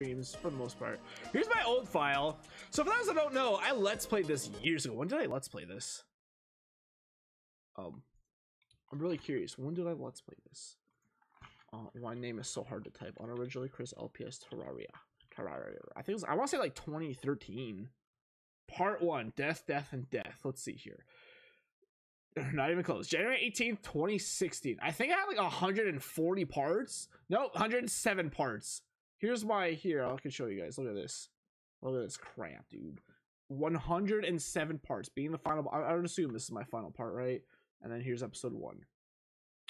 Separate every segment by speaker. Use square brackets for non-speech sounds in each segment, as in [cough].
Speaker 1: streams for the most part. Here's my old file. So for those that don't know, I let's play this years ago. When did I let's play this? Um, I'm really curious. When did I let's play this? Oh, my name is so hard to type. Unoriginally Chris LPS Terraria. Terraria. I think it was. I want to say like 2013. Part one: Death, Death, and Death. Let's see here. [clears throat] Not even close. January 18th, 2016. I think I had like 140 parts. No, 107 parts. Here's my here. I can show you guys. Look at this. Look at this crap, dude. 107 parts being the final. I, I would assume this is my final part, right? And then here's episode one.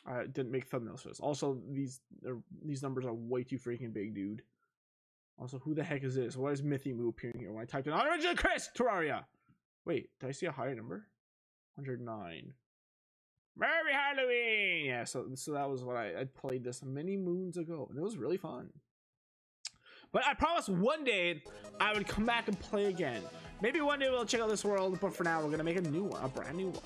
Speaker 1: I didn't make thumbnails for this. Also, these these numbers are way too freaking big, dude. Also, who the heck is this? Why is Mythy Moo appearing here when I typed in Original Chris Terraria? Wait, did I see a higher number? 109. Merry Halloween! Yeah, so so that was what I, I played this many moons ago, and it was really fun. But I promise one day I would come back and play again. Maybe one day we'll check out this world, but for now we're gonna make a new one, a brand new one.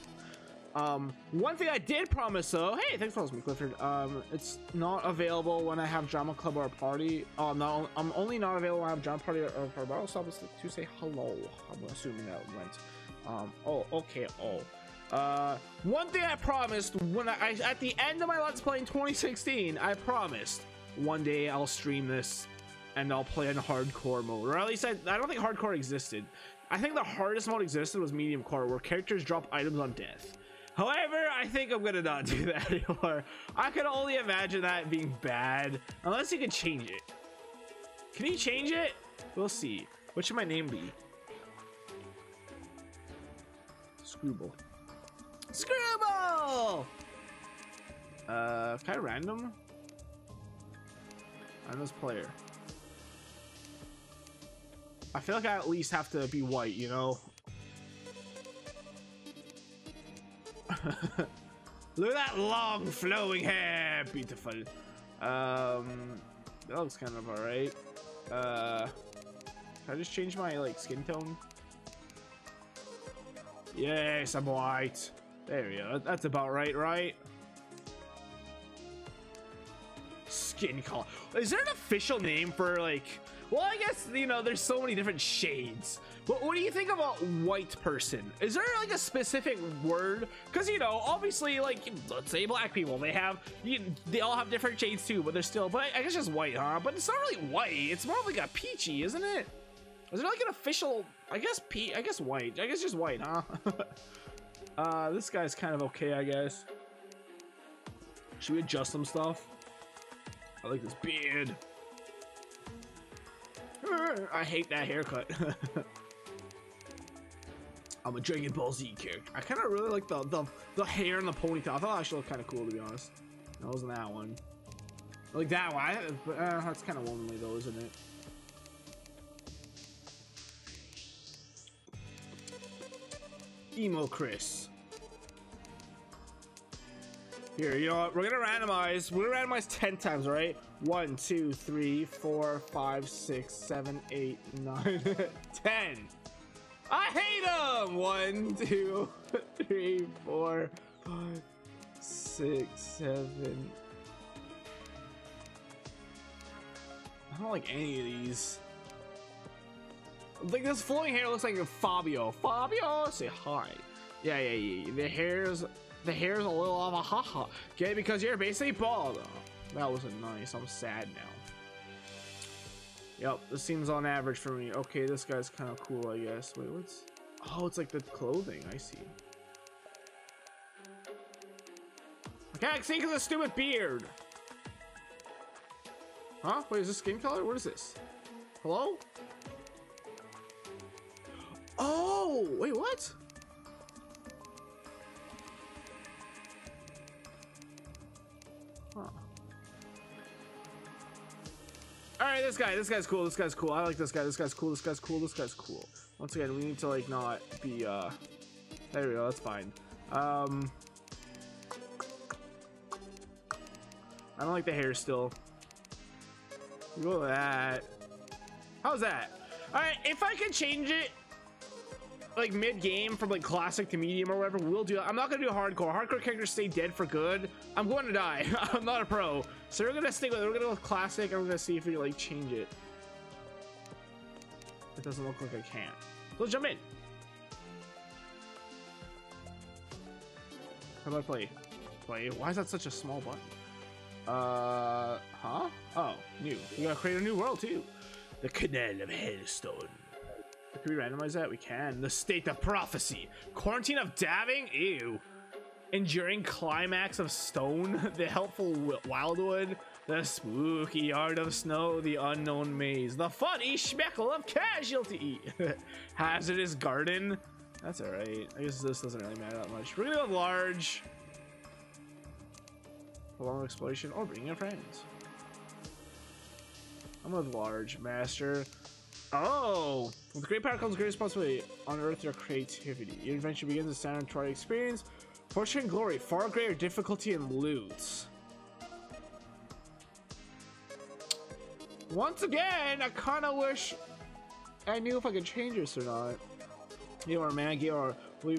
Speaker 1: Um, one thing I did promise though, hey, thanks for listening, Clifford. Um, it's not available when I have drama club or a party. Oh, no, I'm only not available when I have drama party or, party. But also, to say hello. I'm assuming that went. Um, oh, okay, oh. Uh, one thing I promised when I, I at the end of my Let's Play in 2016, I promised one day I'll stream this and I'll play in hardcore mode, or at least I, I don't think hardcore existed. I think the hardest mode existed was medium core, where characters drop items on death. However, I think I'm gonna not [laughs] do that anymore. I can only imagine that being bad, unless you can change it. Can you change it? We'll see. What should my name be? Scrooble. Scrooble! Uh, kind of random. Random player. I feel like I at least have to be white, you know? [laughs] Look at that long flowing hair. Beautiful. Um, that looks kind of alright. Uh, can I just change my like skin tone? Yes, I'm white. There we go. That's about right, right? Skin color. Is there an official name for like? Well, I guess you know. There's so many different shades. But what do you think about white person? Is there like a specific word? Because you know, obviously, like let's say black people, they have you, they all have different shades too, but they're still. But I guess just white, huh? But it's not really white. It's more like a peachy, isn't it? Is there like an official? I guess pe. I guess white. I guess just white, huh? [laughs] uh, this guy's kind of okay, I guess. Should we adjust some stuff? I like this beard. I hate that haircut. [laughs] I'm a Dragon Ball Z character. I kind of really like the, the the hair and the ponytail. I thought that actually looked kind of cool, to be honest. That wasn't that one. I like that one. I, but uh, that's kind of lonely though, isn't it? Emo Chris. Here, you know what? We're gonna randomize. We're gonna randomize 10 times, right? 1, 2, 3, 4, 5, 6, 7, 8, [laughs] 9, 10. I hate him! One, two, [laughs] three, four, five, six, seven. I don't like any of these. Like this flowing hair looks like a Fabio. Fabio, say hi. Yeah, yeah, yeah. The hair's the hair's a little off a haha. Okay, because you're basically bald. That wasn't nice. I'm sad now. Yep, this seems on average for me. Okay, this guy's kind of cool, I guess. Wait, what's... Oh, it's like the clothing. I see. I can't see because of stupid beard. Huh? Wait, is this skin color? What is this? Hello? Oh, wait, what? All right, this guy, this guy's cool. This guy's cool. I like this guy. This guy's cool. This guy's cool. This guy's cool. Once again, we need to like not be. uh There we go. That's fine. Um, I don't like the hair still. Look at that. How's that? All right, if I can change it like mid game from like classic to medium or whatever, we'll do. I'm not gonna do hardcore. Hardcore characters stay dead for good. I'm going to die. [laughs] I'm not a pro. So we're gonna stick with it. We're gonna go with classic and we're gonna see if we like change it. It doesn't look like I can. So let's jump in. How do I play? Play. Why is that such a small button? Uh, huh? Oh, new. We gotta create a new world too. The Canal of Hailstone. Can we randomize that? We can. The State of Prophecy. Quarantine of Dabbing? Ew. Enduring Climax of Stone. [laughs] The Helpful Wildwood. The Spooky Art of Snow. The Unknown Maze. The Funny Speckle of Casualty. [laughs] Hazardous Garden. That's alright. I guess this doesn't really matter that much. We're gonna go large. Long exploration or bringing your friends. I'm with large master. Oh, with great power comes great responsibility. Unearth your creativity. Your adventure begins Saturn Troy experience. Fortune and glory, far greater difficulty and loot. Once again, I kind of wish I knew if I could change this or not. You know, Maggie or we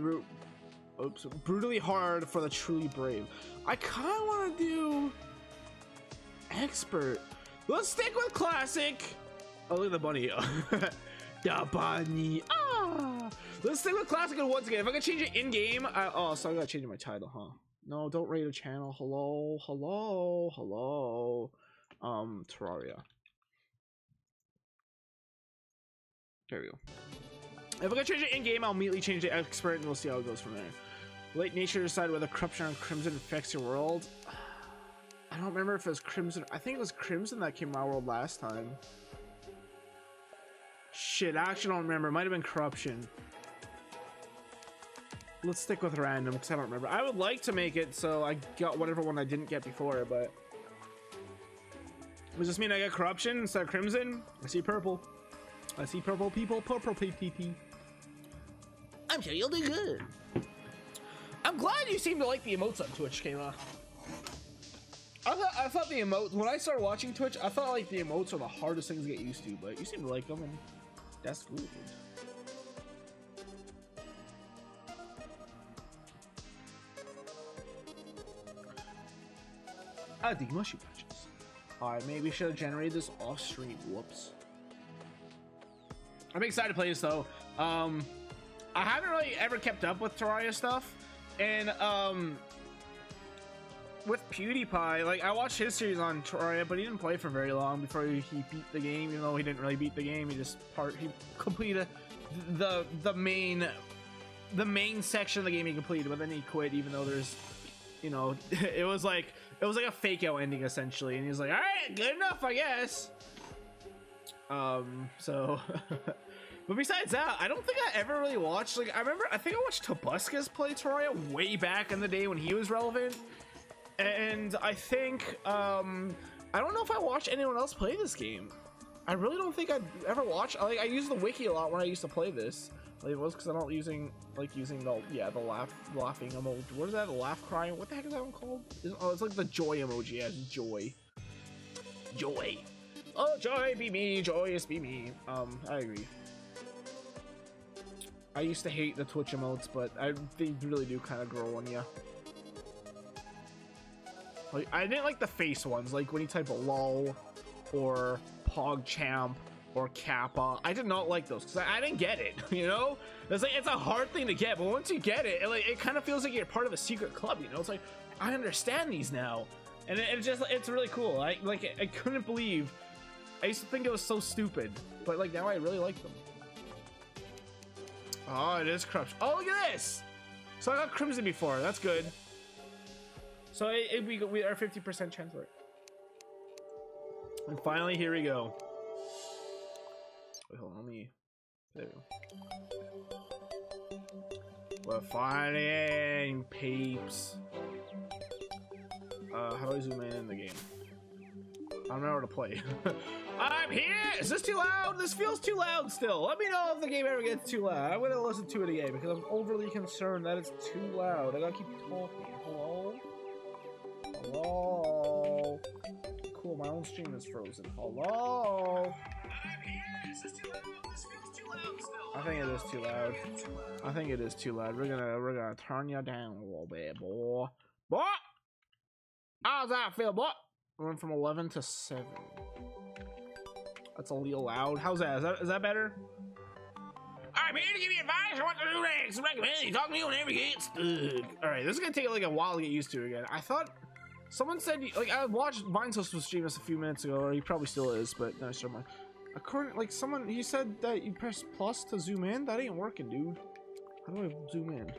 Speaker 1: oops, brutally hard for the truly brave. I kind of want to do expert. Let's stick with classic. Oh, look at the bunny. [laughs] the bunny. Ah. Let's stick with classic and once again. If I can change it in game, I, oh, so I gotta change my title, huh? No, don't rate a channel. Hello, hello, hello. Um, Terraria. There we go. If I can change it in game, I'll immediately change it expert, and we'll see how it goes from there. Late nature decide whether corruption on Crimson affects your world. [sighs] I don't remember if it was Crimson. I think it was Crimson that came my world last time. Shit, I actually don't remember. It might have been corruption. Let's stick with random because I don't remember. I would like to make it so I got whatever one I didn't get before, but does this mean I get corruption instead of crimson? I see purple. I see purple people. Purple people. I'm sure you'll do good. I'm glad you seem to like the emotes on Twitch, Kayla. I thought I thought the emotes when I started watching Twitch, I thought like the emotes are the hardest things to get used to, but you seem to like them, that's good. I the mushy patches. Alright, maybe we should have generated this off stream. Whoops. I'm excited to play this though. Um, I haven't really ever kept up with Terraria stuff. And um, with PewDiePie, like I watched his series on Terraria, but he didn't play for very long before he beat the game. Even though he didn't really beat the game, he just part he completed the the main the main section of the game he completed, but then he quit. Even though there's, you know, [laughs] it was like it was like a fake out ending essentially, and he's like, all right, good enough, I guess. Um, so [laughs] But besides that, I don't think I ever really watched, like, I remember, I think I watched Tobuscus play Terraria way back in the day when he was relevant. And I think, um, I don't know if I watched anyone else play this game. I really don't think I'd ever watch, like, I use the wiki a lot when I used to play this. Like, it was because I'm not using, like, using the, yeah, the laugh, laughing emoji. What is that? The laugh crying? What the heck is that one called? oh, it's like the joy emoji. Yeah, joy. Joy. Oh, joy be me, joyous be me. Um, I agree. I used to hate the Twitch emotes, but I, they really do kind of grow on you. Like, I didn't like the face ones, like when you type a lol or PogChamp or Kappa. I did not like those because I, I, didn't get it, [laughs] you know? It's like, it's a hard thing to get, but once you get it, it like, it kind of feels like you're part of a secret club, you know? It's like, I understand these now. And it, it just, it's really cool. I, like, I couldn't believe, I used to think it was so stupid, but like now I really like them. Oh, it is corruption. Oh, look at this! So I got Crimson before. That's good. So it, it, we, we are 50% chance for it. And finally, here we go. Wait, hold on, let me... There we go. We're finally peeps. Uh, how do I zoom in in the game? I don't know how to play. [laughs] I'm here! Is this too loud? This feels too loud still. Let me know if the game ever gets too loud. I'm gonna listen to it again because I'm overly concerned that it's too loud. I gotta keep talking. Hello? Cool, my own stream is frozen. Hello? I think it is too loud. I think it is too loud. We're gonna we're gonna turn you down a little bit, boy. Boy! How's that feel, boy? went from 11 to 7. That's a little loud. How's that? Is that is that better? I'm here to give you advice on what to do next. Recommend you talk to me whenever you get stuck. All right, this is gonna take like a while to get used to again. I thought someone said like I watched Vine's was stream this a few minutes ago, or he probably still is, but no, never mind. According, like someone, he said that you press plus to zoom in. That ain't working, dude. How do I zoom in?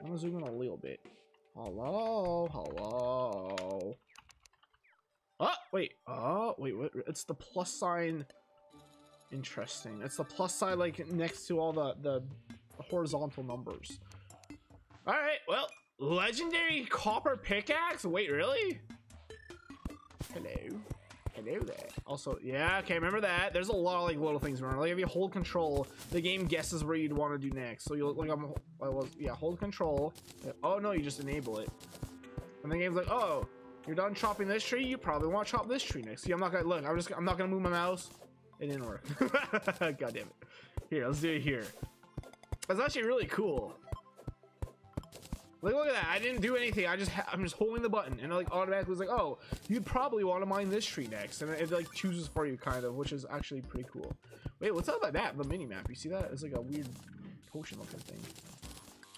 Speaker 1: I'm gonna zoom in a little bit. Hello, hello. Oh, wait. Oh, wait. What? It's the plus sign. Interesting. It's the plus sign like next to all the the horizontal numbers. All right. Well, legendary copper pickaxe. Wait, really? Hello. Hello there. Also, yeah, okay, remember that. There's a lot of like little things around. Like if you hold control, the game guesses where you'd want to do next. So you'll like I'm I was yeah, hold control. Oh no, you just enable it. And the game's like, oh, you're done chopping this tree, you probably want to chop this tree next. See, I'm not gonna look, I'm just I'm not gonna move my mouse. It didn't work. [laughs] God damn it. Here, let's do it here. That's actually really cool. Like, look at that. I didn't do anything. I just I'm just holding the button, and it, like automatically was like, oh, you'd probably want to mine this tree next, and it, like chooses for you, kind of, which is actually pretty cool. Wait, what's up about that? The mini map. You see that? It's like a weird potion looking thing.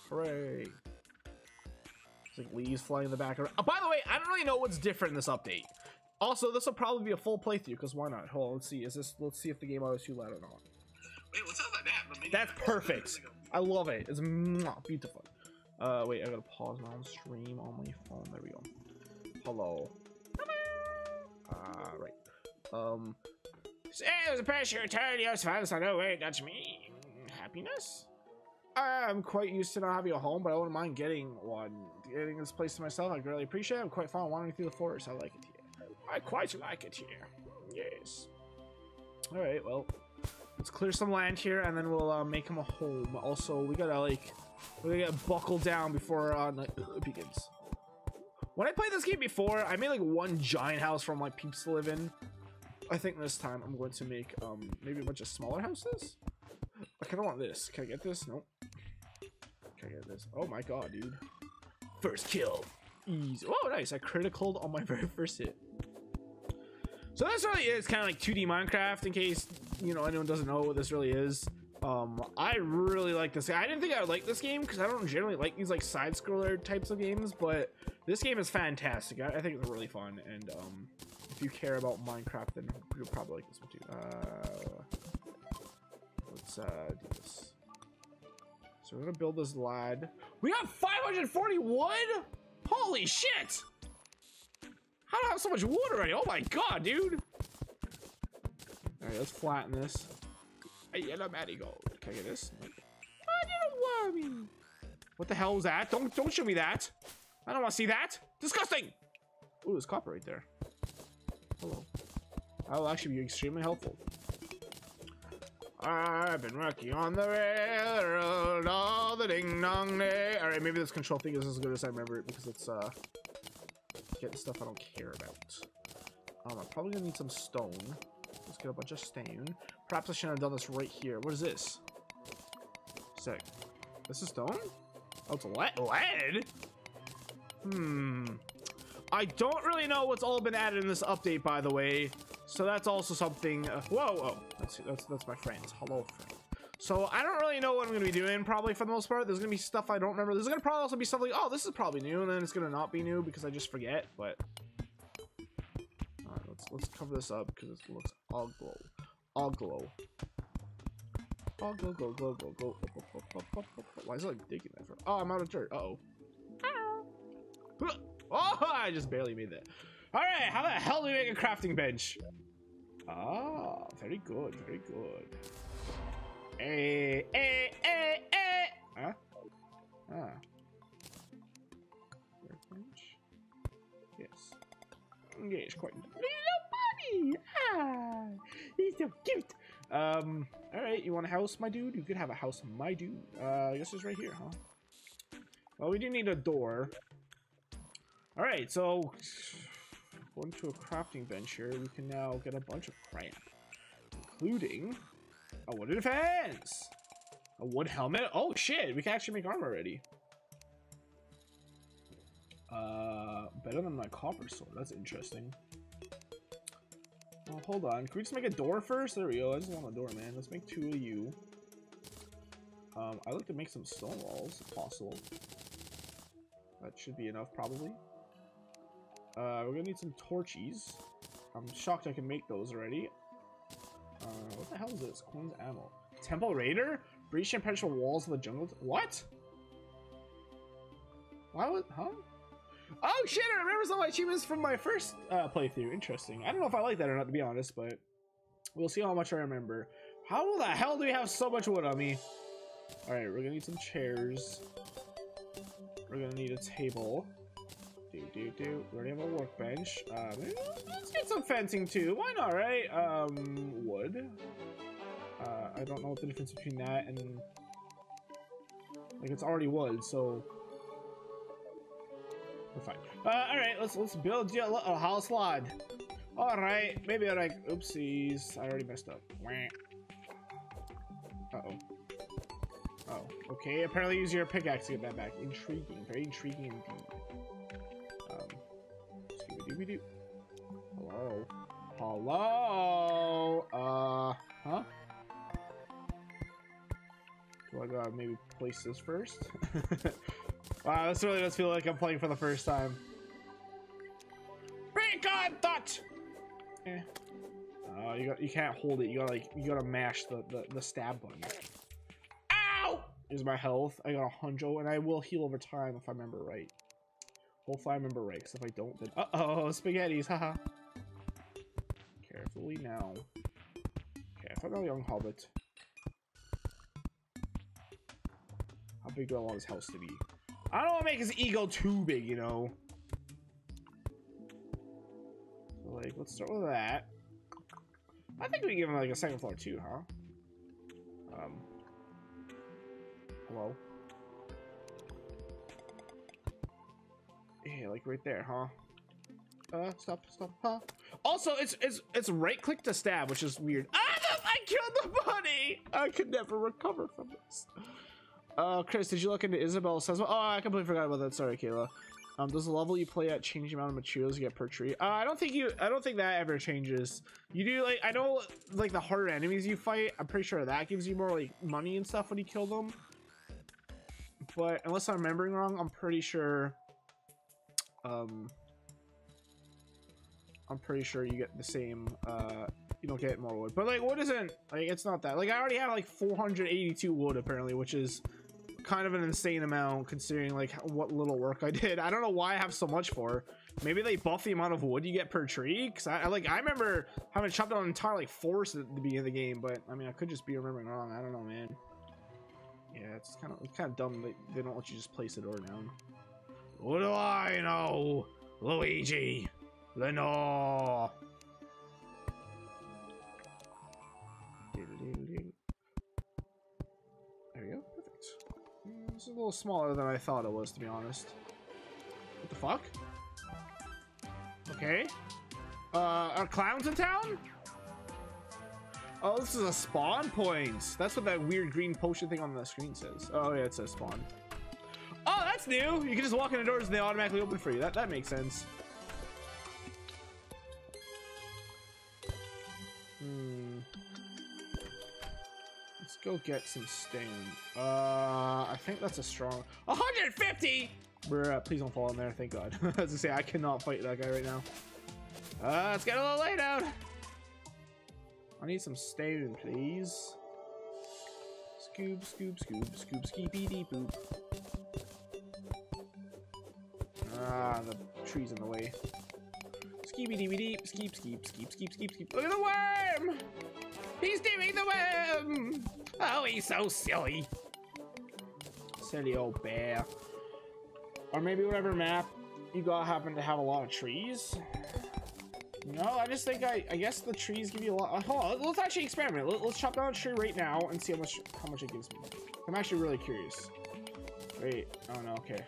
Speaker 1: Hooray! It's like leaves flying in the background. Oh, by the way, I don't really know what's different in this update. Also, this will probably be a full playthrough because why not? Hold on, let's see. Is this? Let's see if the game audio is too loud or not. Wait, what's up about that? That's perfect. I love it. It's beautiful. Uh, wait, I gotta pause my own stream on my phone. There we go. Hello. Alright. Um. Say there's a pressure turn your. I know wait, that's me. Happiness? I'm quite used to not having a home, but I wouldn't mind getting one. Getting this place to myself, I really appreciate it. I'm quite fond of wandering through the forest. I like it here. I quite like it here. Yes. Alright, well, let's clear some land here, and then we'll uh, make him a home. Also, we gotta, like, we're gonna get buckled down before uh, it begins. When I played this game before, I made like one giant house for my peeps to live in. I think this time I'm going to make um maybe a bunch of smaller houses. I kind of want this. Can I get this? Nope. Can I get this? Oh my god, dude. First kill. Easy. Oh, nice. I critical on my [laughs] very first hit. So this really is kind of like 2D Minecraft in case, you know, anyone doesn't know what this really is. Um, I really like this. I didn't think I would like this game because I don't generally like these like side scroller types of games, but this game is fantastic. I, I, think it's really fun, and um, if you care about Minecraft, then you'll probably like this one too. Uh, let's uh, do this. So we're gonna build this lad. We got 540 wood. Holy shit! How do I have so much wood already? Oh my god, dude! All right, let's flatten this. A yellow marigold. Can I get this? I didn't worry. What the hell was that? Don't don't show me that. I don't want to see that. Disgusting. Ooh, there's copper right there. Hello. That will actually be extremely helpful. I've been working on the railroad all the ding dong day. All right, maybe this control thing is as good as I remember it because it's uh getting stuff I don't care about. Um, I'm probably gonna need some stone. Let's get a bunch of stone. Perhaps I should have done this right here. What is this? Sick. This is stone? Oh, it's lead. lead? Hmm. I don't really know what's all been added in this update, by the way. So that's also something. Uh, whoa, whoa. That's, that's, that's my friends. Hello, friend. So I don't really know what I'm going to be doing, probably, for the most part. There's going to be stuff I don't remember. There's going to probably also be stuff like, oh, this is probably new, and then it's going to not be new because I just forget, but... Alright, let's, let's cover this up because it looks all All glow. Glow, glow, glow, glow, glow. Why is it like digging that for? Oh, I'm out of dirt. Uh oh. [laughs] Oh, I just barely made that. All right, how the hell do we make a crafting bench? Ah, very good, very good. Eh, eh, eh, eh. Huh? Ah. Yes. Yes, quite. Ah, he's so cute. Um, all right, you want a house, my dude? You could have a house, my dude. Uh, I guess it's right here, huh? Well, we do need a door. All right, so going to a crafting bench here, we can now get a bunch of crap, including a wooden fence, a wood helmet. Oh shit, we can actually make armor already. Uh, better than my copper sword. That's interesting. Hold on. Can we just make a door first? There we go. I just want a door, man. Let's make two of you. Um, I'd like to make some stone walls, if possible. That should be enough, probably. Uh, we're gonna need some torches. I'm shocked I can make those already. Uh, what the hell is this? Coins ammo. Temple Raider? Breach and penetrate walls of the jungle. What? Why would, huh? Oh shit, I remember some of my achievements from my first uh, playthrough. Interesting. I don't know if I like that or not, to be honest, but we'll see how much I remember. How the hell do we have so much wood on me? Alright, we're gonna need some chairs. We're gonna need a table. Do, do, do. We already have a workbench. Um, let's get some fencing too. Why not, right? Um, wood. Uh, I don't know what the difference between that and... Like, it's already wood, so... We're fine. Uh, alright, let's let's build you a, a house lad. Alright, maybe I like... Oopsies. I already messed up. Uh-oh. Oh, okay. Apparently use your pickaxe to get that back. Intriguing. Very intriguing indeed. Um, scooby-dooby-doo. Hello? Hello? Uh, huh? Do I gotta maybe place this first? [laughs] wow, this really does feel like I'm playing for the first time. Recon thought! Eh. Uh, you got you can't hold it. You gotta like you gotta mash the the, the stab button. Ow! Is my health? I got a hundo, and I will heal over time if I remember right. Hopefully I remember right. Cause if I don't, then uh oh, [laughs] spaghettis, haha. Carefully now. Okay, I found a young hobbit. How big do I want his house to be? I don't want to make his ego too big, you know. So, like, let's start with that. I think we give him like a second floor too, huh? Um. Hello. Yeah, like right there, huh? Uh, stop, stop, huh? Also, it's it's it's right click to stab, which is weird. Ah, I killed the bunny. I could never recover from this. Uh, Chris, did you look into Isabelle says? Oh, I completely forgot about that. Sorry, Kayla. Um, does the level you play at change the amount of materials you get per tree? Uh, I don't think you. I don't think that ever changes. You do like I know like the harder enemies you fight. I'm pretty sure that gives you more like money and stuff when you kill them. But unless I'm remembering wrong, I'm pretty sure. Um, I'm pretty sure you get the same. Uh, you don't get more wood, but like wood isn't like it's not that. Like I already have like 482 wood apparently, which is kind of an insane amount considering like what little work I [laughs] did. I don't know why I have so much for. Maybe they buff the amount of wood you get per tree. Cause I, I like I remember having chopped down an entire like forest at the beginning of the game, but I mean I could just be remembering wrong. I don't know, man. Yeah, it's kind of it's kind of dumb that they don't let you just place a door down. What do I know, Luigi? Lenore. A little smaller than I thought it was, to be honest. What the fuck? Okay. Uh, are clowns in town? Oh, this is a spawn point. That's what that weird green potion thing on the screen says. Oh, yeah, it says spawn. Oh, that's new. You can just walk in the doors and they automatically open for you. That, that makes sense. Hmm. Go get some stain. Uh, I think that's a strong 150. Bruh, please don't fall in there. Thank God. As [laughs] I say, I cannot fight that guy right now. Uh, let's get a little lay down. I need some stone, please. Scoob, scoob, scoob, scoob, skeepy dee boop. Ah, the tree's in the way. Skeepy dee dee, skeep, skeep, skeep, skeep, skeep, skeep. Look at the worm! He's doing the worm! Oh, he's so silly. Silly old bear. Or maybe whatever map you got happen to have a lot of trees. No, I just think I, I guess the trees give you a lot. Uh, hold on, let's actually experiment. Let, us chop down a tree right now and see how much how much it gives me. I'm actually really curious. Wait, oh no, okay.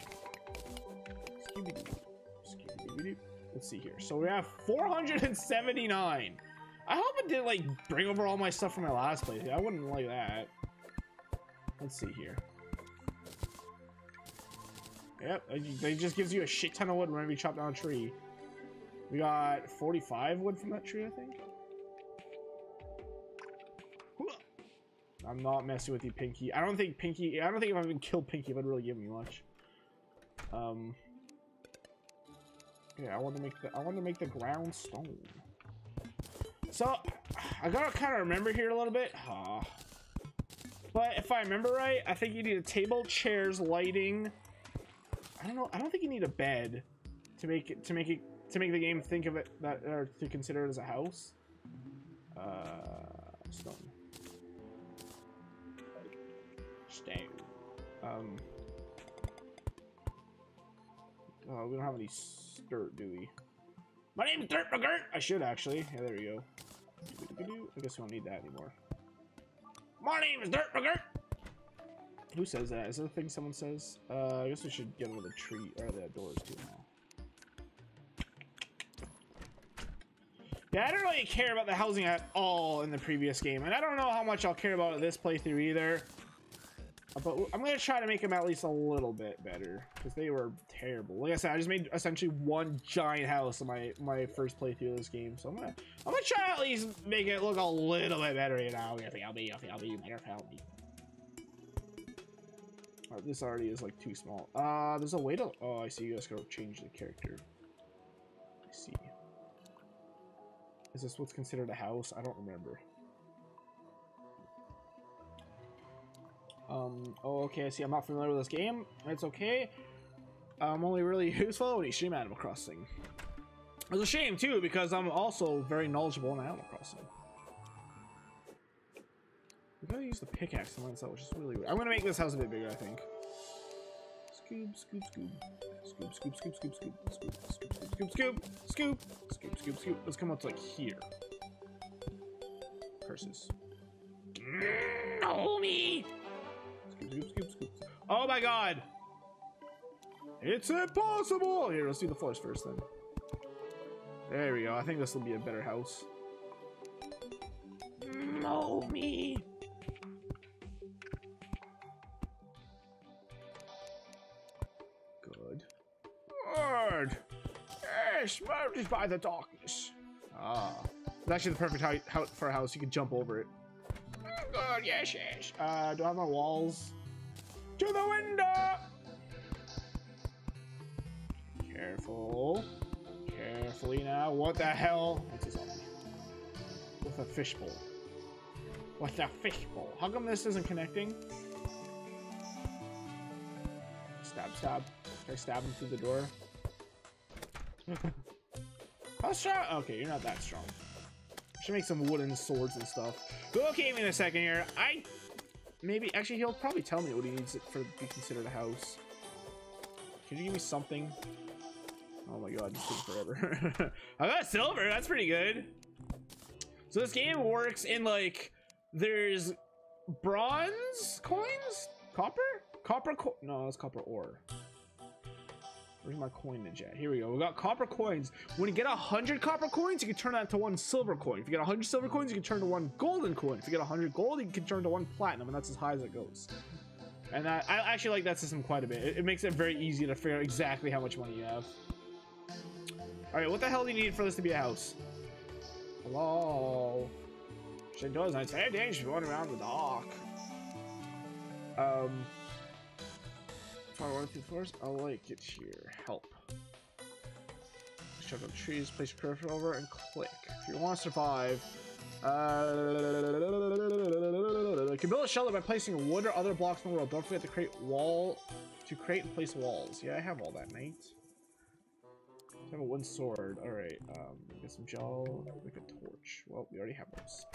Speaker 1: Let's see here. So we have 479. I hope it didn't like bring over all my stuff from my last place. I wouldn't like that. Let's see here. Yep, it just gives you a shit ton of wood whenever you chop down a tree. We got 45 wood from that tree, I think. I'm not messing with you, Pinky. I don't think Pinky. I don't think if I even killed Pinky, it would really give me much. Um. Yeah, I want to make the. I want to make the ground stone. So, I gotta kind of remember here a little bit. Uh, but if I remember right, I think you need a table, chairs, lighting. I don't know. I don't think you need a bed to make it to make it to make the game think of it that or to consider it as a house. Uh, stone. Stone. Um. Oh, we don't have any dirt, do we? My name's Dirt McGirt! I should actually. Yeah, there we go. I guess we don't need that anymore. My name is Dirt McGirt! Who says that? Is that a thing someone says? Uh, I guess we should get the tree or the doors too now. Yeah, I don't really care about the housing at all in the previous game, and I don't know how much I'll care about this playthrough either. But I'm gonna try to make them at least a little bit better because they were terrible. Like I said, I just made essentially one giant house in my my first playthrough of this game, so I'm gonna I'm gonna try at least make it look a little bit better. You know, if I'll be, if I'll be, better help me. This already is like too small. Uh, there's a way to. Oh, I see. You guys gotta change the character. I see. Is this what's considered a house? I don't remember. Um, oh, okay, I see. I'm not familiar with this game. It's okay. I'm only really useful when you stream Animal Crossing. It's a shame, too, because I'm also very knowledgeable in Animal Crossing. We gotta use the pickaxe to lens out, which is really weird. I'm gonna make this house a bit bigger, I think. Scoop, scoop, scoop. Scoop, scoop, scoop, scoop, scoop, scoop, scoop, scoop, scoop, scoop, scoop, scoop, scoop, scoop. Let's come up to like here. Curses. Me! Scoop, scoop, scoop, scoop. Oh my god! It's impossible! Here, let's do the floors first then. There we go. I think this will be a better house. No, me! Good. Good! Yes, murdered by the darkness. Ah. It's actually the perfect height for a house. You can jump over it. Good, yes, yes. Uh, do I have my walls? To the window! Careful. Carefully now. What the hell? What's this on? With a fishbowl. What the fishbowl? How come this isn't connecting? Stab, stab. Can I stab him through the door? [laughs] How strong? Okay, you're not that strong. Should make some wooden swords and stuff. Go Okay, in a second here. I maybe actually he'll probably tell me what he needs for to be considered a house. Can you give me something? Oh my god, this takes forever. [laughs] I got silver. That's pretty good. So this game works in like there's bronze coins, copper, copper. Co no, it's copper ore. Where's my coinage at? Here we go. We got copper coins. When you get a hundred copper coins, you can turn that to one silver coin. If you get a hundred silver coins, you can turn to one golden coin. If you get a hundred gold, you can turn to one platinum, and that's as high as it goes. And I, I actually like that system quite a bit. It, it, makes it very easy to figure out exactly how much money you have. All right, what the hell do you need for this to be a house? Hello. Shut doors. It's very dangerous going around the dark. Um. Fire one through floors. I like it here. Help. Check out trees, place your cursor over, and click. If you want to survive, uh, you can build a shelter by placing wood or other blocks in the world. Don't forget to create wall to create and place walls. Yeah, I have all that, mate. I have a wooden sword. All right. Um, get some gel. Make a torch. Well, we already have those.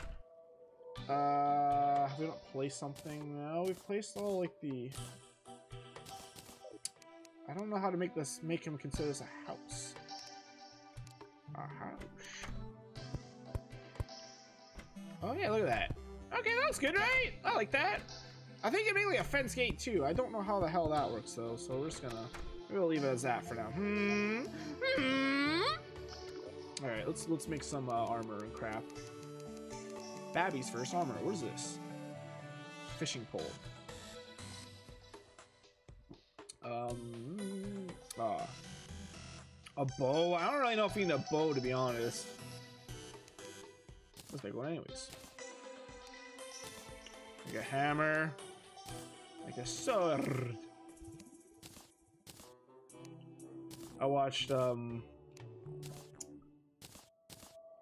Speaker 1: Uh, have we not placed something? No, we've placed all like the I don't know how to make this make him consider this a house. A house. Oh yeah, look at that. Okay, that was good, right? I like that. I think it mainly a fence gate too. I don't know how the hell that works though, so we're just gonna we'll leave it as that for now. Hmm. Hmm. All right, let's let's make some uh, armor and crap. Babby's first armor. What is this? Fishing pole. Um, uh, a bow? I don't really know if you need a bow, to be honest. Let's make one anyways. Like a hammer. Like a sword. I watched um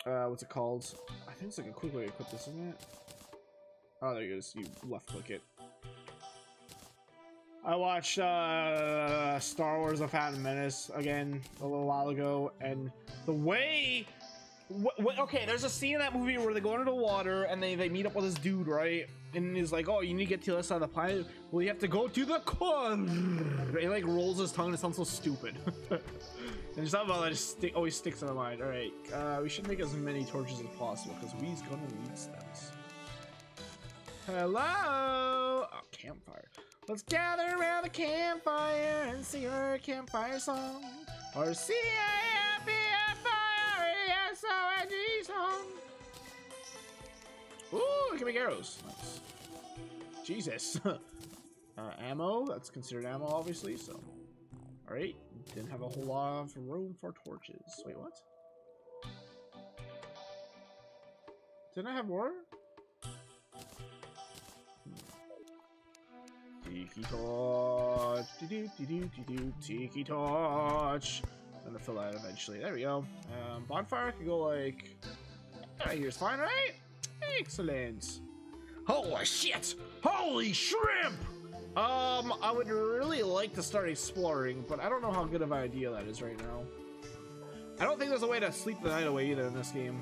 Speaker 1: uh what's it called? I think it's like a quick way to equip this, isn't it? Oh there it goes. You left click it. I watched uh Star Wars The Phantom Menace again a little while ago and the way okay, there's a scene in that movie where they go under the water and they, they meet up with this dude, right? And he's like, "Oh, you need to get to the other side of the planet. Well, you have to go to the core." He like rolls his tongue. and It sounds so stupid. [laughs] and just something about that just always sticks in my mind. All right, uh, we should make as many torches as possible because we's gonna need stems. Hello, oh, campfire. Let's gather around the campfire and sing our campfire song. Our C A M P F I R E S O N G song. Ooh, give me arrows. Nice. Jesus. [laughs] uh, ammo. That's considered ammo, obviously. So, all right. Didn't have a whole lot of room for torches. Wait, what? Didn't I have more? Tiki torch, do do do do do do. Tiki torch. I'm gonna fill that eventually. There we go. Um, bonfire could go like. Right here's fine, right? Excellent. Holy shit! Holy shrimp! Um, I would really like to start exploring, but I don't know how good of an idea that is right now. I don't think there's a way to sleep the night away either in this game.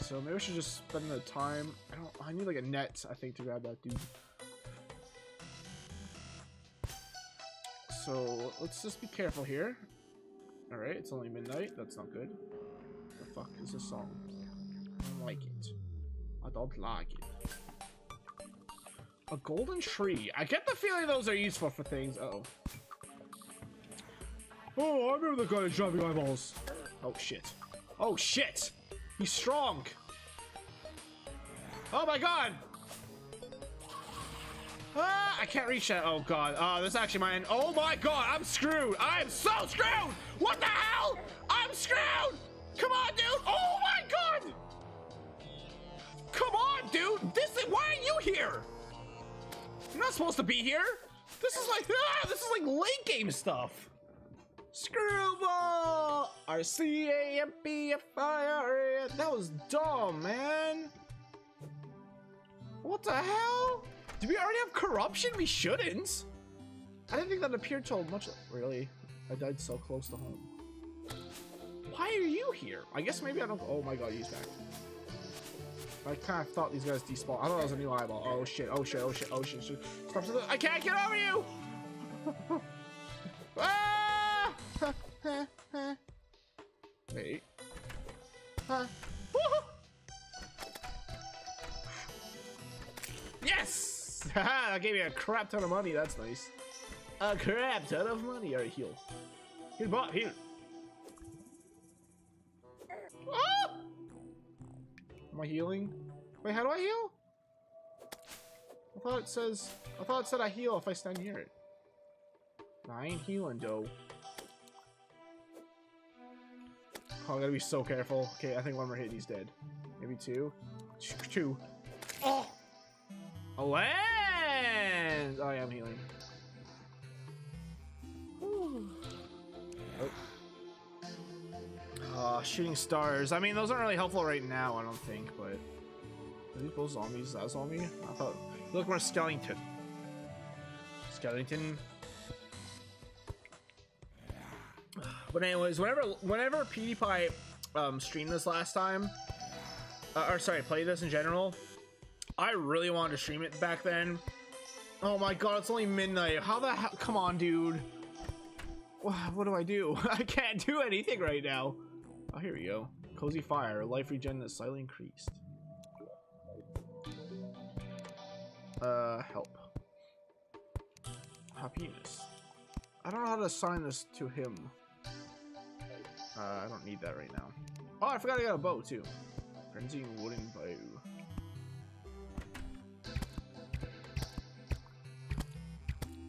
Speaker 1: So maybe I should just spend the time. I don't. I need like a net, I think, to grab that dude. So let's just be careful here. All right, it's only midnight. That's not good. The fuck is this song? I don't like it. I don't like it. A golden tree. I get the feeling those are useful for things. Uh oh. Oh, I remember the guy dropping eyeballs. Oh shit. Oh shit. He's strong. Oh my god. Ah, I can't reach that. Oh god. Oh, this is actually mine. Oh my god, I'm screwed. I'm so screwed. What the hell? I'm screwed. Come on, dude. Oh my god. Come on, dude. This is why are you here? You're not supposed to be here. This is like ah, this is like late game stuff. Scrooble. R C A M P F I R E. That was dumb, man. What the hell? Do we already have corruption? We shouldn't. I didn't think that appeared till much. Really? I died so close to home. Why are you here? I guess maybe I don't. Oh my god, he's back. I kind of thought these guys despawned. I thought it was a new eyeball. Oh shit, oh shit, oh shit, oh shit. shit. Stop, stop, I can't get over you! [laughs] ah! Wait. Huh. Yes! Haha, [laughs] that gave me a crap ton of money. That's nice. A crap ton of money. Alright, heal. Heal, bot, heal. Ah! Am I healing? Wait, how do I heal? I thought it says. I thought it said I heal if I stand near it. Nah, I ain't healing, though. Oh, I gotta be so careful. Okay, I think one more hit, and he's dead. Maybe two. Two. Oh! Land! Oh, yeah, I'm healing. Oh. Uh, shooting stars. I mean, those aren't really helpful right now, I don't think, but... Are these both zombies? Is that zombie? I thought... Look more skeleton. Skeleton. But anyways, whenever whenever PewDiePie um, streamed this last time, uh, or sorry, played this in general, I really wanted to stream it back then. Oh my god, it's only midnight. How the hell? Come on, dude. What, do I do? [laughs] I can't do anything right now. Oh, here we go. Cozy fire. Life regen is slightly increased. Uh, help. Happiness. I don't know how to assign this to him. Uh, I don't need that right now. Oh, I forgot I got a bow too. Frenzying wooden bow.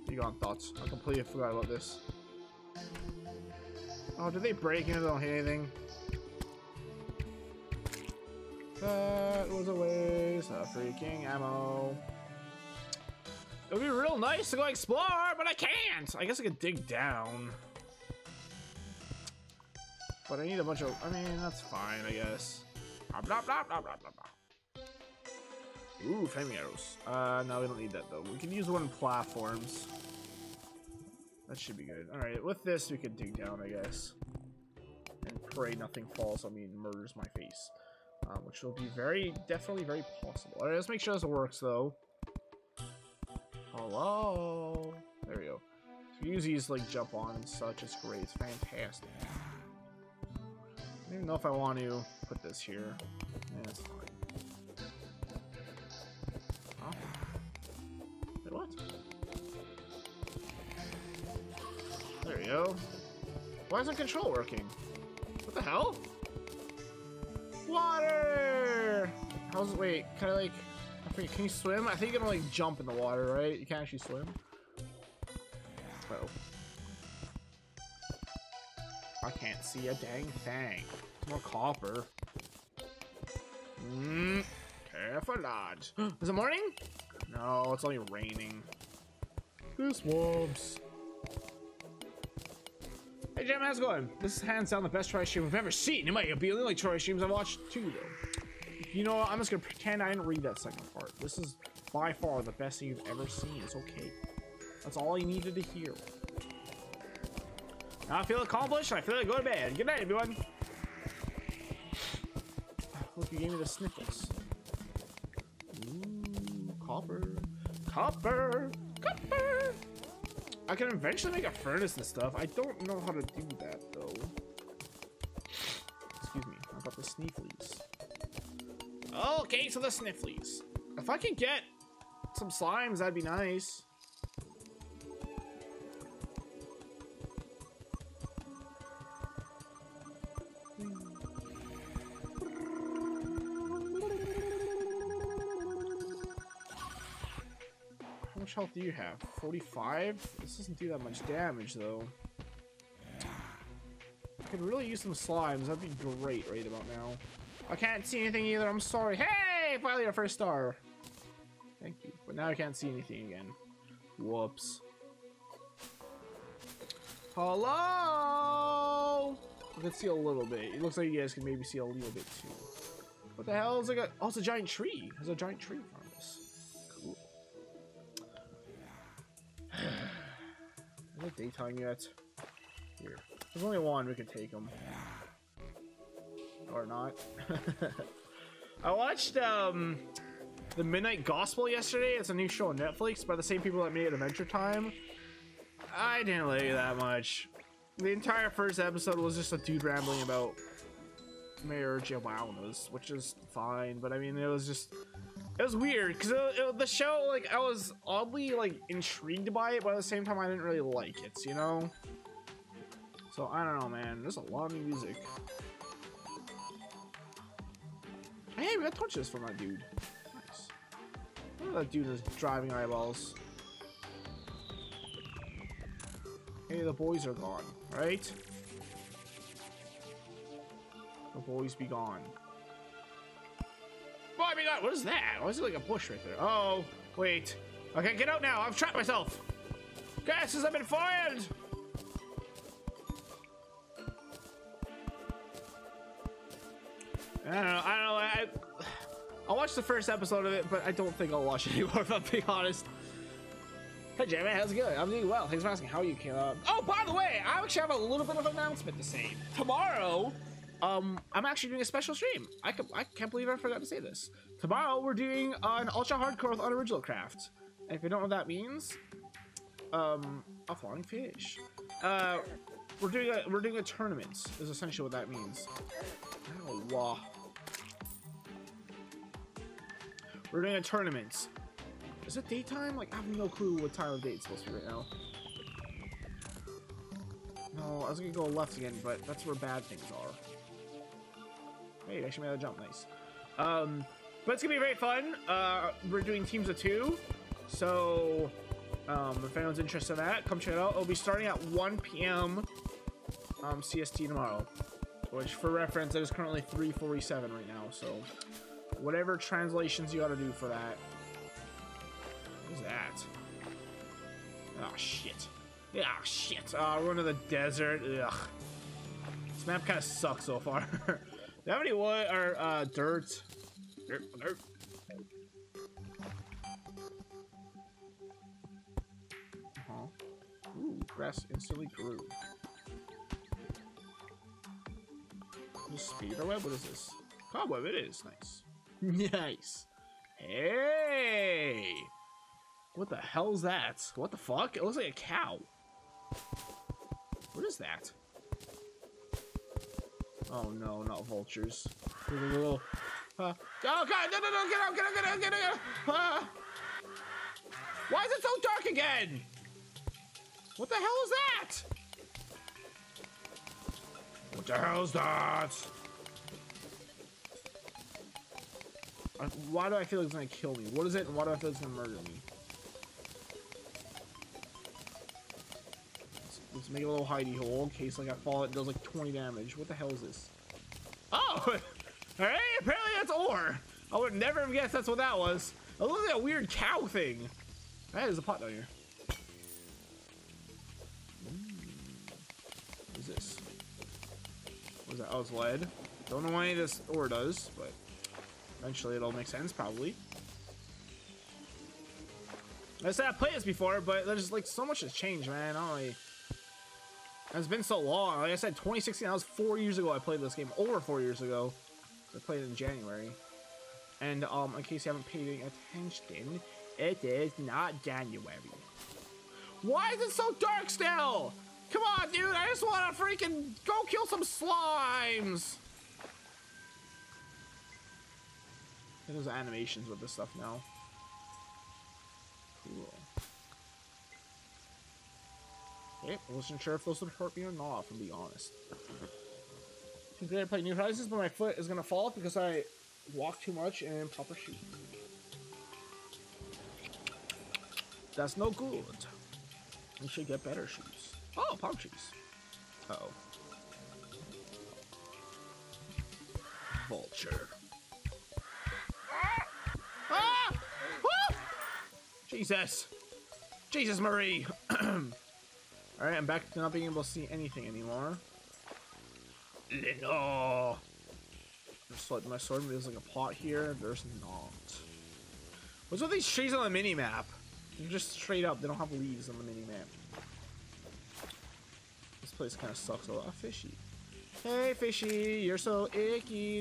Speaker 1: You got thoughts? I completely forgot about this. Oh, did they break into? Don't hit anything. That was a waste of freaking ammo. It would be real nice to go explore, but I can't. I guess I could dig down. But I need a bunch of, I mean, that's fine, I guess. Blah, blah, blah. Ooh, flaming arrows. Uh, no, we don't need that, though. We can use one platforms. That should be good. Alright, with this, we can dig down, I guess. And pray nothing falls on me and murders my face. Uh, which will be very, definitely very possible. Alright, let's make sure this works, though. Hello? There we go. So use these, like, jump on and such. It's great. It's fantastic. I don't even know if I want to put this here. Yeah, fine. Go. Why isn't control working? What the hell? Water! How's it? Wait, can I like... I forget, can you swim? I think you can like jump in the water, right? You can't actually swim? Uh oh. I can't see a dang thing. It's More copper. Mmm. Careful, lad. [gasps] Is it morning? No, it's only raining. This swamps. Hey Jim, how's it going? This is hands down the best Troy stream I've ever seen. It might be the only Troy streams I've watched too, though. You know what? I'm just gonna pretend I didn't read that second part. This is by far the best thing you've ever seen. It's okay. That's all you needed to hear. Now I feel accomplished. I feel like go to bed. Good night, everyone. Look, you gave me the sniffles. Ooh, copper, copper, copper. I can eventually make a furnace and stuff. I don't know how to do that though. Excuse me. How about the sneeflies? Okay, so the snifflies. If I can get some slimes, that'd be nice. Health do you have? 45? This doesn't do that much damage, though. I could really use some slimes. That'd be great right about now. I can't see anything either. I'm sorry. Hey, finally our first star. Thank you. But now I can't see anything again. Whoops. Hello? I can see a little bit. It looks like you guys can maybe see a little bit too. What the hell is it? Got? Oh, it's a giant tree. There's a giant tree Is it daytime yet? Here. There's only one. We can take them or not. [laughs] I watched um, the Midnight Gospel yesterday. It's a new show on Netflix by the same people that made Adventure Time. I didn't like it that much. The entire first episode was just a dude rambling about marijuanas, which is fine, but I mean, it was just it was weird because uh, the show, like, I was oddly like intrigued by it, but at the same time, I didn't really like it, you know. So I don't know, man. There's a lot of music. Hey, we got torches from that dude. Nice. Look at that dude is driving eyeballs. Hey, the boys are gone, right? The boys be gone. Gone. Uh, what is that? Why is it like a bush right there? Oh, wait. Okay, get out now. I've trapped myself. Gases have been fired. I don't know. I don't know. I, I'll watch the first episode of it, but I don't think I'll watch it [laughs] anymore, if I'm being honest. Hey, Jamie, how's it going? I'm doing well. Thanks for asking. How are you, Caleb? Oh, by the way, I actually have a little bit of an announcement to say. Tomorrow, um, I'm actually doing a special stream. I, can, I can't believe I forgot to say this. Tomorrow, we're doing an ultra hardcore with Unoriginal Craft. And if you don't know what that means, um, a flying fish. Uh, we're doing a we're doing a tournament. Is essentially what that means. Oh, wow. We're doing a tournament. Is it daytime? Like, I have no clue what time of day it's supposed to be right now. No, I was gonna go left again, but that's where bad things are. Hey, actually made a jump, nice. Um, but it's gonna be very fun. Uh, we're doing teams of two, so um, if anyone's interested in that, come check it out. It'll be starting at 1 p.m. Um, CST tomorrow, which for reference, it is currently 3:47 right now. So Whatever translations you gotta do for that. What is that? Oh shit. Oh, shit. Uh, we're in the desert. Ugh. This map kind of sucks so far. [laughs] do you have any wood or uh, dirt? Dirt, dirt. Uh-huh. Ooh, grass instantly grew. This spider web? What is this? Cobweb, it is. Nice. [laughs] nice. Hey! What the hell's that? What the fuck? It looks like a cow. What is that? Oh no, not vultures. Oh god, no, no, no, get out, get out, get out, get out. Uh, why is it so dark again? What the hell is that? What the hell is that? Why do I feel like it's gonna kill me? What is it and why do I feel like it's gonna murder me? Let's make a little hidey hole in case like I fall it does like 20 damage. What the hell is this? Oh! [laughs] Alright, apparently that's ore. I would never have guessed that's what that was. It looks like a weird cow thing. That is a pot down here. What is this? What is that? Oh, it's lead. Don't know why any of this ore does, but eventually it'll make sense, probably. I said I've played this before, but there's like so much has changed, man. I don't really... It's been so long. Like I said, 2016, that was four years ago I played this game. Over four years ago. I played it in January. And um, in case you haven't paid any attention, it is not January. Why is it so dark still? Come on, dude. I just want to freaking go kill some slimes. There's animations with this stuff now. Cool. Okay, I wasn't sure if those would hurt me or not, if I'm being honest. I play New Horizons, but my foot is gonna fall because I walk too much in proper shoes. That's no good. We should get better shoes. Oh, palm shoes. Uh oh. Vulture. Ah! Ah! Jesus! Jesus, Marie! [clears throat] Alright, I'm back to not being able to see anything anymore. No. Just like my sword, there's like a plot here. There's not. What's with these trees on the mini map? They're just straight up. They don't have leaves on the mini map. This place kind of sucks a lot. Fishy. Hey, fishy, you're so icky.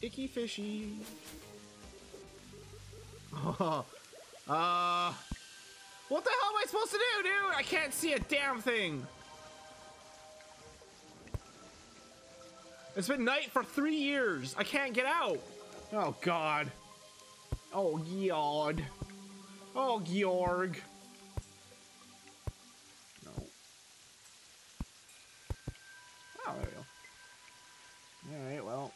Speaker 1: Icky fishy. [laughs] uh, what the hell am I supposed to do, dude? I can't see a damn thing. It's been night for three years. I can't get out. Oh, God. Oh, God. Oh, Georg. No. Oh, there we go. Alright, well.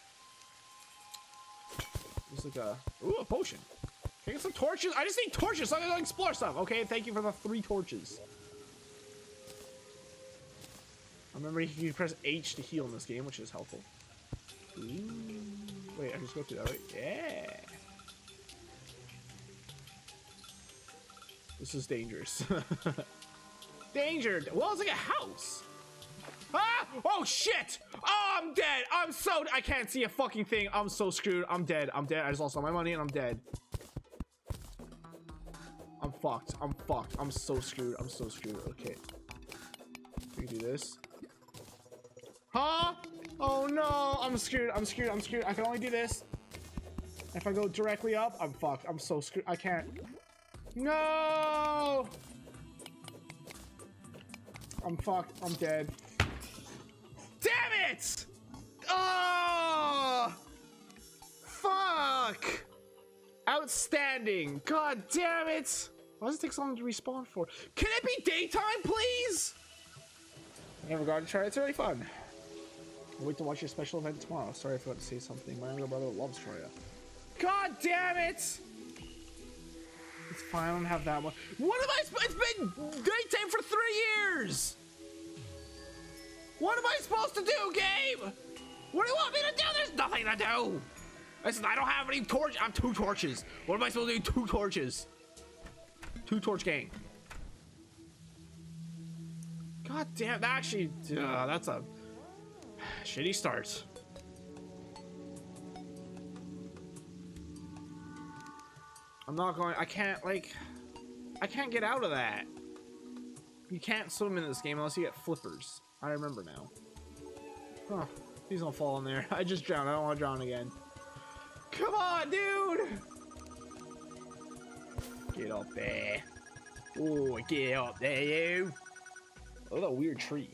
Speaker 1: There's like a... Ooh, a potion. Can I get some torches? I just need torches so I can explore stuff. Okay, thank you for the three torches. I remember, you can press H to heal in this game, which is helpful. Ooh. Wait, I just go through that, right? Yeah. This is dangerous. [laughs] Danger! Well, it's like a house. Ah! Oh, shit! Oh, I'm dead! I'm so... I can't see a fucking thing. I'm so screwed. I'm dead. I'm dead. I just lost all my money and I'm dead. I'm fucked. I'm fucked. I'm so screwed. I'm so screwed. Okay. We can do this. Huh? Oh no, I'm screwed. I'm screwed. I'm screwed. I can only do this. If I go directly up, I'm fucked. I'm so screwed. I can't. No! I'm fucked. I'm dead. Outstanding. God damn it! Why does it take so long to respawn for? Can it be daytime, please? I never got to try. It's really fun. I'll wait to watch your special event tomorrow. Sorry if I forgot to say something. My younger brother loves Troya. God damn it! It's fine. I don't have that one. What am I? It's been daytime for three years. What am I supposed to do, game? What do you want me to do? There's nothing to do. Listen, I don't have any torch. I have two torches. What am I supposed to do? Two torches. Two torch gang. God damn, that actually, uh, that's a shitty start. I'm not going, I can't, like, I can't get out of that. You can't swim in this game unless you get flippers. I remember now. Huh, please don't fall in there. [laughs] I just drowned, I don't want to drown again. Come on, dude! Get up there. Oh, get up there, you. Look at that weird tree.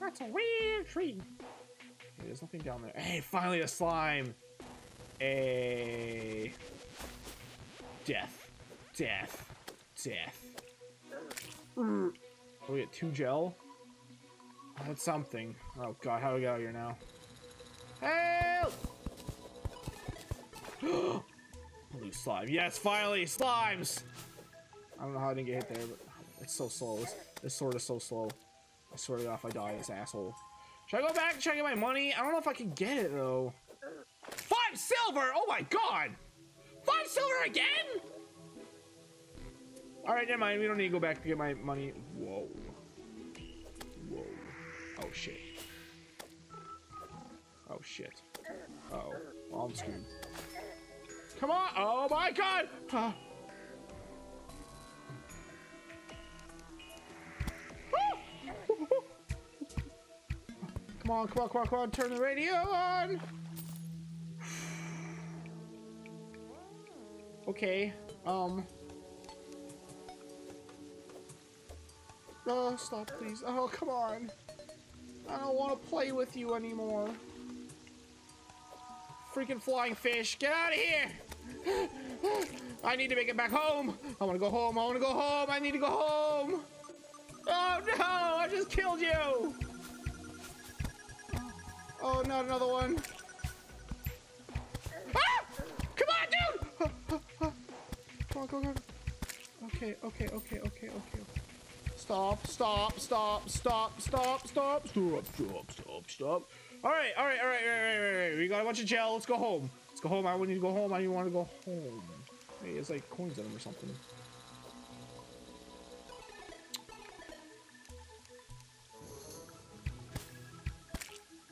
Speaker 1: That's a weird tree. Okay, there's nothing down there. Hey, finally a slime. A death, death, death. Oh, we get two gel. That's something. Oh god, how do we get out of here now? Help! [gasps] Blue slime. Yes, finally, slimes! I don't know how I didn't get hit there, but it's so slow. This, this sword is so slow. I swear to God, if I die, this asshole. Should I go back and try to get my money? I don't know if I can get it, though. Five silver! Oh my god! Five silver again? Alright, never mind. We don't need to go back to get my money. Whoa. Whoa. Oh, shit. Oh, shit. Uh oh. Well, I'm screwed. Come on! Oh my god! Come on, come on, come on, come on, turn the radio on! Okay, um... Oh, stop, please. Oh, come on. I don't want to play with you anymore. Freaking flying fish, get out of here! I need to make it back home! I want to go home, I want to go home, I need to go home! Oh no, I just killed you! Oh, not another one. Ah! Come on, dude! Come on, come on, come. Okay, okay, okay, okay, okay. Stop, stop, stop, stop, stop, stop, stop, stop, stop, stop. All right, all right, all right, all right, all right, all right. We got a bunch of gel. Let's go home. Let's go home. I want you to go home. I want to go home. Hey, it's like coins in them or something.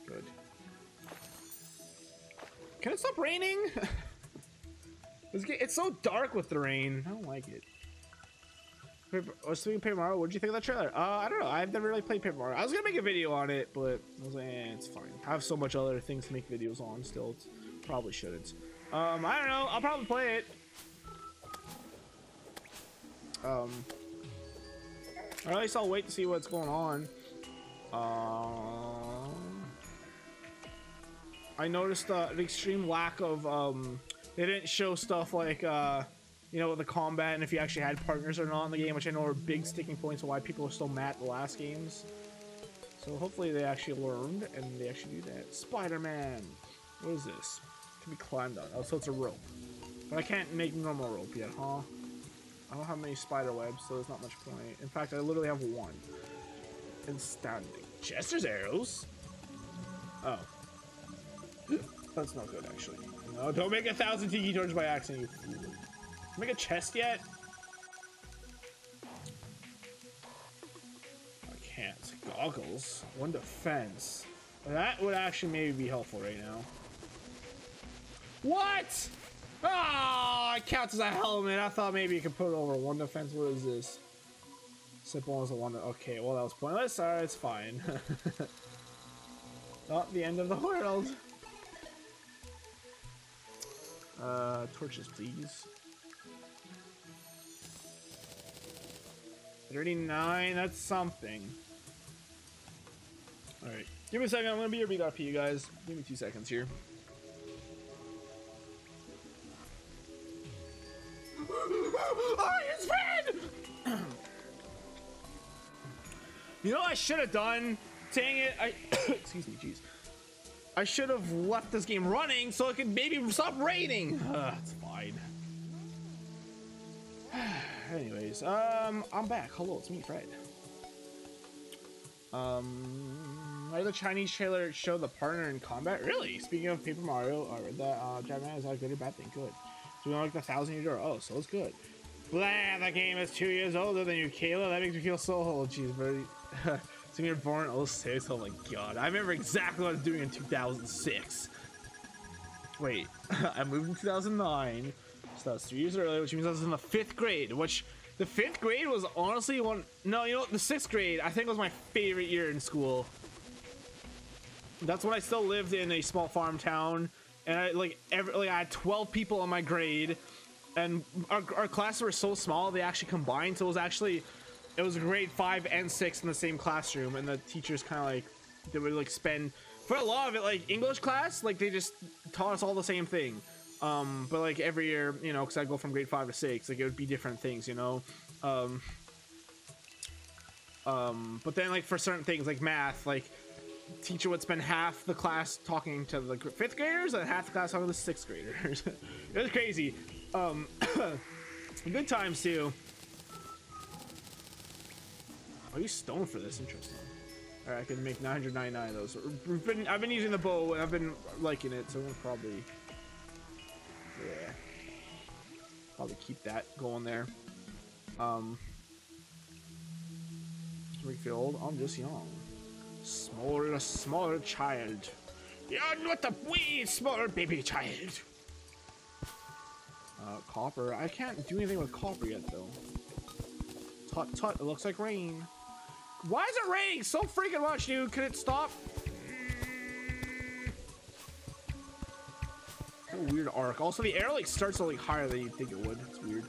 Speaker 1: Good. Can it stop raining? [laughs] it's so dark with the rain. I don't like it. Paper, oh, speaking of Paper Mario, what did you think of that trailer? Uh, I don't know. I've never really played Paper Mario. I was gonna make a video on it, but I was like, eh, it's fine. I have so much other things to make videos on still. It's, probably shouldn't. Um, I don't know. I'll probably play it. Um, or at least I'll wait to see what's going on. Um, I noticed uh, an extreme lack of um, they didn't show stuff like uh, you know the combat and if you actually had partners or not in the game, which I know are big sticking points of why people are still mad at the last games. So hopefully they actually learned and they actually do that. Spider-Man, what is this? Can be climbed on. Oh, so it's a rope, but I can't make normal rope yet, huh? I don't have many spider webs, so there's not much point. In fact, I literally have one. Outstanding. Jester's arrows. Oh. That's not good, actually. No, don't make a thousand tiki torches by accident, you fool. Make a chest yet? I can't. Goggles. One defense. That would actually maybe be helpful right now. What? Oh, it counts as a helmet. I thought maybe you could put it over one defense. What is this? Simple as a one. Okay, well that was pointless. Alright, it's fine. [laughs] Not the end of the world. Uh, torches, please. 39, that's something. Alright, give me a second, I'm gonna be your BRP, you guys. Give me two seconds here. [laughs] oh, it's red! [clears throat] you know what I should have done? Dang it, I... [coughs] Excuse me, jeez. I should have left this game running so it could maybe stop raining. [sighs] Uh, it's fine. [sighs] [sighs] Anyways, um, I'm back. Hello, it's me, Fred. Um, Why the Chinese trailer show the partner in combat? Really? Speaking of Paper Mario, I read that uh, Japan is that a good or bad thing? Good. So we like the thousand year door. Oh, so it's good. Blah, the game is two years older than you, Kayla. That makes me feel so old. Jeez, buddy. [laughs] so you're born 06? Oh my god. I remember exactly what I was doing in 2006. Wait, [laughs] I moved in 2009. So that's three years earlier, which means I was in the fifth grade, which the fifth grade was honestly one. No, you know what? The sixth grade, I think was my favorite year in school. That's when I still lived in a small farm town, and I like every like I had 12 people in my grade, and our, our classes were so small they actually combined. So it was actually it was grade five and six in the same classroom, and the teachers kind of like they would like spend for a lot of it like English class, like they just taught us all the same thing. Um, but like every year, you know, because I go from grade five to six, like it would be different things, you know. Um, um, but then like for certain things like math, like teacher would spend half the class talking to the fifth graders and half the class talking to the sixth graders. [laughs] it was crazy. Um, [coughs] good times too. Are you stoned for this? Interesting. All right, I can make 999 of those. We've been, I've been using the bow and I've been liking it, so we'll probably, yeah, probably keep that going there. Um, old. I'm just young. Small, small child. You're not a wee small baby child. Uh, copper. I can't do anything with copper yet, though. Tut tut. It looks like rain. Why is it raining so freaking much, dude? Could it stop? A weird arc. Also, the air like starts like higher than you think it would. It's weird.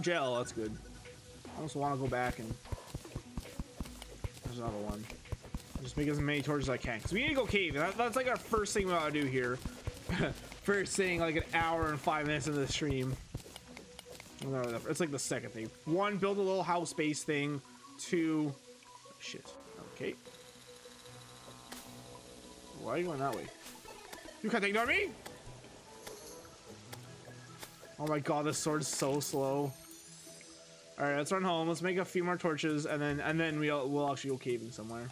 Speaker 1: Gel. That's good. I also want to go back and there's another one. Just make as many torches as I can. Because we need to go cave. That, that's like our first thing we gotta do here. [laughs] first thing, like an hour and five minutes into the stream. It's like the second thing. One, build a little house base thing. Two, shit. Okay. Why are you going that way? You can't ignore me! Oh my god, this sword's so slow. All right, let's run home. Let's make a few more torches, and then and then we'll we'll actually go caving somewhere.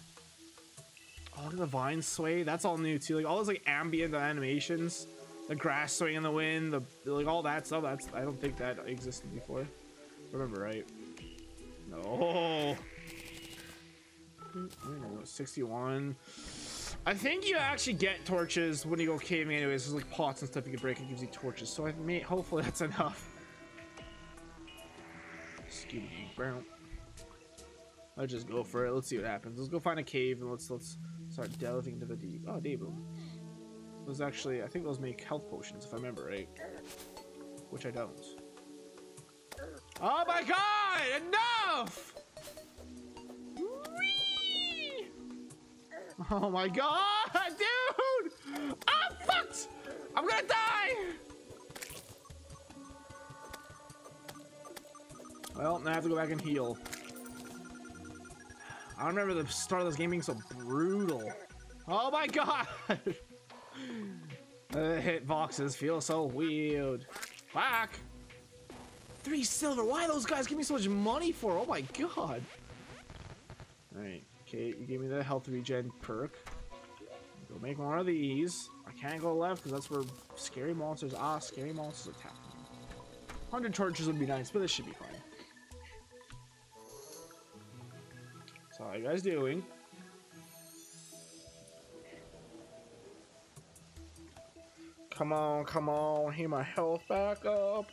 Speaker 1: Oh, look at the vines sway. That's all new too. Like all those like ambient animations, the grass swaying in the wind, the like all that stuff. That's I don't think that existed before. Remember right? No. [laughs] 61. I think you actually get torches when you go caving anyways. There's like pots and stuff you can break. It gives you torches. So I may hopefully that's [laughs] enough. Excuse me, brown. Just go for it. Let's see what happens. Let's go find a cave and let's let's start delving into the deep. Oh, boom. Those actually, I think those make health potions if I remember right. Which I don't. Oh my god! Enough! [laughs] Oh my god, dude! I'm fucked! I'm gonna die! Well, now I have to go back and heal. I remember the start of this game being so brutal. Oh my god! [laughs] the hit boxes feel so weird. Fuck! Three silver. Why those guys give me so much money for? Oh my god. Alright. Okay, you gave me the health regen perk. Go make more of these. I can't go left because that's where scary monsters ah scary monsters attack 100 torches would be nice, but this should be fine. So how you guys doing? Come on, come on, heal my health back up.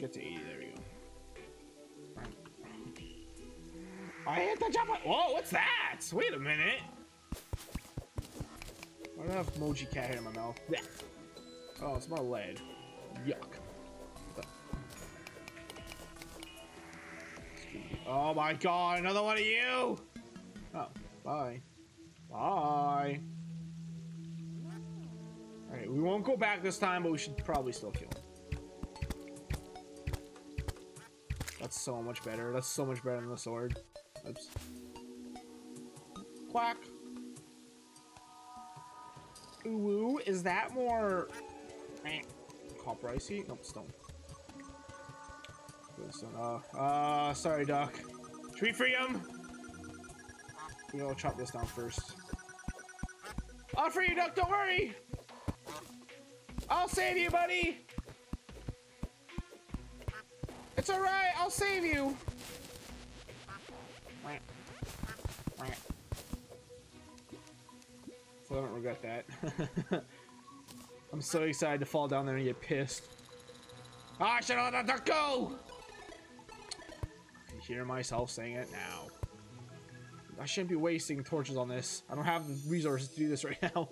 Speaker 1: Get to 80, there we go. I hit the jump. Whoa, what's that? Wait a minute. I don't have Moji cat hair in my mouth. Yeah. Oh, it's my lead. Yuck. Oh my god, another one of you! Oh, bye. Bye. Alright, we won't go back this time, but we should probably still kill him. That's so much better. That's so much better than the sword. Oops. Quack. Ooh, is that more... Copper icy? Nope, stone. this one. Uh, uh, sorry, Doc. Should we free him? We will chop this down first. I'll free you, Duck. Don't worry. I'll save you, buddy. It's all right. I'll save you. So I don't regret that. [laughs] I'm so excited to fall down there and get pissed. I should have let that go! I hear myself saying it now. I shouldn't be wasting torches on this. I don't have the resources to do this right [laughs] now.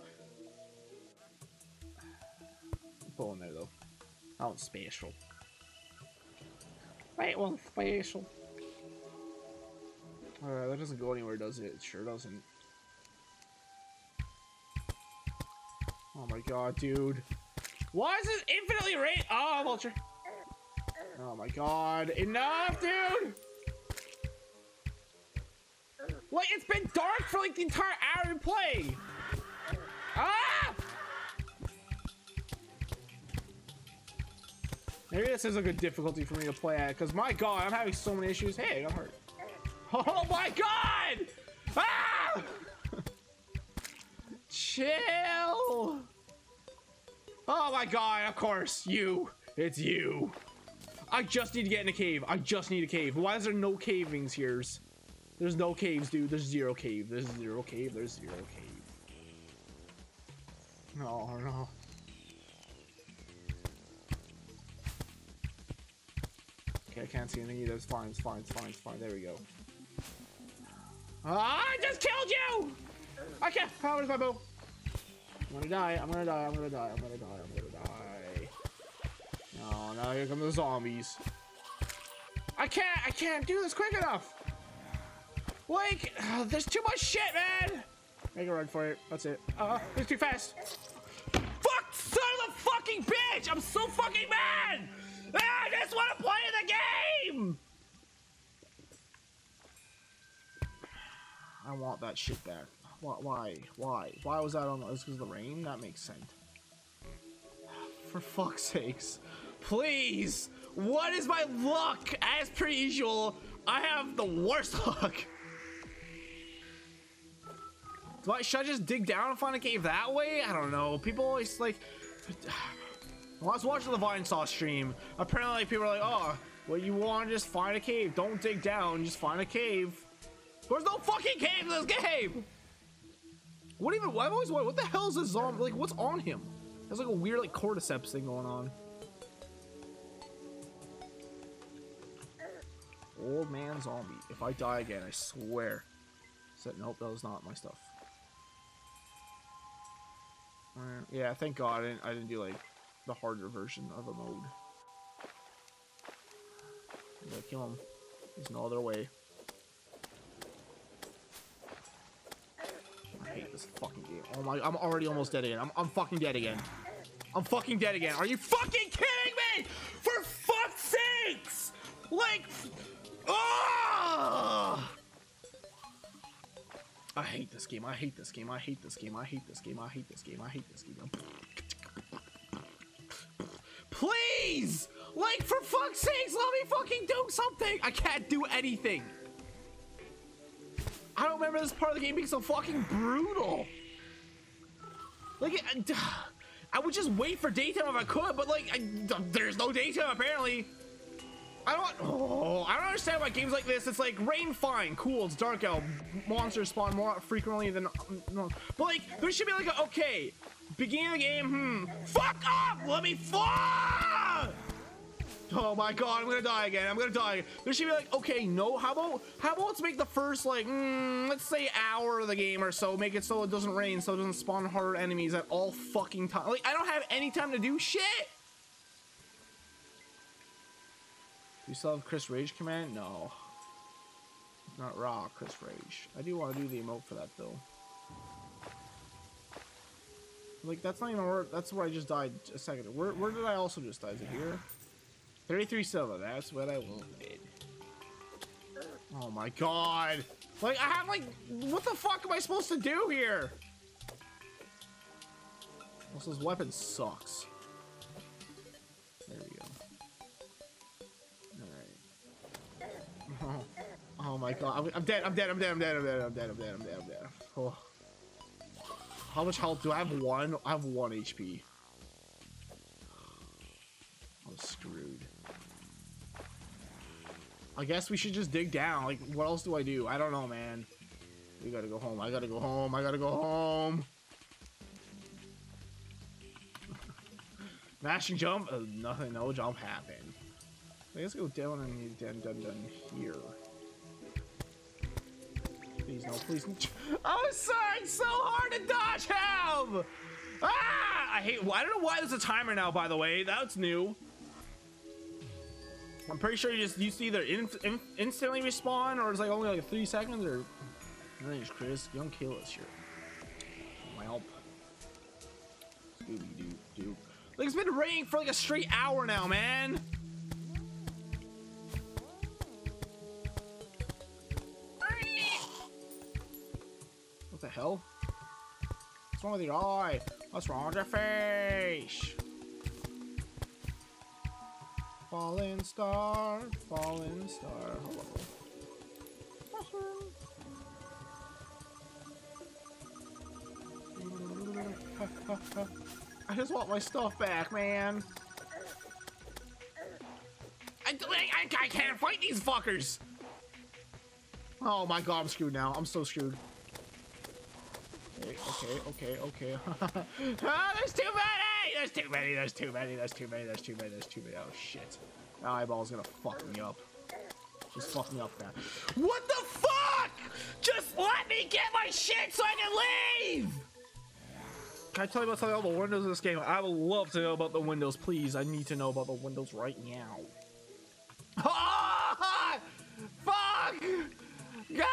Speaker 1: Pull in there though. Oh, special. Wait, well, special. Alright, that doesn't go anywhere, does it? It sure doesn't. Oh my god, dude. Why is it infinitely rate? Oh, vulture. Oh my god. Enough, dude! Like, it's been dark for like the entire hour of play. Ah! Maybe this is a good difficulty for me to play at, because my god, I'm having so many issues. Hey, I'm hurt. Oh my god! Ah! Chill! Oh my god, of course, you. It's you. I just need to get in a cave. I just need a cave. Why is there no cavings here? There's no caves, dude. There's zero cave. There's zero cave. There's zero cave. No, no. I can't see any of those. fine. It's fine. It's fine. It's fine. There we go. Ah, I just killed you! I can't. Oh, where's my bow? I'm gonna die. I'm gonna die. I'm gonna die. I'm gonna die. I'm gonna die. No, now here come the zombies. I can't. I can't do this quick enough. Like, uh, there's too much shit, man. Make a run for it. That's it. Uh, it's too fast. Fuck, son of a fucking bitch! I'm so fucking mad. Ah, I just want to play the game. I want that shit back. Why? Why? Why was that on? Because of the rain. That makes sense. For fuck's sakes, please. What is my luck? As per usual, I have the worst luck. Do I, should I just dig down and find a cave that way? I don't know. People always like. When I was watching the Vinesauce stream, apparently people are like, "Oh, well, you want to just find a cave? Don't dig down. Just find a cave." There's no fucking cave in this game. What even? I've always wondered, what the hell is this zombie? Like, what's on him? There's like a weird like cordyceps thing going on. Old man zombie. If I die again, I swear. Said nope, that was not my stuff. Yeah, thank God I didn't, I didn't do like the harder version of a mode. I'm gonna kill him. There's no other way. I hate this fucking game. Oh my, I'm already almost dead again. I'm, I'm fucking dead again. I'm fucking dead again. Are you fucking kidding me? For fuck's sakes! Like, oh! I hate this game. I hate this game. I hate this game. I hate this game. I hate this game. I hate this game. Please! Like, for fuck's sakes, let me fucking do something! I can't do anything! I don't remember this part of the game being so fucking brutal. Like, [sighs] I would just wait for daytime if I could, but like, I, there's no daytime apparently. I don't. Oh, I don't understand why games like this. It's like rain, fine, cool. It's dark out. Monsters spawn more frequently than no. But like, there should be like a okay. Beginning of the game. Hmm. Fuck off. Let me fuck. Oh my god, I'm gonna die again. I'm gonna die. There should be like, okay, no. How about how about let's make the first like, mm, let's say hour of the game or so, make it so it doesn't rain, so it doesn't spawn harder enemies at all fucking time. Like, I don't have any time to do shit. Do you still have Chris Rage command? No. Not raw, Chris Rage. I do want to do the emote for that though. Like that's not even where that's where I just died a second. Where where did I also just die? Is it here? 33 silver, that's what I wanted. Oh my god. Like, I have like, what the fuck am I supposed to do here? Also, this weapon sucks. There we go. Alright. Oh, [laughs] oh my god. I'm, I'm dead. I'm dead. I'm dead. I'm dead. I'm dead. I'm dead. I'm dead. I'm dead. I'm dead. Oh. How much health do I have? One. I have one HP. I'm screwed. I guess we should just dig down. Like, what else do I do? I don't know, man. We gotta go home. I gotta go home. I gotta go home. [laughs] Mashing jump? Uh, nothing. No jump happened. Guess go down and then done done here. Please no, please. No. Oh, sorry, it's so hard to dodge him. Ah! I hate. I don't know why there's a timer now. By the way, that's new. I'm pretty sure you just you either in, in, instantly respawn or it's like only like three seconds or. Nice, Chris. Young kill us here. Welp. Scooby Doo Doo. Like it's been raining for like a straight hour now, man. The hell? What's wrong with your eye? What's wrong with your face? Falling star, falling star. Hello. [laughs] I just want my stuff back, man. I, I, I can't fight these fuckers. Oh my god, I'm screwed now. I'm so screwed. Okay, okay, okay, [laughs] ah, there's too many! There's too many, there's too many, there's too many, there's too many, there's too many. Oh shit. My eyeball's gonna fuck me up. Just fuck me up, man. What the fuck? Just let me get my shit so I can leave! Can I tell you about something about the windows of this game? I would love to know about the windows, please. I need to know about the windows right now. [laughs] Ah! Fuck! Go!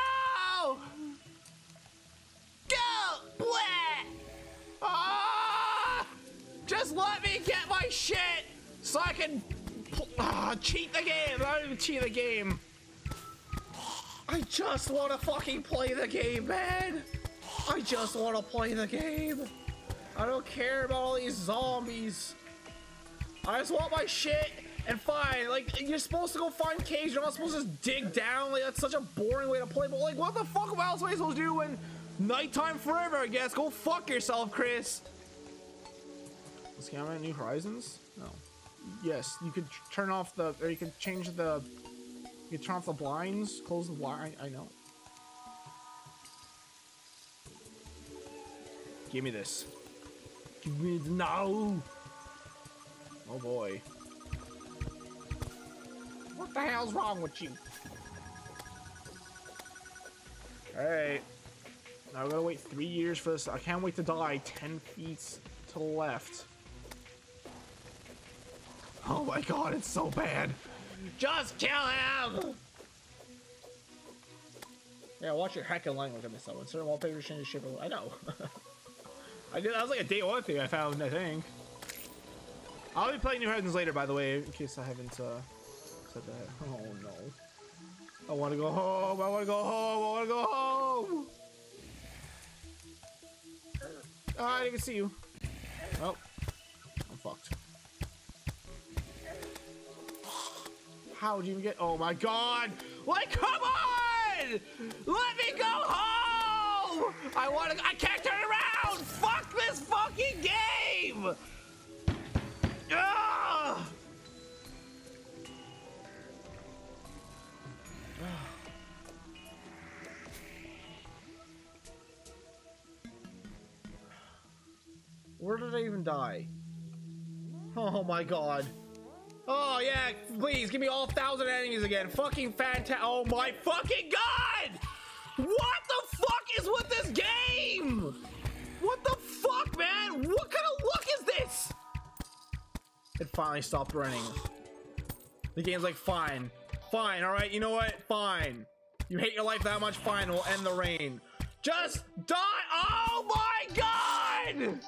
Speaker 1: Go! Blah! Ah! Just let me get my shit so I can ah, cheat the game. I don't even cheat the game. I just want to fucking play the game, man. I just want to play the game. I don't care about all these zombies. I just want my shit and fine. Like, you're supposed to go find caves. You're not supposed to just dig down. Like, that's such a boring way to play. But, like, what the fuck else am I supposed to do when nighttime forever, I guess? Go fuck yourself, Chris. Let's Is camera New Horizons? No. Yes, you could turn off the, or you could change the, you could turn off the blinds, close the blind. I, I know. Give me this. Give me the now. Oh boy. What the hell's wrong with you? Alright. Now we're gonna wait three years for this. I can't wait to die 10 feet to the left. Oh my god, it's so bad. Just kill him! Yeah, watch your heckin' language on this though. Insert wallpaper change shape. I know. [laughs] I did. That was like a day one thing I found. I think. I'll be playing New Horizons later, by the way, in case I haven't uh, said that. Oh no. I want to go home. I want to go home. I want to go home. Oh, I didn't even see you. Oh, I'm fucked. How would you even get? Oh my god! Like, come on! Let me go home! I want to. I can't turn around. Fuck this fucking game! Ugh! Where did I even die? Oh my god. Oh yeah, please give me all thousand enemies again. Fucking fantastic. Oh my fucking god! What the fuck is with this game? What the fuck, man? What kind of luck is this? It finally stopped raining. The game's like, fine. Fine, alright, you know what? Fine. You hate your life that much? Fine, we'll end the rain. Just die! Oh my god!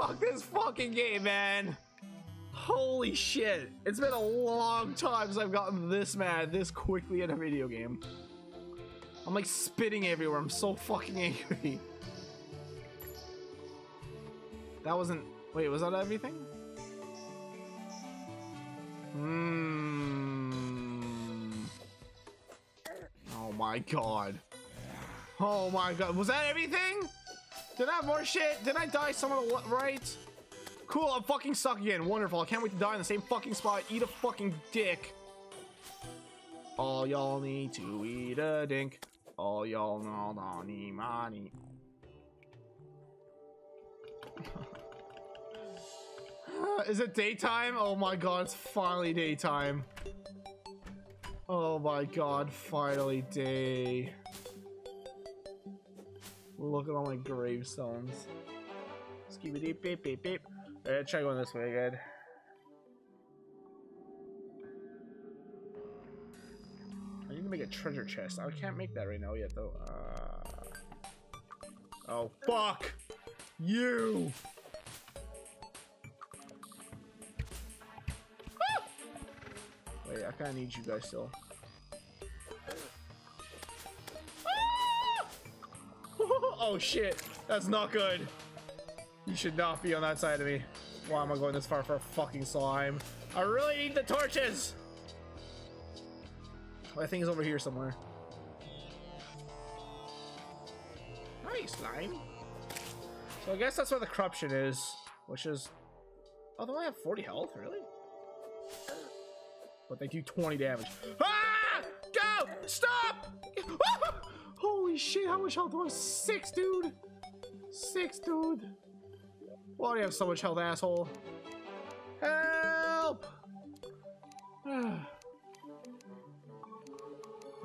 Speaker 1: Fuck this fucking game, man. Holy shit. It's been a long time since I've gotten this mad this quickly in a video game. I'm like spitting everywhere. I'm so fucking angry. That wasn't... Wait, was that everything? Mmm. Oh my god. Oh my god. Was that everything? Did I have more shit? Did I die somewhere right? Cool, I'm fucking stuck again. Wonderful. I can't wait to die in the same fucking spot. Eat a fucking dick. All y'all need to eat a dink. All y'all know don't money. [laughs] Is it daytime? Oh my god, it's finally daytime. Oh my god, finally day. Look at all my gravestones. Skibidi beep beep beep. Alright, try going this way, good. I need to make a treasure chest. I can't make that right now yet, though. Uh... Oh, fuck! You! Wait, I kinda need you guys still. [laughs] Oh shit, that's not good. You should not be on that side of me. Why am I going this far for a fucking slime? I really need the torches! I think it's over here somewhere. Hi, slime. So I guess that's where the corruption is, which is... Oh, they only have 40 health, really? But they do 20 damage. Ah! Go! Stop! [laughs] Holy shit, how much health was? Six, dude! Six, dude! Why do you have so much health, asshole? Help! [sighs] I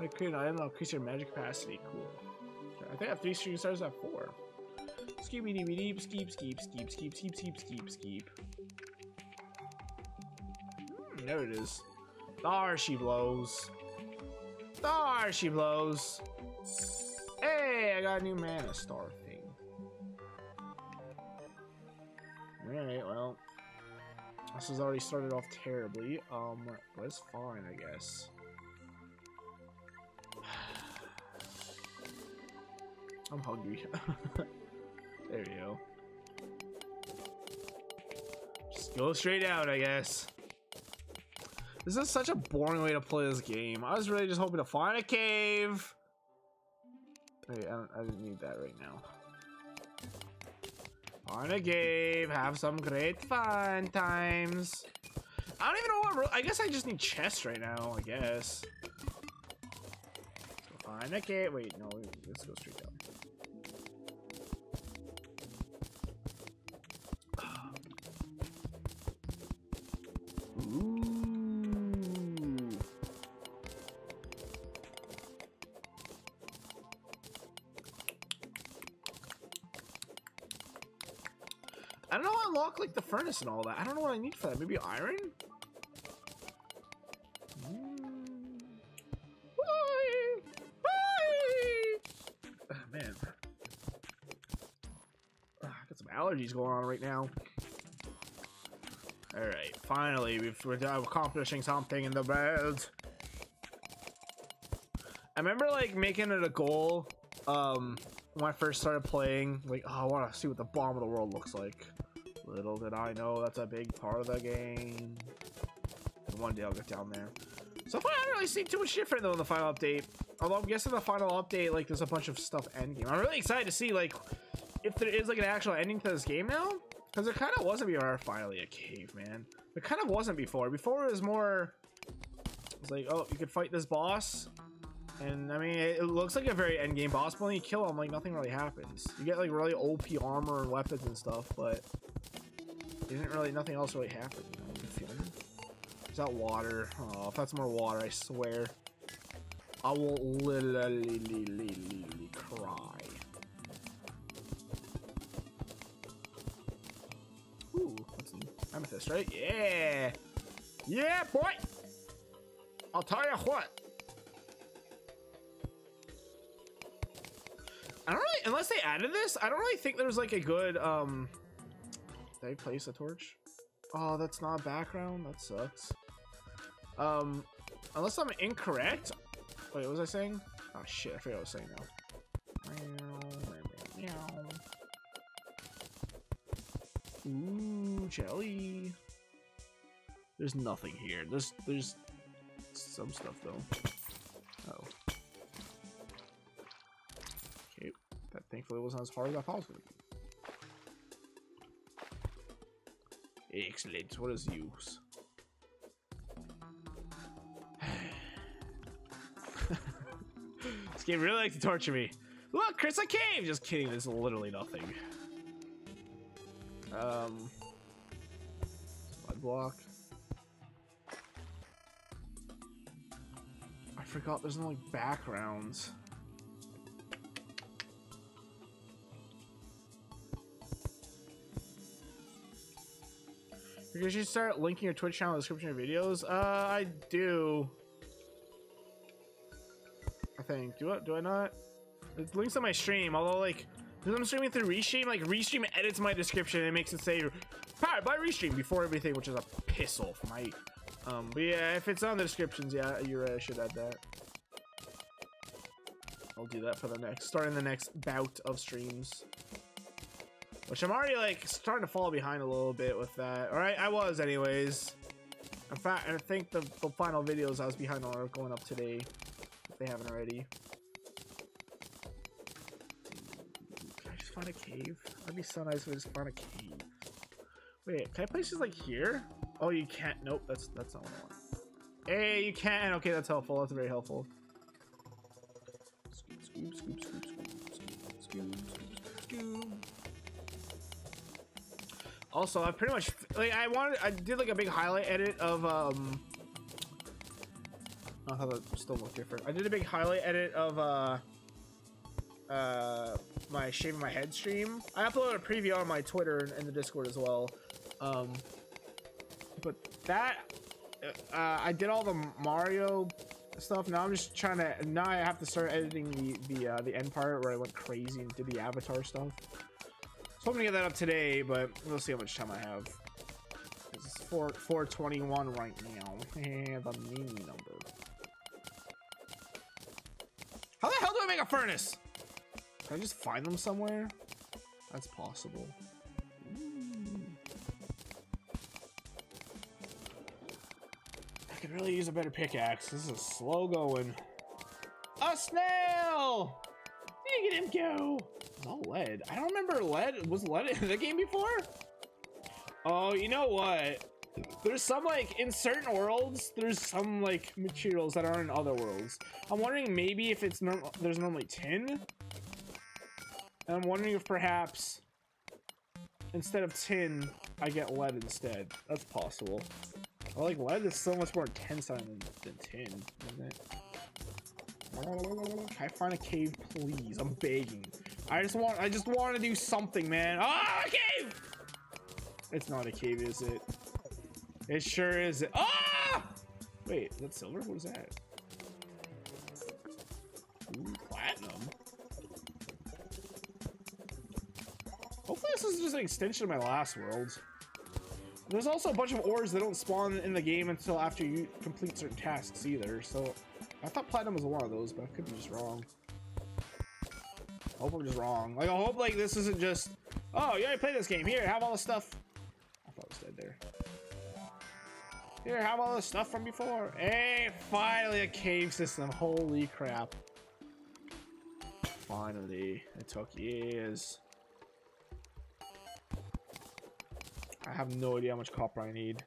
Speaker 1: create an item that'll increase your magic capacity. Cool. I think I have three shooting stars. I have four. Skeepy dee deep, skeep, skeep, skeep, skeep, skeep, skeep, skeep, skeep. Hmm, there it is. There she blows. There she blows. Hey, I got a new mana star thing. Alright, well. This has already started off terribly. Um, but it's fine, I guess. [sighs] I'm hungry. [laughs] there we go. Just go straight out, I guess. This is such a boring way to play this game. I was really just hoping to find a cave. Wait, I, don't, I didn't need that right now. On a game, have some great fun times. I don't even know what. I guess I just need chests right now. I guess. So find a cave. Wait, no. Let's go straight down. [gasps] Ooh. Like the furnace and all that. I don't know what I need for that. Maybe iron? Mm. Ah, man. Ah, I got some allergies going on right now. Alright, finally, we've, we're accomplishing something in the world. I remember, like, making it a goal, um, when I first started playing, like, oh, I want to see what the bottom of the world looks like. Little did I know that's a big part of the game. And one day I'll get down there. So far, I haven't really seen too much different, though, in the final update. Although I'm guessing the final update, like, there's a bunch of stuff endgame. I'm really excited to see, like, if there is, like, an actual ending to this game now. Because it kind of wasn't before finally a cave, man. It kind of wasn't before. Before it was more... It's like, oh, you could fight this boss. And, I mean, it, it looks like a very endgame boss, but when you kill him, like, nothing really happens. You get, like, really OP armor and weapons and stuff, but... Isn't really, nothing else really happened? Is that water? Oh, if that's more water, I swear. I will literally cry. Ooh, that's an amethyst, right? Yeah! Yeah, boy! I'll tell you what. I don't really, unless they added this, I don't really think there's like a good, um, did I place a torch? Oh, that's not background? That sucks. Um, unless I'm incorrect. Wait, what was I saying? Oh shit, I forgot what I was saying now. Ooh, jelly. There's nothing here. There's there's some stuff though. Oh. Okay. Thankfully, it wasn't as hard as I thought it was Excellent. What is use? [sighs] this game really likes to torture me. Look, Chris, I came! Just kidding. There's literally nothing. Um, slide block. I forgot. There's no like backgrounds. Because you should start linking your Twitch channel in the description of videos. Uh, I do. I think. Do I? Do I not? It links on my stream. Although, like, because I'm streaming through Restream, like Restream edits my description and makes it say powered by Restream before everything, which is a piss off, mate. Um, but yeah, if it's on the descriptions, yeah, you're right. I should add that. I'll do that for the next, starting the next bout of streams. Which I'm already like starting to fall behind a little bit with that. All right, I was anyways. In fact, I think the, the final videos I was behind on are going up today. If they haven't already. Can I just find a cave? That'd be so nice if I just find a cave. Wait, can I place this like here? Oh, you can't. Nope, that's that's not what I want. Hey, you can. Okay, that's helpful. That's very helpful. Scoop, scoop, scoop, Also, I pretty much like I wanted I did like a big highlight edit of um I thought that still looked different. I did a big highlight edit of uh uh my shaving my head stream. I uploaded a preview on my Twitter and the Discord as well. Um but that uh, I did all the Mario stuff. Now I'm just trying to now I have to start editing the the uh, the end part where I went crazy and did the avatar stuff. I'm gonna get that up today, but we'll see how much time I have. It's 4 421 right now. [laughs] the mini number. How the hell do I make a furnace? Can I just find them somewhere? That's possible. Ooh. I could really use a better pickaxe. This is slow going. A snail! Look at him go! All lead. I don't remember lead. Was lead in the game before? Oh, you know what? There's some like in certain worlds, there's some like materials that aren't in other worlds. I'm wondering maybe if it's normal. There's normally tin. And I'm wondering if perhaps instead of tin, I get lead instead. That's possible. I like lead is so much more intense than, than tin, isn't it? Can I find a cave, please? I'm begging. I just want I just want to do something, man. Ah, cave! It's not a cave, is it? It sure is. Ah! Wait, that's silver? What is that? Ooh, platinum. Hopefully this is just an extension of my last world. There's also a bunch of ores that don't spawn in the game until after you complete certain tasks either, so I thought platinum was one of those, but I could be just wrong. Hope I'm just wrong. Like, I hope, like, this isn't just, oh, you already played this game. Here, have all the stuff. I thought it was dead there. Here, have all the stuff from before. Hey, finally a cave system. Holy crap. Finally. It took years. I have no idea how much copper I need.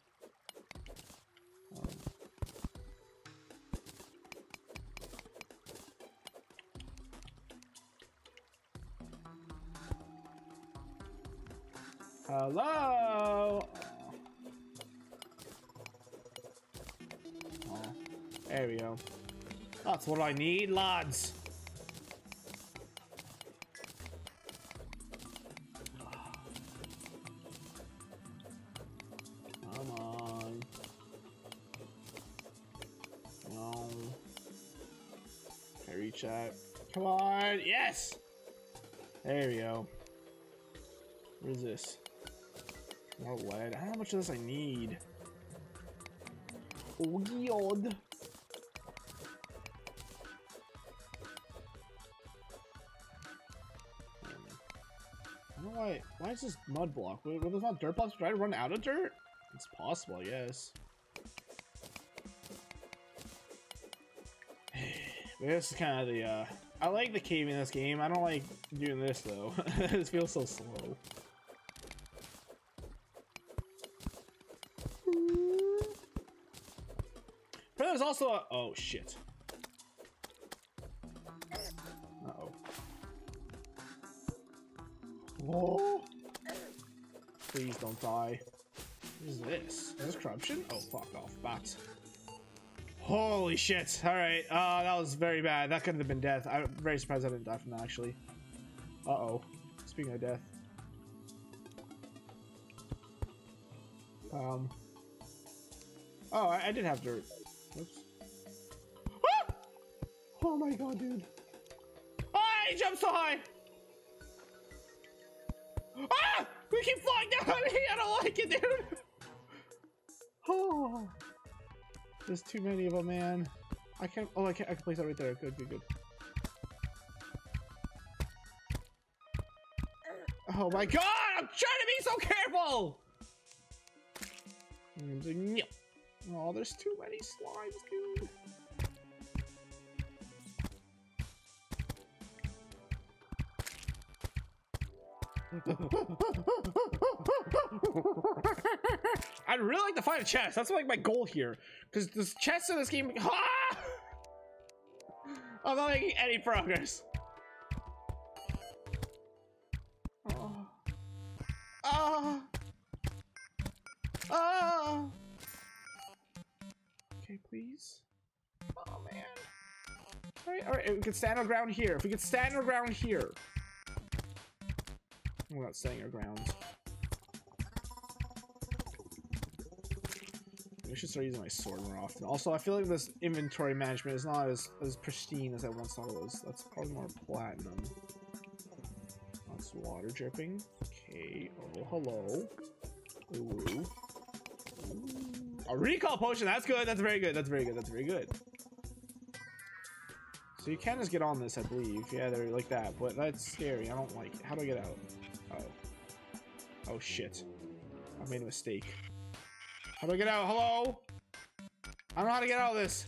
Speaker 1: Hello? Oh, there we go. That's what I need, lads. Come on. No. Reach that? Come on. Yes! There we go. What is this? Much of this I need. Oh, why. Why is this mud block? Were those not dirt blocks? Did I run out of dirt? It's possible, yes. [sighs] This is kind of the uh, I like the cave in this game. I don't like doing this though. [laughs] this feels so slow. Also a oh shit. Uh oh. Whoa. Please don't die. What is this? Is this corruption? Oh fuck off, bats. Holy shit. Alright. Uh, that was very bad. That couldn't have been death. I'm very surprised I didn't die from that, actually. Uh-oh. Speaking of death. Um. Oh, I, I did have dirt. Oh my god, dude. Oh, he jumped so high! Ah! We keep flying down! I don't like it, dude! Oh. [sighs] There's too many of them, man. I can't. Oh, I can't. I can place that right there. Good, good, good. Oh my god! I'm trying to be so careful. Oh, there's too many slimes, dude. [laughs] I'd really like to find a chest. That's like my goal here. Because this chest in this game. Ah! [laughs] I'm not making any progress. Oh. Oh. Oh. Okay, please. Oh man. Alright, alright, we can stand our ground here. If we can stand our ground here. We're not standing our ground. I should start using my sword more often. Also, I feel like this inventory management is not as, as pristine as I once thought it was. That's probably more platinum. That's water dripping. Okay. Oh, hello. Ooh. A recall potion. That's good. That's very good. That's very good. That's very good. So you can just get on this, I believe. Yeah, they're like that. But that's scary. I don't like it. How do I get out? Oh. Shit. I made a mistake. How do I get out? Hello? I don't know how to get out of this.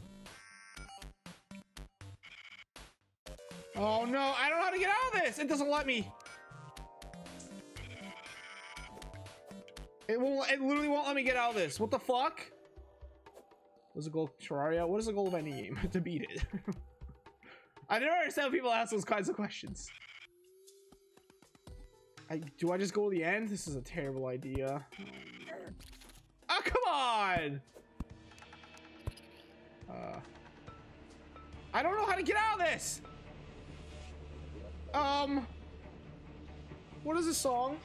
Speaker 1: Oh no, I don't know how to get out of this. It doesn't let me. It won't, it literally won't let me get out of this. What the fuck? What's the goal Terraria? What is the goal of any game? [laughs] to beat it. [laughs] I never understand people ask those kinds of questions. I, do I just go to the end? This is a terrible idea. Oh, come on! Uh, I don't know how to get out of this! Um... What is this song?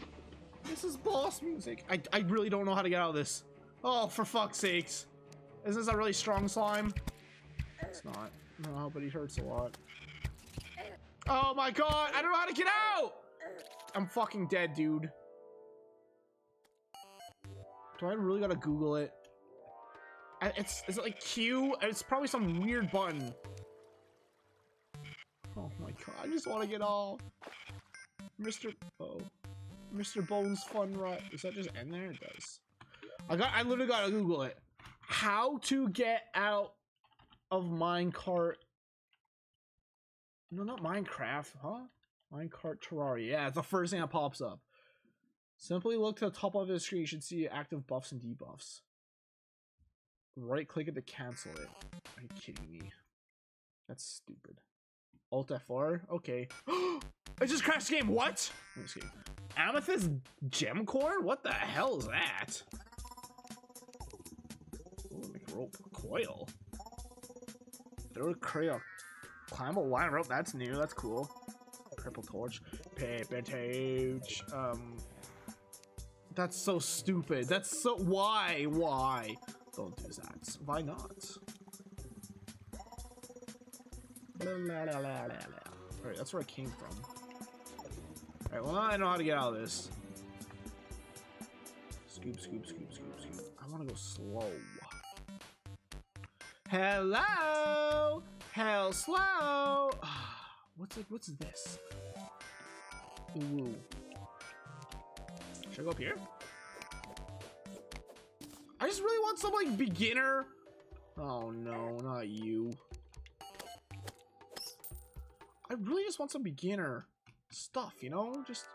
Speaker 1: This is boss music. I, I really don't know how to get out of this. Oh, for fuck's sakes. Is this a really strong slime? It's not. No, but he hurts a lot. Oh my god, I don't know how to get out! I'm fucking dead, dude. Do I really gotta Google it? It's is it like Q? It's probably some weird button. Oh my god! I just want to get off. Mr. Oh, Mr. Bones Fun Run. Does that just end there? It does. I got. I literally gotta Google it. How to get out of minecart? No, not Minecraft, huh? Minecart Terraria. Yeah, it's the first thing that pops up. Simply look to the top of the screen. You should see active buffs and debuffs. Right click it to cancel it. Are you kidding me? That's stupid. Alt F4? Okay. [gasps] I just crashed the game. What? Amethyst gem core? What the hell is that? Ooh, make rope coil. Throw a crayon. Climb a line rope. Oh, that's new. That's cool. Purple torch. Paper torch. Um, that's so stupid. That's so why? Why? Don't do that. Why not? Alright, that's where I came from. Alright, well now I know how to get out of this. Scoop, scoop, scoop, scoop, scoop. I want to go slow. Hello! Hell slow! [sighs] What's it? What's this? Ooh. Should I go up here? I just really want some, like, beginner. Oh, no, not you. I really just want some beginner stuff, you know? Just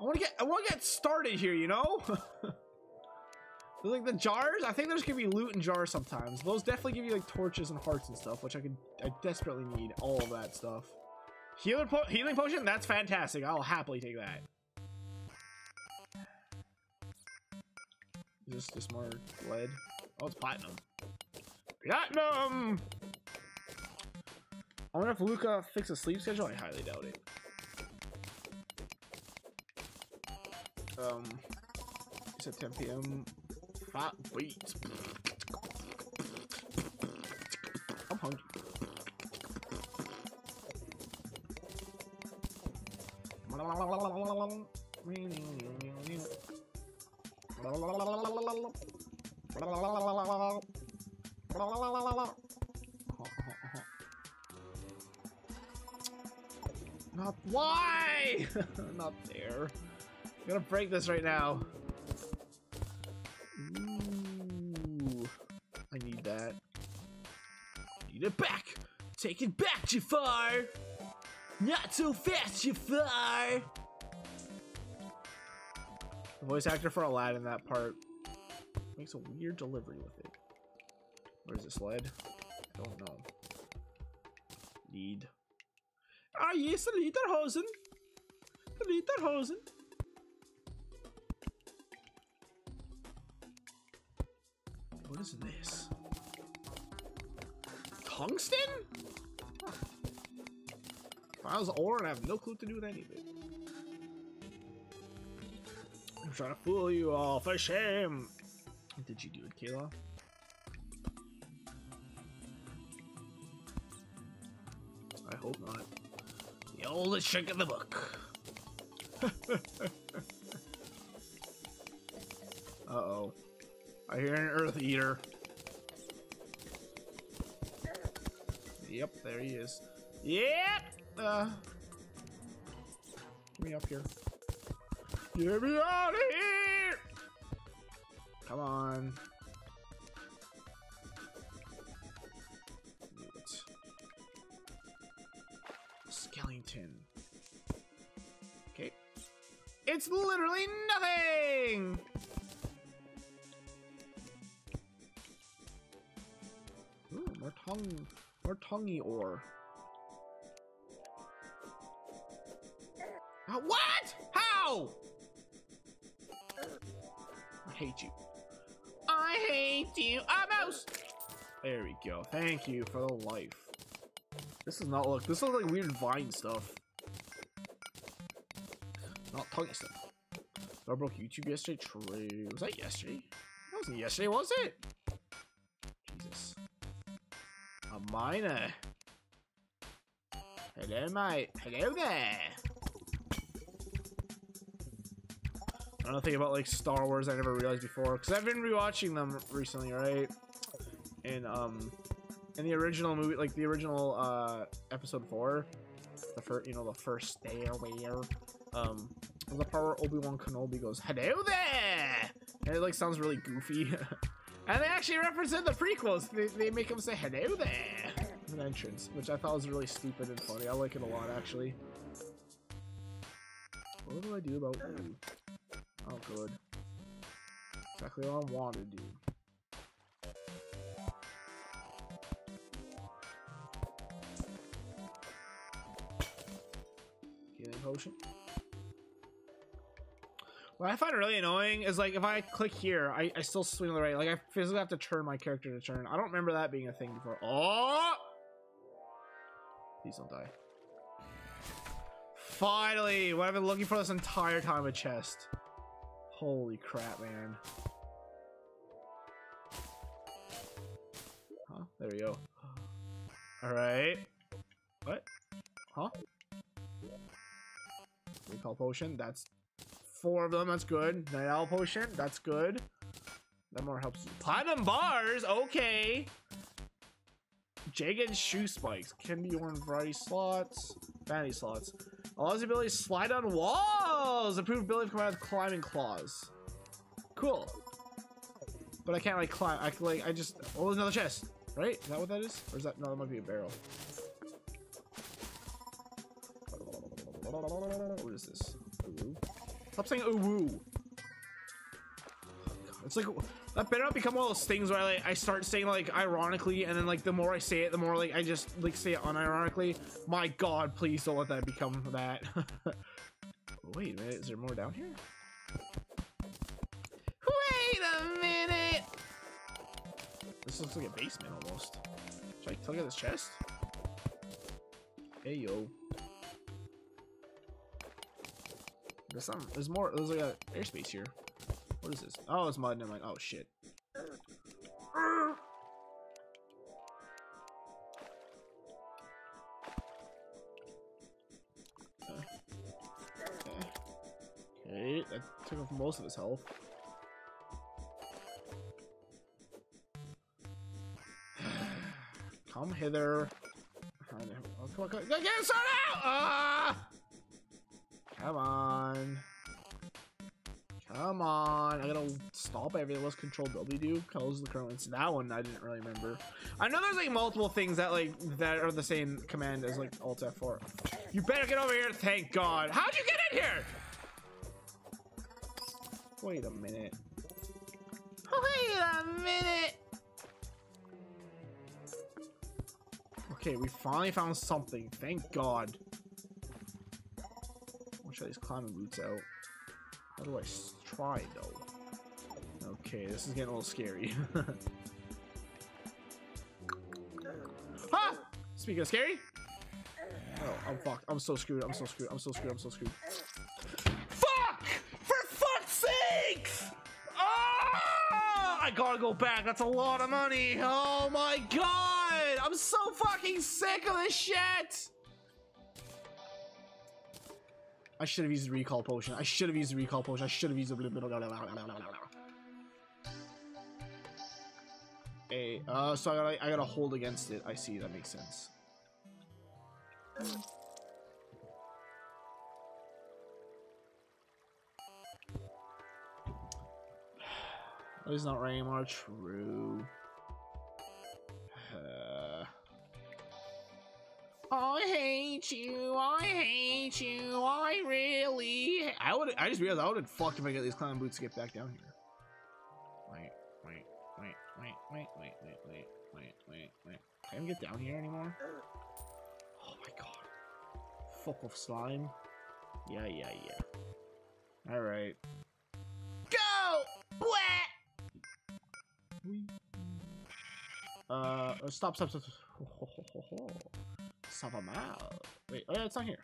Speaker 1: I want to get I want to get started here, you know? [laughs] like the jars, I think there's gonna be loot in jars sometimes. Those definitely give you like torches and hearts and stuff, which I could I desperately need all that stuff. Healing po healing potion, that's fantastic. I'll happily take that. Is this just more lead? Oh, it's platinum. Platinum! I wonder if Luca fixed a sleep schedule. I highly doubt it. Um, it's at 10 p.m. Fat beats. Not there. I'm gonna break this right now. Ooh, I need that. Need it back. Take it back, Jafar. Not so fast, Jafar. The voice actor for Aladdin that part makes a weird delivery with it. Where's this lead? I don't know. Need. Ah, yes, Lederhosen. Lederhosen. What is this? Tungsten? Huh. Files ore and I have no clue to do with any of it. I'm trying to fool you all, for shame! What Did you do it, Kayla? I hope not. The oldest trick in the book. [laughs] Uh-oh. I hear an Earth Eater. Yep, there he is. Yep! Uh, get me up here. Get me out of here! Come on. It's literally nothing! Ooh, more tongue, more tonguey ore. Uh, what? How? I hate you. I hate you. A mouse. There we go. Thank you for the life. This is not look. This looks like weird vine stuff. Not tonguey stuff. I broke YouTube yesterday. True. Was that yesterday? That wasn't yesterday, was it? Jesus. A miner. Hello, mate. Hello there. I don't think about like Star Wars I never realized before because I've been rewatching them recently, right? And um, in the original movie, like the original uh episode four, the first, you know, the first stairway, um, the part where Obi Wan Kenobi goes, "Hello there," and it like sounds really goofy. [laughs] and they actually represent the prequels. They, they make him say "Hello there" an entrance, which I thought was really stupid and funny. I like it a lot, actually. What do I do about you? Oh, good. Exactly what I wanted, dude. Healing potion. What I find really annoying is like if I click here, I, I still swing the right. Like I physically have to turn my character to turn. I don't remember that being a thing before. Oh! Please don't die. Finally! What I've been looking for this entire time, a chest. Holy crap, man. Huh? There we go. Alright. What? Huh? Recall potion. That's four of them. That's good. Night owl potion. That's good. That more helps. Platinum bars. Okay. Jagged shoe spikes. Can be worn variety slots. Vanity slots. Allows the ability to slide on walls. Improved ability out with climbing claws. Cool. But I can't like climb. I like I just. Oh, there's another chest. Right? Is that what that is? Or is that no? That might be a barrel. What is this? Ooh. Stop saying ooh woo. It's like that better not become one of those things where I like I start saying like ironically, and then like the more I say it, the more like I just like say it unironically. My God, please don't let that become that. [laughs] Wait a minute, is there more down here? Wait a minute. This looks like a basement almost. Should I look at this chest? Hey yo. There's some. There's more. There's like a airspace here. What is this? Oh, it's mud. And I'm like, oh shit. Okay, that took off most of his health. [sighs] Come hither. Oh, come on, come on, get out! Ah! Come on. Come on. I gotta stop everything. Let's control W do. Close the current ones. That one I didn't really remember. I know there's like multiple things that like that are the same command as like Alt F4. You better get over here. Thank God. How'd you get in here? Wait a minute. Wait a minute. Okay, we finally found something. Thank God. Try these climbing boots out. How do I try though? Okay, this is getting a little scary. [laughs] ha! Speaking of scary. Oh, I'm fucked. I'm so screwed. I'm so screwed. I'm so screwed. I'm so screwed. Fuck! For fuck's sakes! Oh! I gotta go back. That's a lot of money. Oh my god! I'm so fucking sick of this shit! I should have used the recall potion. I should have used the recall potion. I should have used the blah, blah. Hey, uh, so I gotta, I gotta hold against it. I see, that makes sense. [sighs] Is not Raymar true. I hate you. I hate you. I really. I would. I just realized I would have fucked if I get these clown boots to get back down here. Wait, wait, wait, wait, wait, wait, wait, wait, wait, wait, wait. Can I get down here anymore? Oh my god. Fuck off slime. Yeah, yeah, yeah. All right. Go. Blah. Uh, stop, stop, stop. stop. Stop him out. Wait, oh yeah, it's not here.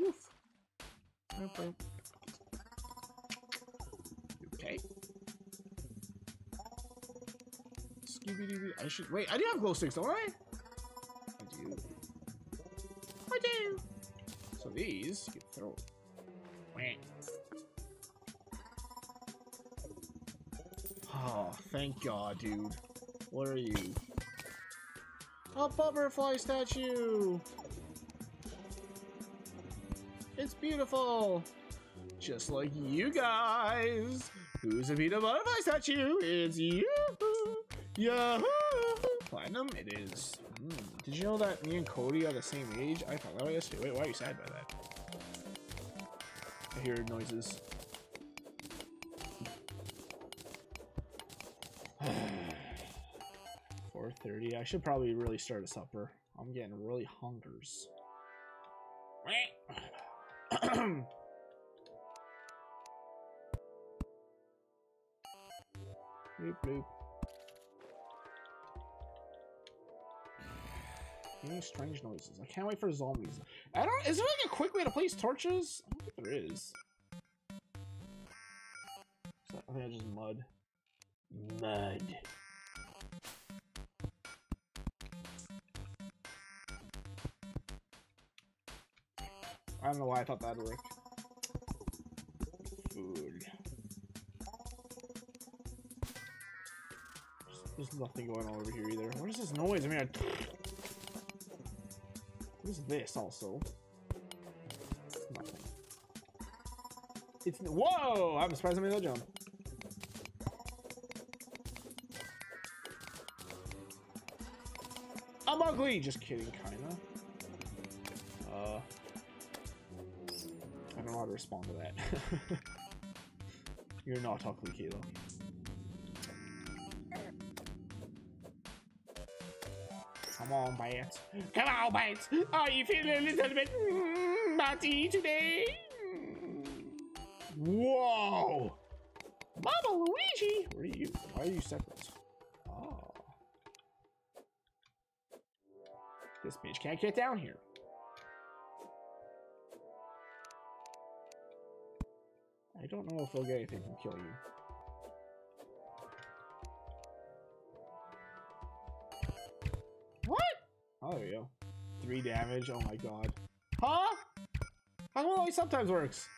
Speaker 1: Woof. Boop. Okay. Scooby Doo. I should wait. I do have glow sticks, don't I? I do. I do. So these you can throw. Wah. Oh, thank God, dude. What are you? A butterfly statue! It's beautiful! Just like you guys! Who's a peanut butterfly statue? It's you! Yahoo! Platinum it is. Hmm. Did you know that me and Cody are the same age? I thought that was yesterday. Wait, why are you sad by that? I hear noises. Thirty. I should probably really start a supper. I'm getting really hungers. bloop. Any strange noises. I can't wait for zombies. I don't. Is there like a quick way to place torches? I don't think there is. So, I think I just mud. Mud. I don't know why I thought that'd work. Food. There's, there's nothing going on over here either. What is this noise? I mean, I... What is this also? Nothing. It's whoa! I'm surprised I made that jump. I'm ugly. Just kidding, kinda. Respond to that. [laughs] You're not ugly, Kayla. Come on, Bat. Come on, Bat. Are you feeling a little bit mm, batty today? Whoa! Mama Luigi! Where are you? Why are you separate? Oh. This bitch can't get down here. Don't know if they'll get anything from killing you. What? Oh, there you go. Three damage. Oh my god. Huh? How come it only sometimes works?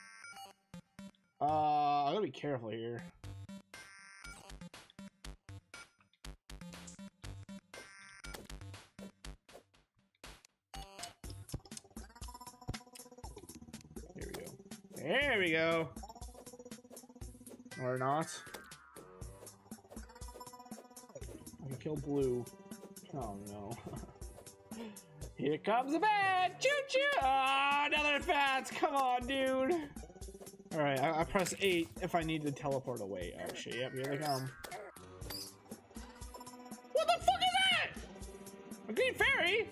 Speaker 1: Uh, I gotta be careful here. There we go. There we go. Or not. I can kill blue. Oh no. [laughs] Here comes a bat! Choo choo! Oh, another bat! Come on, dude! Alright, I, I, press 8 if I need to teleport away. Oh shit, yep, here they come. What the fuck is that? A green fairy?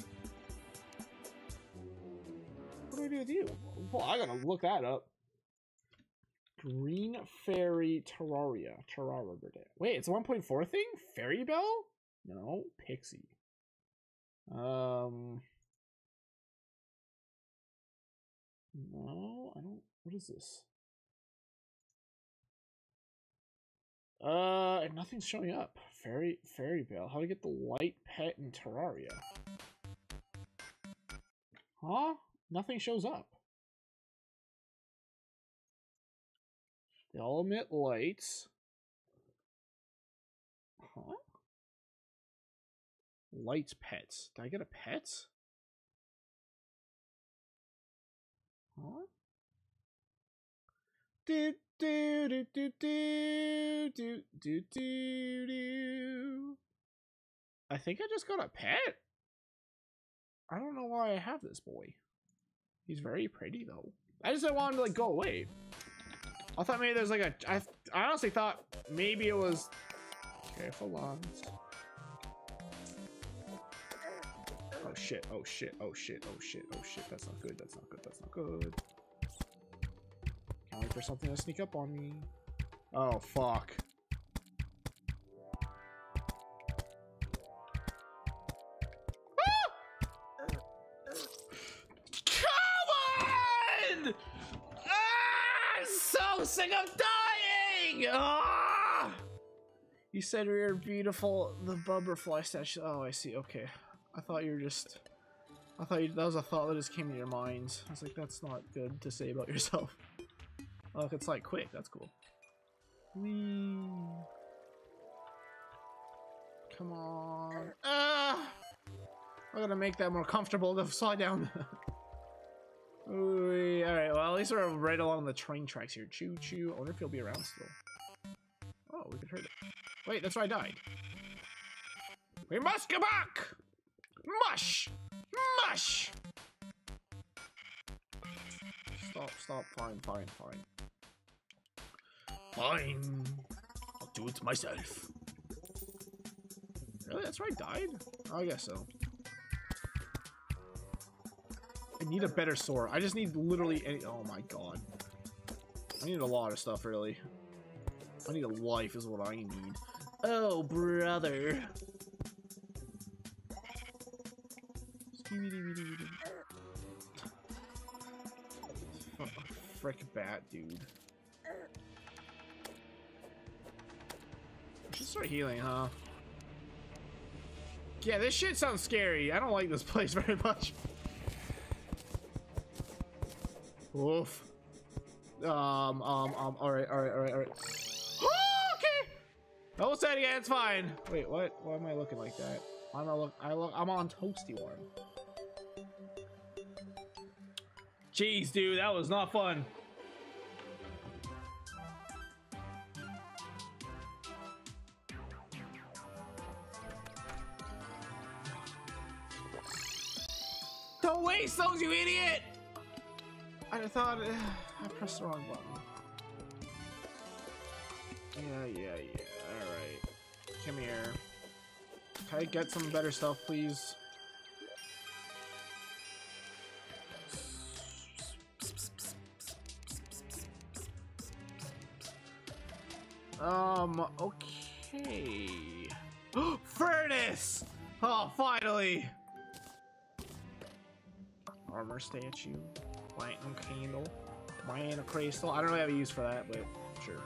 Speaker 1: What do I do with you? Well, I gotta look that up. Green Fairy Terraria. Terraria. Wait, it's a 1.4 thing? Fairy Bell? No, Pixie. Um. No, I don't. What is this? Uh, nothing's showing up. Fairy, Fairy Bell. How to get the white pet in Terraria? Huh? Nothing shows up. They all emit lights. Huh? Lights pets. Did I get a pet? Huh? Do do do do do do do do do. I think I just got a pet. I don't know why I have this boy. He's very pretty though. I just didn't want him to like go away. I thought maybe there's like a. I, I honestly thought maybe it was. Okay, Careful, Lons. Oh shit, oh shit, oh shit, oh shit, oh shit. That's not good, that's not good, that's not good. Can't wait for something to sneak up on me. Oh, fuck. You said we were beautiful. The butterfly statue. Oh, I see. Okay. I thought you were just... I thought you, that was a thought that just came to your mind. I was like, that's not good to say about [laughs] yourself. Oh, it's like quick. That's cool. Whee. Come on. Ah! I'm gonna make that more comfortable to slide down. [laughs] Alright, well, at least we're right along the train tracks here. Choo choo. I wonder if he'll be around still. Oh, we could hurt it. Wait, that's where I died. We must go back! Mush! Mush! Stop, stop. Fine, fine, fine. Fine. I'll do it myself. Really? That's where I died? Oh, I guess so. I need a better sword. I just need literally any- oh my god. I need a lot of stuff, really. I need a life is what I need. Oh, brother. Frick bat, dude. Should start healing, huh? Yeah, this shit sounds scary. I don't like this place [laughs] very much. Oof. Um, um, um, alright, alright, alright, alright. Said again, it's fine. Wait, what? Why am I looking like that? I'm not look, I look, I'm on toasty one. Jeez, dude, that was not fun. Don't waste those, you idiot! I thought uh, [sighs] I pressed the wrong button. Yeah, yeah, yeah. Come here. Can I get some better stuff, please? Um, okay. [gasps] Furnace! Oh, finally! Armor statue. Platinum candle. Mana crystal. I don't really have a use for that, but sure.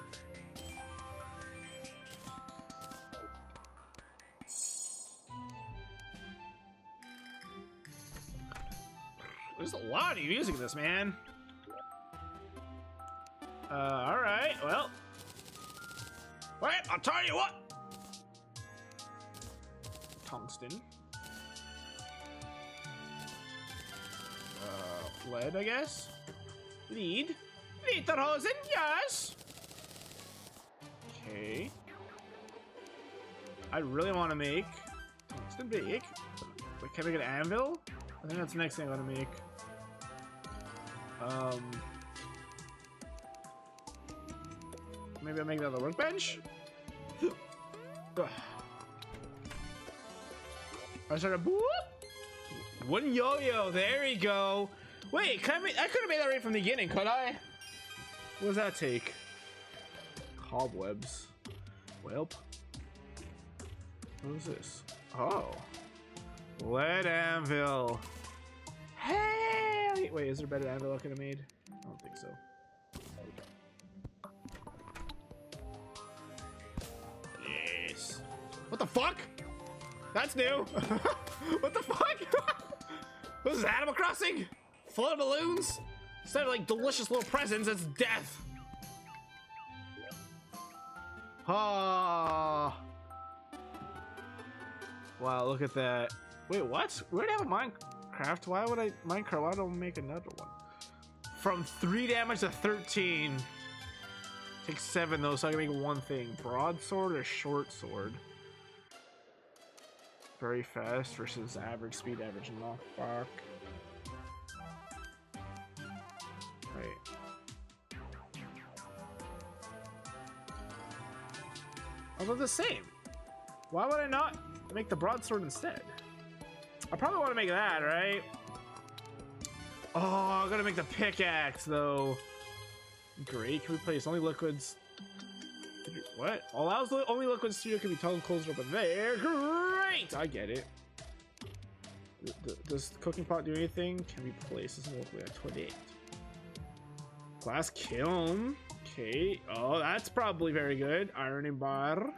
Speaker 1: There's a lot of music in this, man. Uh, alright, well. Wait, I'll tell you what! Tungsten. Uh, lead, I guess? Lead? Lederhosen, yes! Okay. I really want to make tungsten bake. Wait, can I make an anvil? I think that's the next thing I want to make. Um, maybe I'll make that the workbench. [sighs] I started. Boop. One yo-yo. There we go. Wait, can I, make, I could have made that right from the beginning, could I? What does that take? Cobwebs. Welp. What is this? Oh. Lead anvil. Hey! Wait, is there better anvil I could have made? I don't think so. Yes. What the fuck? That's new. [laughs] what the fuck? [laughs] what is this, Animal Crossing? Full of balloons? Instead of like delicious little presents, it's death. Ah. Wow, look at that. Wait, what? We I have a minecart. Why would I minecart? Why don't I make another one? From three damage to 13. Take seven though, so I can make one thing. Broadsword or short sword? Very fast versus average speed, average knockback. Oh, they're the same. Why would I not make the broadsword instead? I probably want to make that, right? Oh, I gotta make the pickaxe though. Great. Can we place only liquids? What? Allows the only liquid studio can be toggled closer up there. Great! I get it. Does the cooking pot do anything? Can we place this locally at 28? Glass kiln. Okay. Oh, that's probably very good. Ironing bar.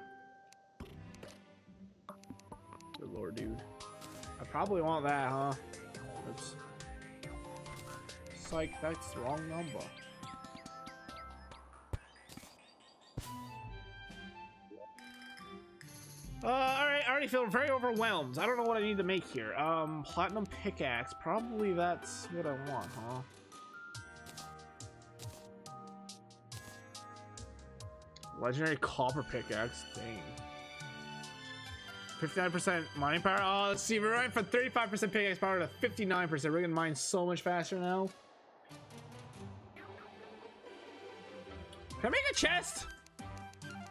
Speaker 1: Good lord, dude. Probably want that, huh? Oops. Psych, that's the wrong number. Uh, alright, I already feel very overwhelmed. I don't know what I need to make here. Um, platinum pickaxe. Probably that's what I want, huh? Legendary copper pickaxe. Dang. 59% mining power. Oh, let's see. We're right from 35% pickaxe power to 59%. We're gonna mine so much faster now. Can I make a chest?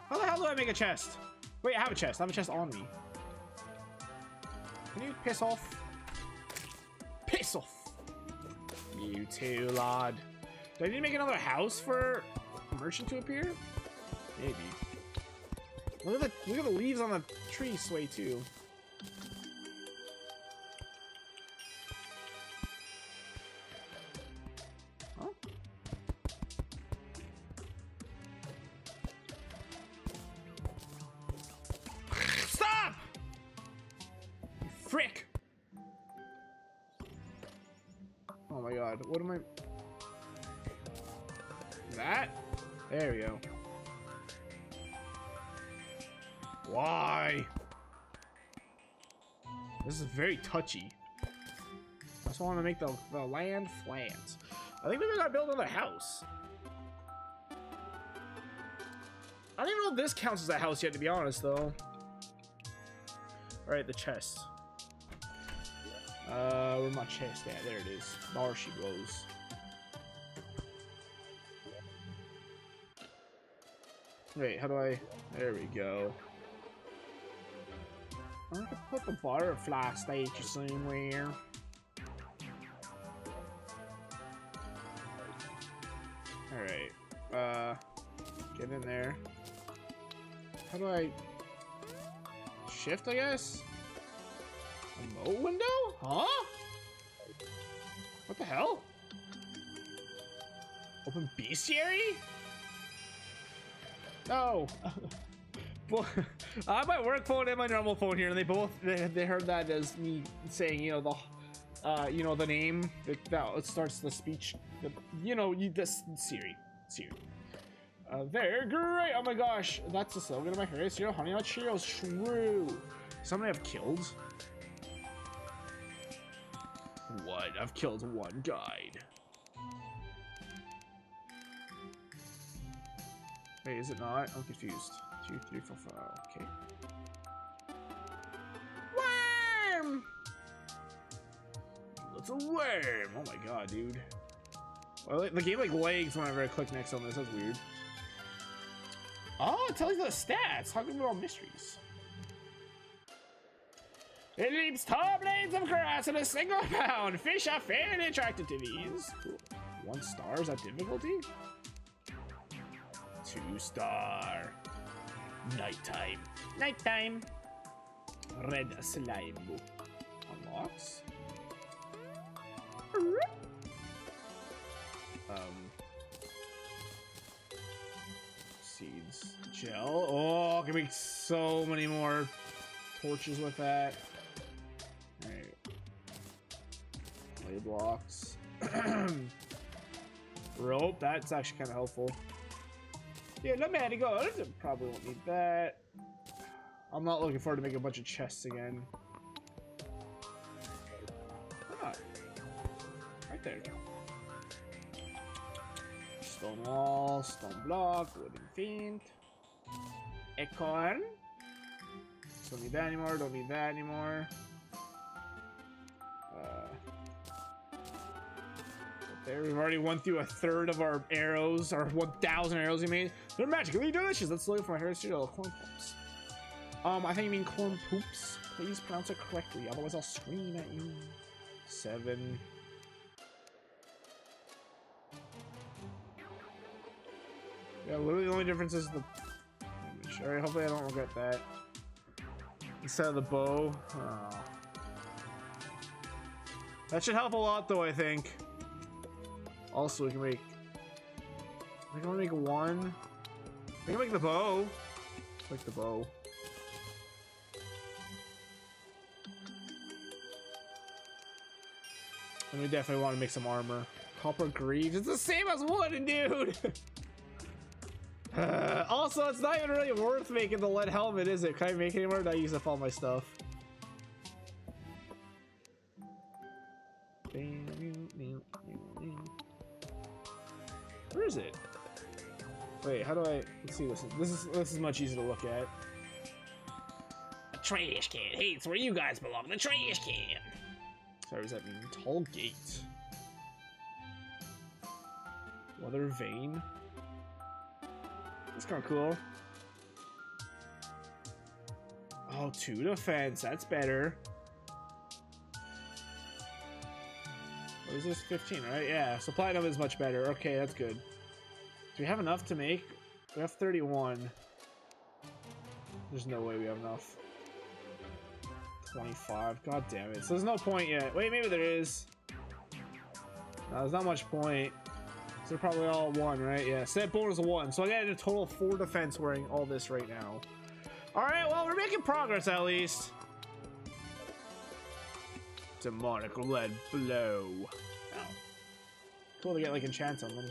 Speaker 1: How the hell do I make a chest? Wait, I have a chest. I have a chest on me. Can you piss off? Piss off! You too, lad. Do I need to make another house for a merchant to appear? Maybe. Look at the look at the leaves on the tree sway too. Touchy. I just want to make the, the land flat. I think I gotta build another house. I don't even know if this counts as a house yet, to be honest, though. Alright, the chest. Uh, where my chest at? There it is. There she goes. Wait, how do I... There we go. I can put the butterfly statue somewhere. Alright. Uh, get in there. How do I... Shift, I guess? A mo window? Huh? What the hell? Open bestiary? No. [laughs] well, [laughs] I have my work phone and my normal phone here, and they both they, they heard that as me saying, you know, the, uh, you know, the name that, starts the speech. The, you know, you this Siri, Siri. Uh, there, great. Oh my gosh, that's the slogan of my favorite cereal, Honey Nut Cheerios. True. Somebody I've killed. What? I've killed one guide. Wait, is it not? I'm confused. Two, three, four, five. Okay. Worm! A worm! Oh my god, dude. Well, the game like lags whenever I click next on this. That's weird. Oh, it tells you the stats. How come they're all mysteries? It leaps tall blades of grass in a single [laughs] pound. Fish are fairly attracted to these. Cool. One star, is that difficulty? Two star. Nighttime. Nighttime. Red slime. Unlocks. Um. Seeds. Gel. Oh, I can make so many more torches with that. Alright. Clay blocks. [clears throat] Rope. That's actually kind of helpful. Yeah, let me go. I probably won't need that. I'm not looking forward to making a bunch of chests again. Ah, right there. Stone wall, stone block, wooden fiend, acorn. Don't need that anymore. Don't need that anymore. There, we've already went through a third of our arrows, our 1,000 arrows we made. They're magically delicious. Let's look for my heritage cereal, corn poops. Um, I think you mean corn poops. Please pronounce it correctly, otherwise I'll scream at you. Seven. Yeah, literally the only difference is the... Alright, hopefully I don't regret that. Instead of the bow. Oh. That should help a lot though, I think. Also, we can make... I can only make one. We can make the bow. Make the bow. And we definitely want to make some armor. Copper greaves. It's the same as wooden, dude! uh, [laughs] also, it's not even really worth making the lead helmet, is it? Can I make it anymore? Did I use up all my stuff? Where is it? Wait, how do I? Let's see. This is this is this is much easier to look at.
Speaker 2: A trash can. Hey, it's where you guys belong. The trash can.
Speaker 1: Sorry, does that mean tall gate? Weather vane. That's kind of cool. Oh, two defense. That's better. What is this? 15, right? Yeah, so platinum is much better. Okay, that's good. Do we have enough to make? We have 31. There's no way we have enough. 25. God damn it. So there's no point yet. Wait, maybe there is. No, there's not much point. So they're probably all one, right? Yeah, set bonus one. So I got a total of four defense wearing all this right now. Alright, well, we're making progress at least. Demonic lead blow. Oh. Cool to get like enchants on them.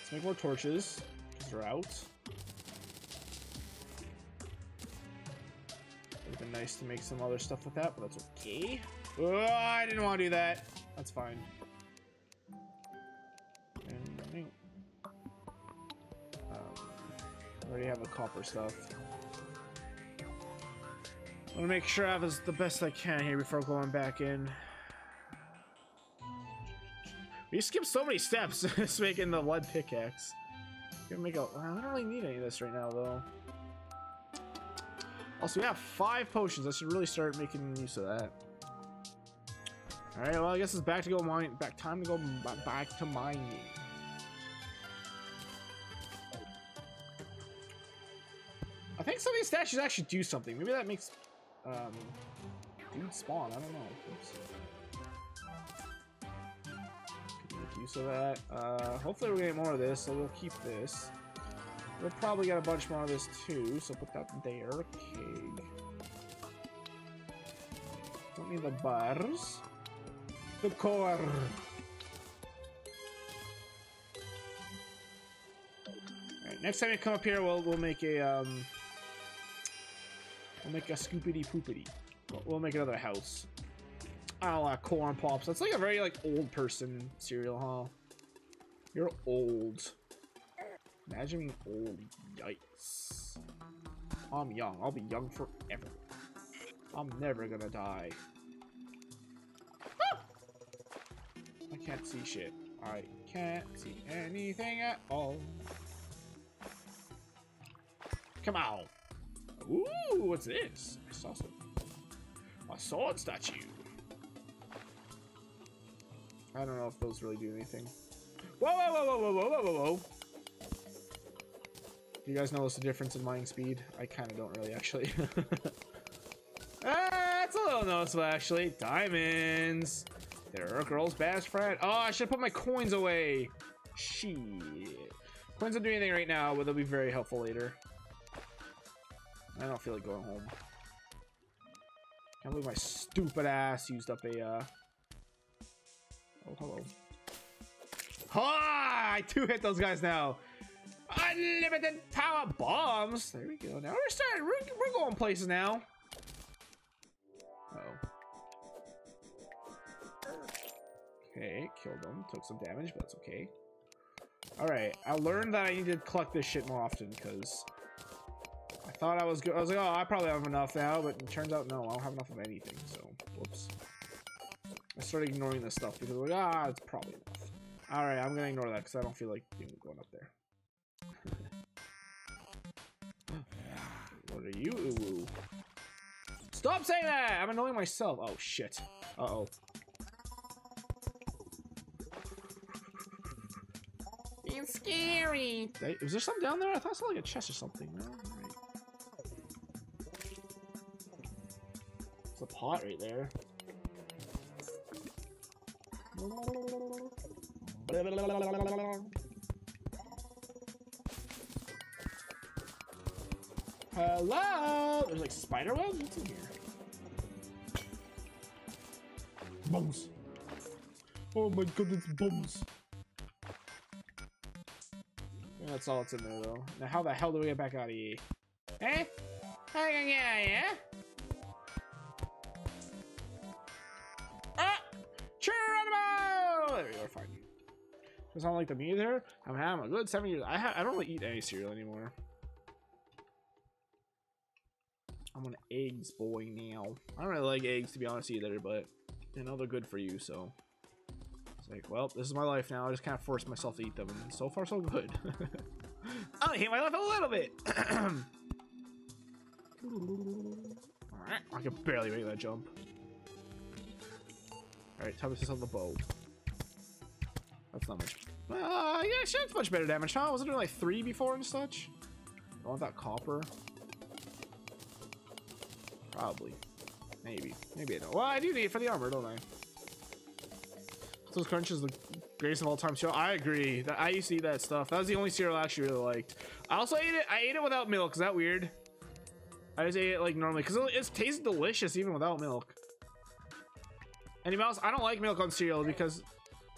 Speaker 1: Let's make more torches. Because they're out. Would've been nice to make some other stuff with that, but that's okay. Oh, I didn't want to do that. That's fine. Um, I already have the copper stuff. Want to make sure I have as the best I can here before going back in. We skipped so many steps [laughs] just making the lead pickaxe. Gonna make a. I don't really need any of this right now though. Also, we have five potions. I should really start making use of that. All right. Well, I guess it's back to go mine. Back time to go back to mining. I think some of these statues actually do something. Maybe that makes um, dude spawn. I don't know. Oops. Use of that. Uh, hopefully we get more of this, so we'll keep this. We'll probably get a bunch more of this too, so put that there. Okay. Don't need the bars. The core. Alright, next time you come up here, we'll we'll make a um we'll make a scoopity poopity. We'll, make another house. Oh, uh, corn pops. That's like a very like old person cereal, huh? You're old. Imagine being old. Yikes. I'm young. I'll be young forever. I'm never gonna die. Ah! I can't see shit. I can't see anything at all. Come on. Ooh, what's this? I saw some. A sword statue. I don't know if those really do anything. Whoa, whoa, whoa, whoa, whoa, whoa, whoa, whoa. You guys notice the difference in mining speed? I kind of don't really, actually. [laughs] ah, that's a little noticeable, actually. Diamonds. They're a girl's best friend. Oh, I should put my coins away. Shit. Coins don't do anything right now, but they'll be very helpful later. I don't feel like going home. Can't believe my stupid ass used up a, uh... Oh, hello. Ha! I two hit those guys now. Unlimited power bombs. There we go. Now we're starting. We're, we're going places now. Uh oh. Okay, killed them. Took some damage, but that's okay. All right. I learned that I need to collect this shit more often because thought I was good. I was like, oh, I probably have enough now, but it turns out no, I don't have enough of anything. So, whoops. I started ignoring this stuff because like, ah, it's probably enough. All right, I'm gonna ignore that because I don't feel like going up there. [gasps] what are you? Ooh, Stop saying that! I'm annoying myself. Oh shit. Uh oh.
Speaker 2: It's scary.
Speaker 1: Was there something down there? I thought I saw like a chest or something. No, pot right there. Hello? There's like spider webs? What's in here? Bums. Oh my goodness, bums. Yeah, that's all that's in there though. Now how the hell do we get back out of here?
Speaker 2: Eh? How can I get out of here?
Speaker 1: Does not like the meat there? I'm having a good seven years. I ha I don't really eat any cereal anymore. I'm on eggs, boy, now. I don't really like eggs to be honest either, but you know they're good for you, so it's like, well, this is my life now. I just kind of force myself to eat them, and so far so good. [laughs] I hate my life a little bit. [coughs] Alright, I can barely make that jump. Alright, time to on the bow. That's not much. Uh, yeah, she had much better damage, huh? Wasn't it like three before and such? I want that copper. Probably. Maybe. Maybe I don't. Well, I do need it for the armor, don't I? Those Crunch is the greatest of all time cereal. I agree. That I used to eat that stuff. That was the only cereal I actually really liked. I also ate it. I ate it without milk. Is that weird? I just ate it like normally because it, it tastes delicious even without milk. Anybody else? I don't like milk on cereal because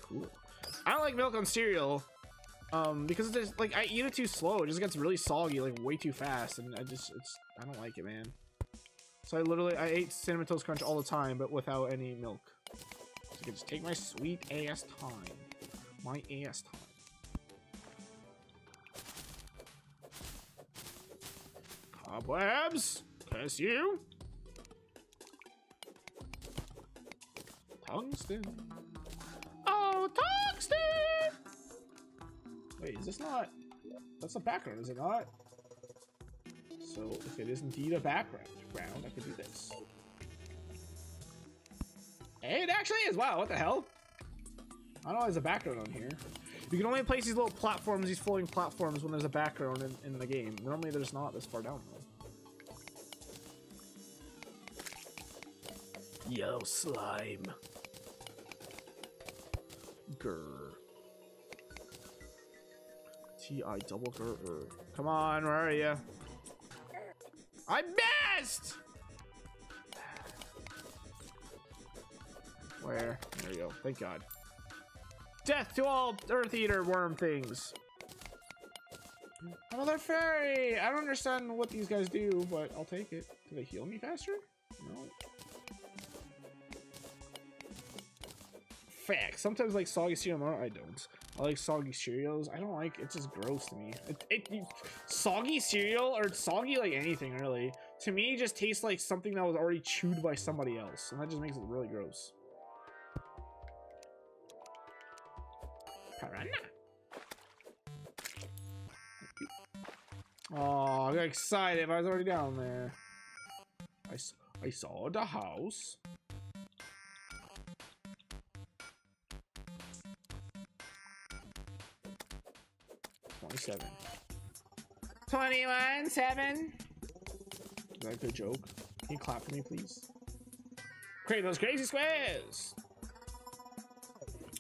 Speaker 1: cool. I don't like milk on cereal um, because it's like I eat it too slow. It just gets really soggy like way too fast, and I just it's I don't like it, man. So I literally I ate cinnamon toast crunch all the time, but without any milk. So I can just take my sweet ass time, my ass time. Cobwebs, curse you. Tungsten. Tungsten! Wait, is this not? That's a background, is it not? So if it is indeed a background, ground, I could do this. Hey, it actually is. Wow, what the hell? I don't know there's a background on here. You can only place these little platforms, these floating platforms, when there's a background in, in the game. Normally there's not this far down. Though. Yo, slime. Grr. T-I double grr. Come on, where are you? I missed! Where? There we go. Thank God. Death to all Earth Eater worm things. Another fairy! I don't understand what these guys do, but I'll take it. Do they heal me faster? No. Sometimes like soggy cereal, I don't. I like soggy cereals. I don't like it's just gross to me. It, it, soggy cereal or soggy like anything really to me just tastes like something that was already chewed by somebody else, and that just makes it really gross. Piranha. Oh, I got excited. I was already down there. I, I saw the house. Twenty-seven. Twenty-one, seven. Is that a good joke? Can you clap for me, please? Create those crazy squares.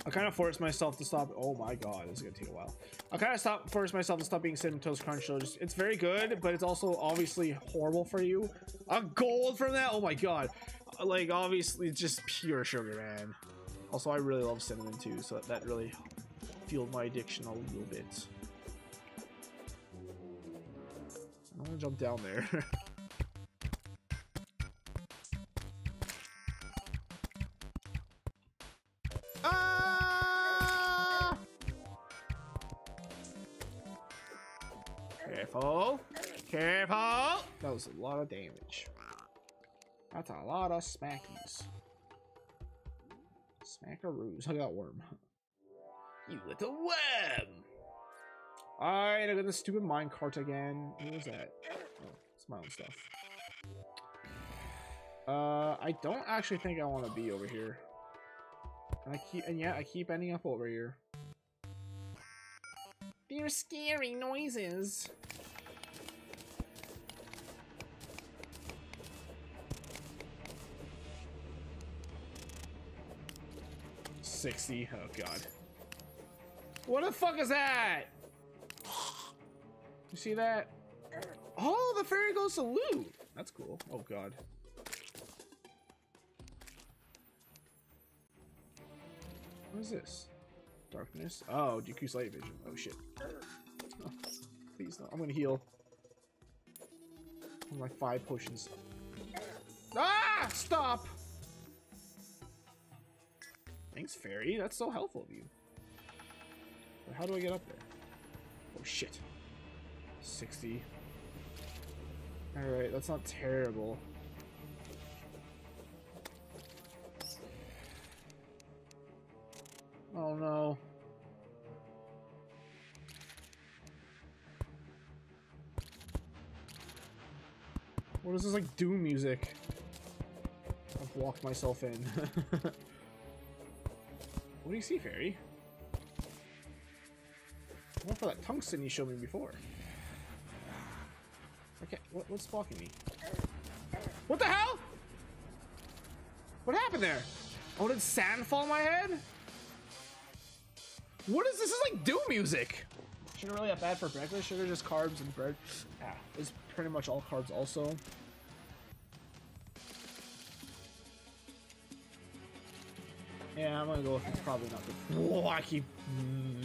Speaker 1: I kind of forced myself to stop. Oh my god, this is gonna take a while. I kind of stop forced myself to stop being cinnamon toast crunch. So just, it's very good, but it's also obviously horrible for you. A gold from that? Oh my god! Like obviously, it's just pure sugar, man. Also, I really love cinnamon too, so that really fueled my addiction a little bit. I'm gonna jump down there. [laughs] ah! Careful. Careful. That was a lot of damage. That's a lot of smackies. Smackaroos. I got worm.
Speaker 2: You little worm!
Speaker 1: Alright, I got the stupid minecart again. What was that? Oh, it's my own stuff. Uh, I don't actually think I want to be over here. And I keep, and yeah, I keep ending up over here.
Speaker 2: They're scary noises.
Speaker 1: Sixty. Oh god. What the fuck is that? You see that? Oh, the fairy goes loot. That's cool. Oh god. What is this? Darkness. Oh, decrease light vision. Oh shit. Oh, [laughs] please no. I'm gonna heal. My five potions. Ah! Stop! Thanks, fairy. That's so helpful of you. But how do I get up there? Oh shit. 60. Alright, that's not terrible. Oh no. What is this like doom music? I've walked myself in. [laughs] what do you see, fairy? Went for that tungsten you showed me before. What, what's blocking me? What the hell? What happened there? Oh, did sand fall on my head? What is this? This is like doom music. Sugar really that bad for breakfast? Sugar just carbs and bread. Yeah, it's pretty much all carbs also. Yeah, I'm gonna go with it's probably not good. Whoa, I keep. Mm.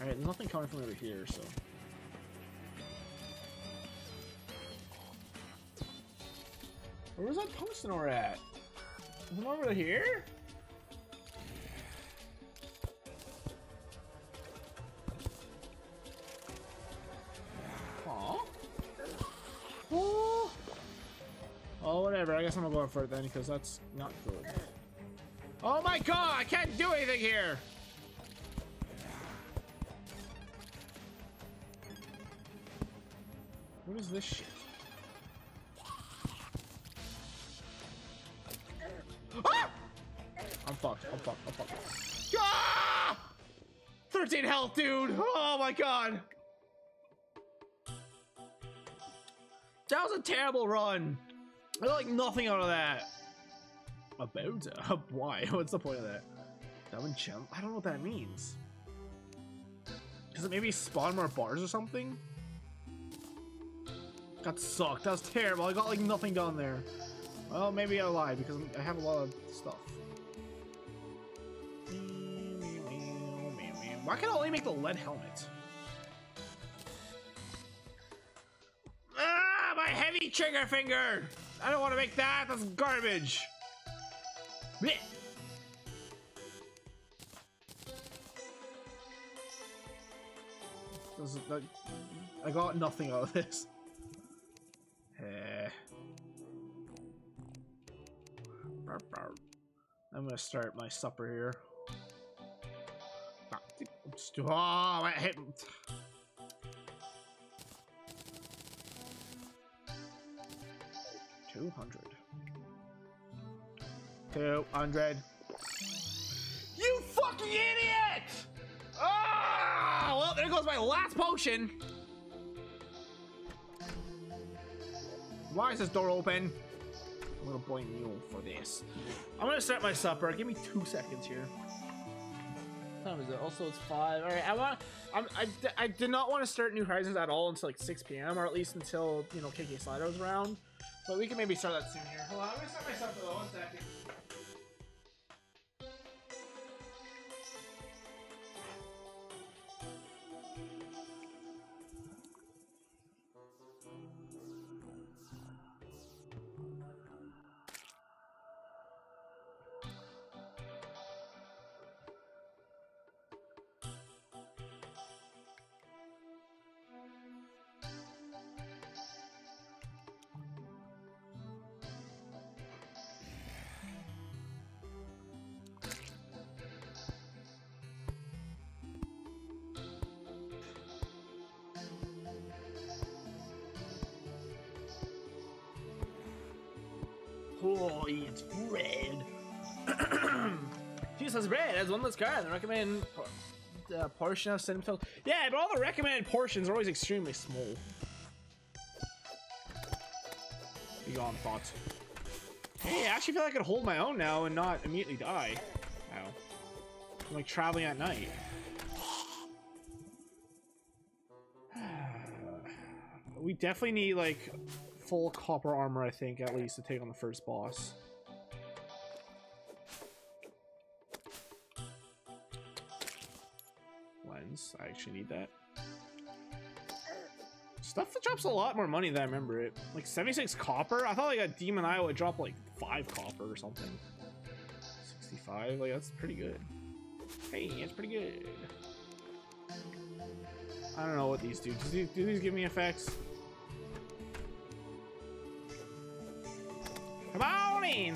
Speaker 1: Alright, there's nothing coming from over here, so. Where was that ore at? Is over here? Aw. Oh. Oh, whatever. I guess I'm gonna go for it then, because that's not good. Oh my god, I can't do anything here! What is this shit? My god! That was a terrible run! I got like nothing out of that. About uh, [laughs] why? [laughs] What's the point of that? That one jump? I don't know what that means. Does it maybe spawn more bars or something? That sucked. That was terrible. I got like nothing done there. Well, maybe I lied because I have a lot of stuff. Why can I only make the lead helmet? Trigger finger! I don't want to make that. That's garbage. Blech. I got nothing out of this. Eh. I'm gonna start my supper here. Oh, I hit. Two hundred. Two hundred. You fucking idiot! Ah! Well, there goes my last potion. Why is this door open? I'm gonna blame you for this. I'm gonna start my supper. Give me two seconds here. What time is it? Also, it's five. All right, I want. I'm, I, I did not want to start New Horizons at all until like 6 p.m. or at least until you know KK Slider's around. But we can maybe start that soon here. Hold on, I'm gonna start my supper though. One second. Oh, it's red. [clears throat] Jesus red as one less card. The recommended uh, portion of cinnamon Yeah, but all the recommended portions are always extremely small. Be gone, thoughts. Hey, I actually feel like I could hold my own now and not immediately die. Wow. I'm like traveling at night. [sighs] we definitely need like full copper armor, I think, at least to take on the first boss. Lens, I actually need that. Stuff that drops a lot more money than I remember it. Like 76 copper? I thought like a Demon Eye would drop like 5 copper or something. 65? Like that's pretty good. Hey, that's pretty good. I don't know what these do. Do do these give me effects? Nom,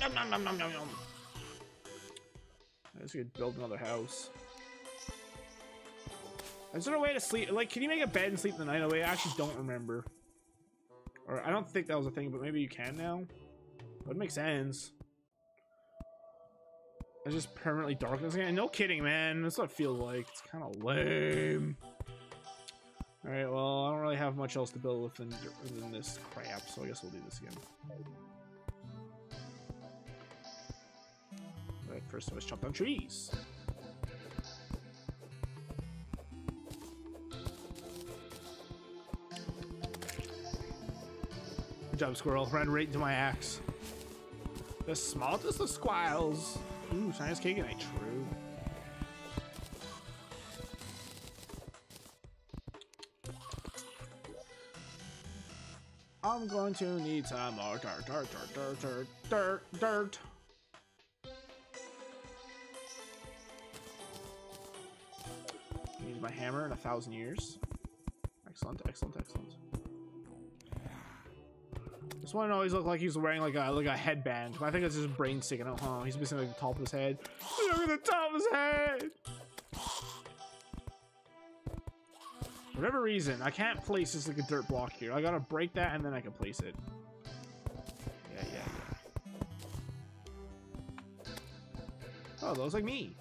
Speaker 1: nom, nom, nom, nom, nom, nom. I guess we could build another house. Is there a way to sleep? Like, can you make a bed and sleep the night away? I actually don't remember. Or I don't think that was a thing, but maybe you can now. Would make sense. It's just permanently darkness again. No kidding, man. That's what it feels like. It's kind of lame. Alright, well, I don't really have much else to build with than, than this crap, so I guess we'll do this again. Alright, first let's chop down trees. Good job, squirrel. Ran right into my axe. The smartest of squirrels. Ooh, science cake and I true. I'm going to need some more dirt, dirt, dirt, dirt, dirt, dirt, dirt. Need my hammer in a thousand years. Excellent, excellent, excellent. This one always look like he's wearing like a like a headband. I think it's his brain sticking out. Huh? He's missing like the top of his head. Look at the top of his head. For whatever reason, I can't place this like a dirt block here. I gotta break that and then I can place it. Yeah, yeah. Oh, those like me.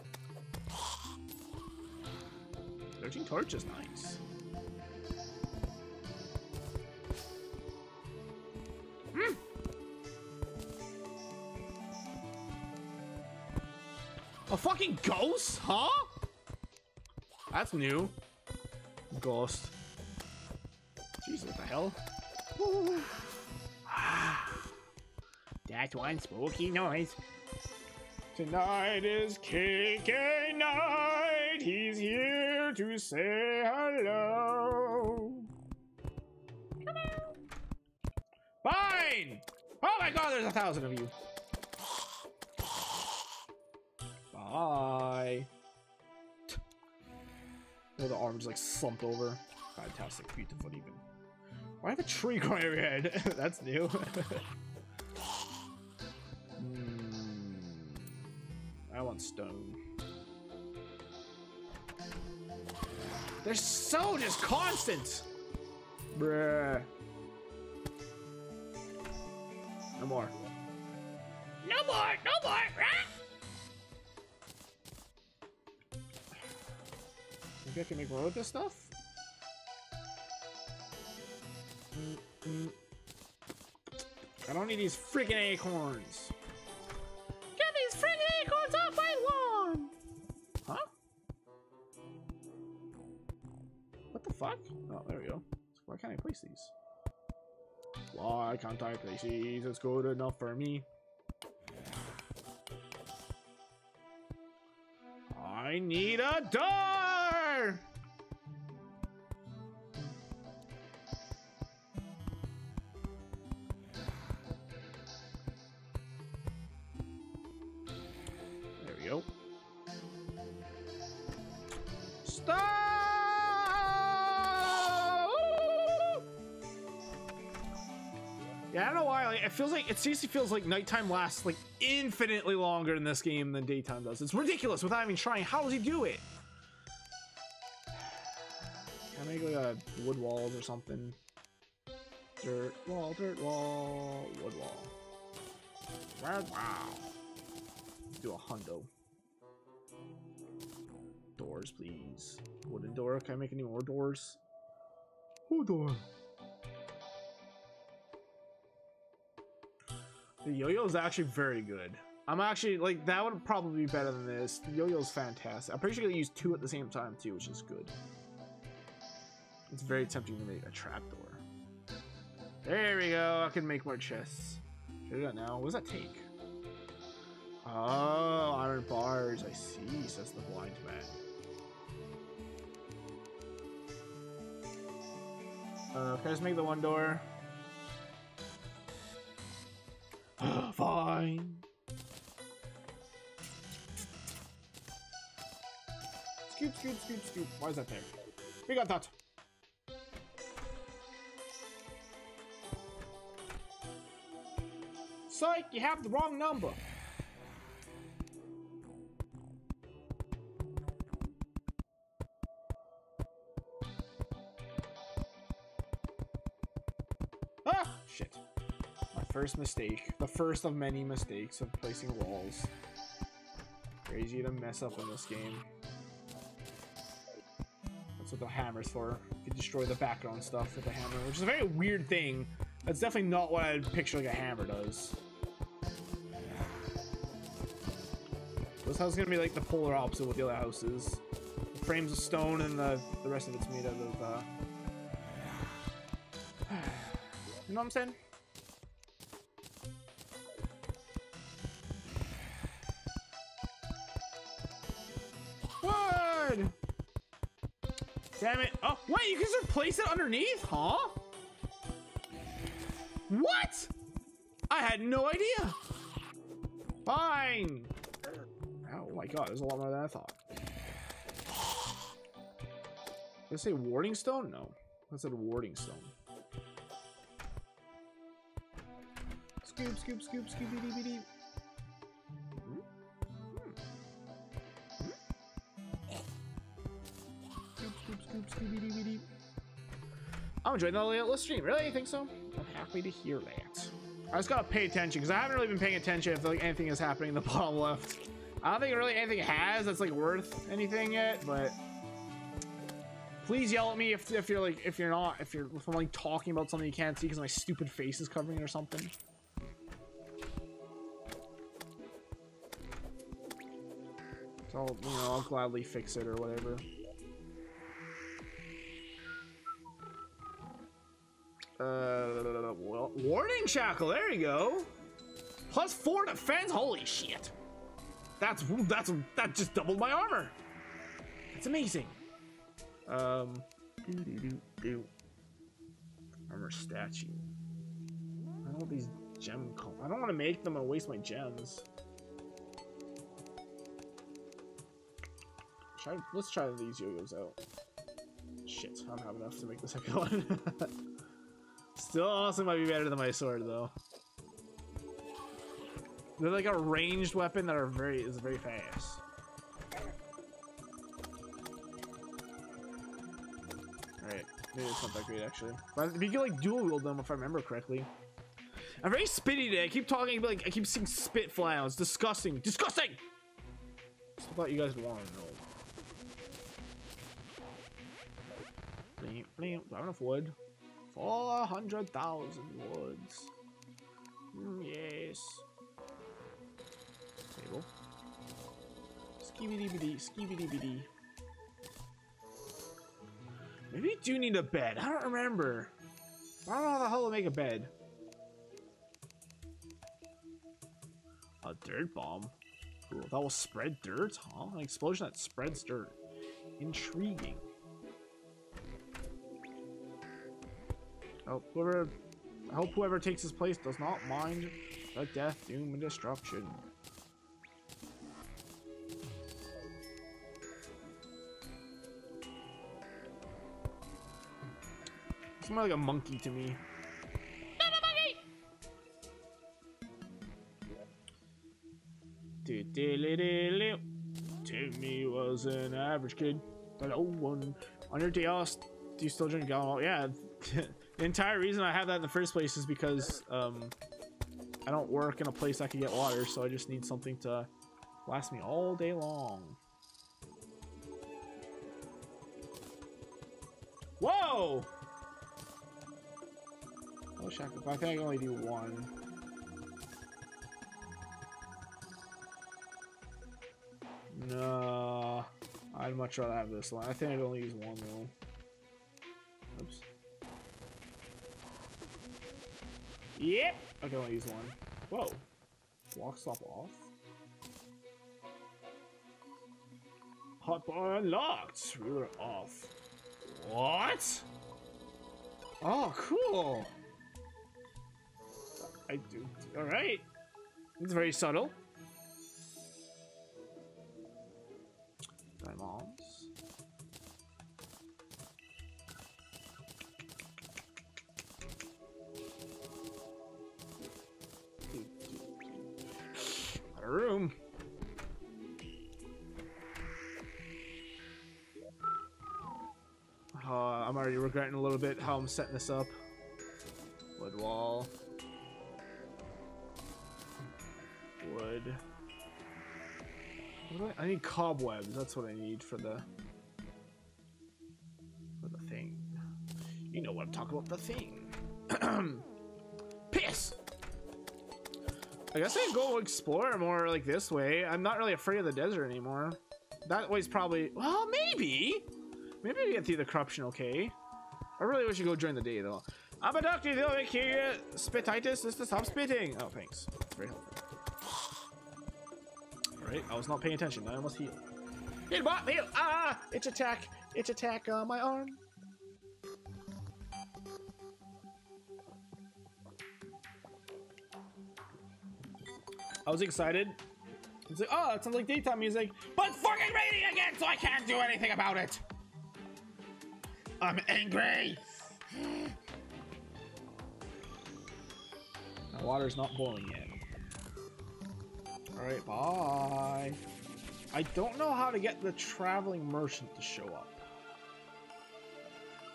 Speaker 1: 13 torch is nice. Fucking ghost? Huh? That's new. Ghost. Jeez, what the hell? [sighs]
Speaker 2: That's one spooky noise.
Speaker 1: Tonight is KK night. He's here to say hello. Come on. Fine. Oh my god, there's a thousand of you. Bye. Oh, the arm's like slumped over. Fantastic, beautiful even. Why have a tree growing over your head? That's new. [laughs] Hmm. I want stone. They're so just constant. Bruh. No more.
Speaker 2: No more, no more.
Speaker 1: Maybe I can make more of this stuff? Mm, mm. I don't need these freaking acorns.
Speaker 2: Get these friggin' acorns off my lawn.
Speaker 1: Huh? What the fuck? Oh, there we go. Why can't I place these? Why can't I place these? It's good enough for me. I need a door! Feels like it seriously feels like nighttime lasts like infinitely longer in this game than daytime does. It's ridiculous without even trying. How does he do it? Can I make like a wood walls or something? Dirt wall, dirt wall, wood wall. Wow. Do a hundo. Doors, please. Wooden door. Can I make any more doors? Oh, door. The yo-yo is actually very good. I'm actually like that would probably be better than this. The yo-yo's fantastic. I'm pretty sure they use two at the same time too, which is good. It's very tempting to make a trapdoor. There we go. I can make more chests. Should do that now? What does that take? Oh, iron bars. I see. Says the blind man. Uh, can I just make the one door? Scoop, scoop, scoop, scoop. Why is that there? We got that. Psych, you have the wrong number. First mistake. The first of many mistakes of placing walls. Crazy to mess up in this game. That's what the hammer's for. You destroy the background stuff with the hammer, which is a very weird thing. That's definitely not what I'd picture like a hammer does. This house is gonna be like the polar opposite of the other houses. The frame's of stone and the, the rest of it's made out of uh... You know what I'm saying? Place it underneath, huh? What? I had no idea. Fine. Oh my god, there's a lot more than I thought. Let's say warding stone? No. That's said warding stone. Scoop, scoop, scoop, scooby dee dee. Hmm? Hmm? Hmm? Scoop, scoop, scoop, scooby dee dee. I'm enjoying the little stream. Really? You think so? I'm happy to hear that. I just gotta pay attention because I haven't really been paying attention if like anything is happening in the [laughs] bottom left. I don't think really anything has that's like worth anything yet, but please yell at me if, if you're like if you're not if you're if I'm like talking about something you can't see because my stupid face is covering it or something. So I'll, you know I'll gladly fix it or whatever. Uh, well, warning shackle. There you go. Plus four defense. Holy shit. That's that's that just doubled my armor. That's amazing. Um, do do do do. Armor statue. I don't want these gem. I don't want to make them and waste my gems. Try, let's try these yo-yos out. Shit, I don't have enough to make the [laughs] second one. Still also might be better than my sword though. They're like a ranged weapon that are very is very fast. Alright, maybe it's not that great actually. But you can like dual wield them if I remember correctly. I'm very spitty today. I keep talking like I keep seeing spit fly out. It's disgusting. Disgusting! I thought you guys would want to know. I have enough wood? 400,000 woods. Mm, yes. Table. Skibidi skibidi Maybe you do need a bed. I don't remember. I don't know how the hell to make a bed. A dirt bomb. Cool. That will spread dirt, huh? An explosion that spreads dirt. Intriguing. Hope whoever, hope whoever takes his place does not mind the death, doom, and destruction. It's more like a monkey to me. Timmy was an average kid, but no one on your day off. Do you still drink alcohol? Yeah, [laughs] The entire reason I have that in the first place is because um, I don't work in a place I can get water, so I just need something to last me all day long. Whoa! Oh, shackle. I think I can only do one. No, I'd much rather have this one. I think I'd only use one though. Yep. I can only use one. Whoa. Walk stop off. Hotbar unlocked. Ruler off. What? Oh, cool. I do. All right. It's very subtle. I'm setting this up. Wood wall. Wood. I, I need cobwebs. That's what I need for the for the thing. You know what I'm talking about. The thing. [clears throat] Piss. I guess I go explore more like this way. I'm not really afraid of the desert anymore. That way's probably, well, maybe. Maybe we get through the corruption okay. I really wish you go during the day though. I'm a doctor, they'll make you spititis is to stop spitting. Oh, thanks. It's very helpful. Alright, I was not paying attention. I almost healed. Heal, bot, heal! Ah! It's attack! It's attack on my arm. I was excited. It's like, oh, it sounds like daytime music, but fucking raining again, so I can't do anything about it.
Speaker 2: I'm angry.
Speaker 1: My water's not boiling yet. Alright, bye. I don't know how to get the traveling merchant to show up.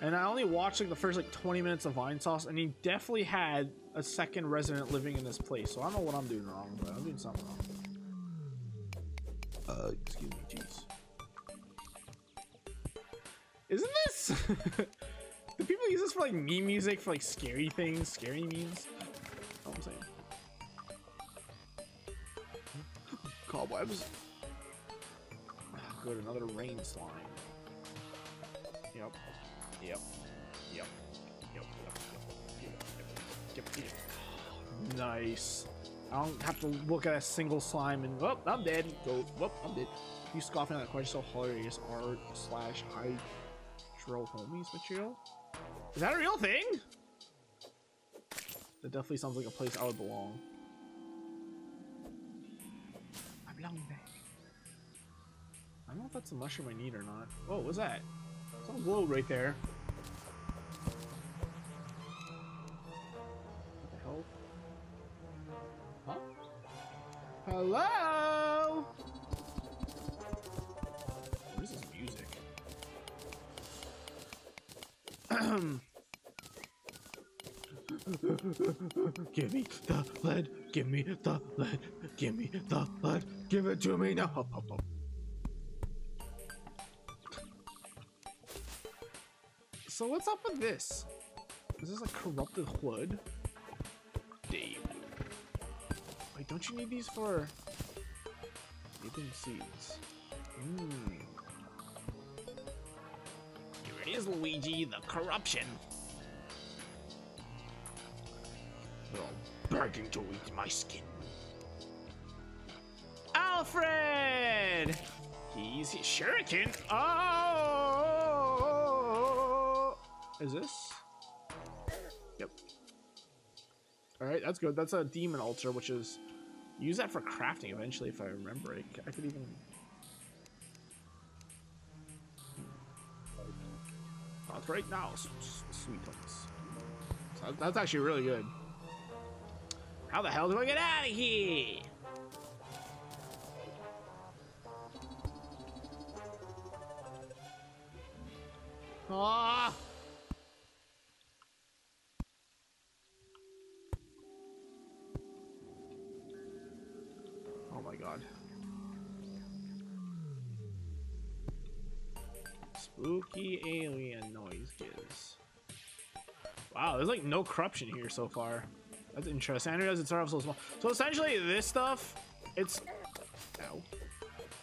Speaker 1: And I only watched like the first like 20 minutes of Vinesauce, and he definitely had a second resident living in this place. So I don't know what I'm doing wrong, but I'm doing something wrong. Uh, excuse me, jeez. Isn't this? [laughs] Do people use this for like meme music for like scary things, scary memes? That's I'm saying. [gasps] Cobwebs. Good, another rain slime. Yep. Yep. Yep. Yep. Yep. Yep. Yep. Yep. Yep. Nice. I don't have to look at a single slime and oh, I'm dead. Go. Whoop, I'm dead. You scoffing at that question so hilarious. Art slash hydro homies material. Is that a real thing? That definitely sounds like a place I would belong. I belong there. I don't know if that's the mushroom I need or not. Oh, what's that? Some glow right there. What the hell? Huh? Hello? [clears throat] give me the lead, give me the lead, give me the lead, give it to me now. Hop, hop, hop. So what's up with this? Is this a corrupted hood? Dave. Wait, don't you need these for Nathan seeds? Hmm.
Speaker 2: Is, Luigi, the corruption.
Speaker 1: All begging to eat my skin. Alfred! He's shuriken. Oh! Is this? Yep. All right, that's good. That's a demon altar, which is use that for crafting eventually, if I remember it. I could even. Right now, sweet ones. So that's actually really good. How the hell do I get out of here? Ah! Oh my god. Spooky alien noise gives. Wow, there's like no corruption here so far. That's interesting. I it started off so small. So essentially, this stuff, it's, ow.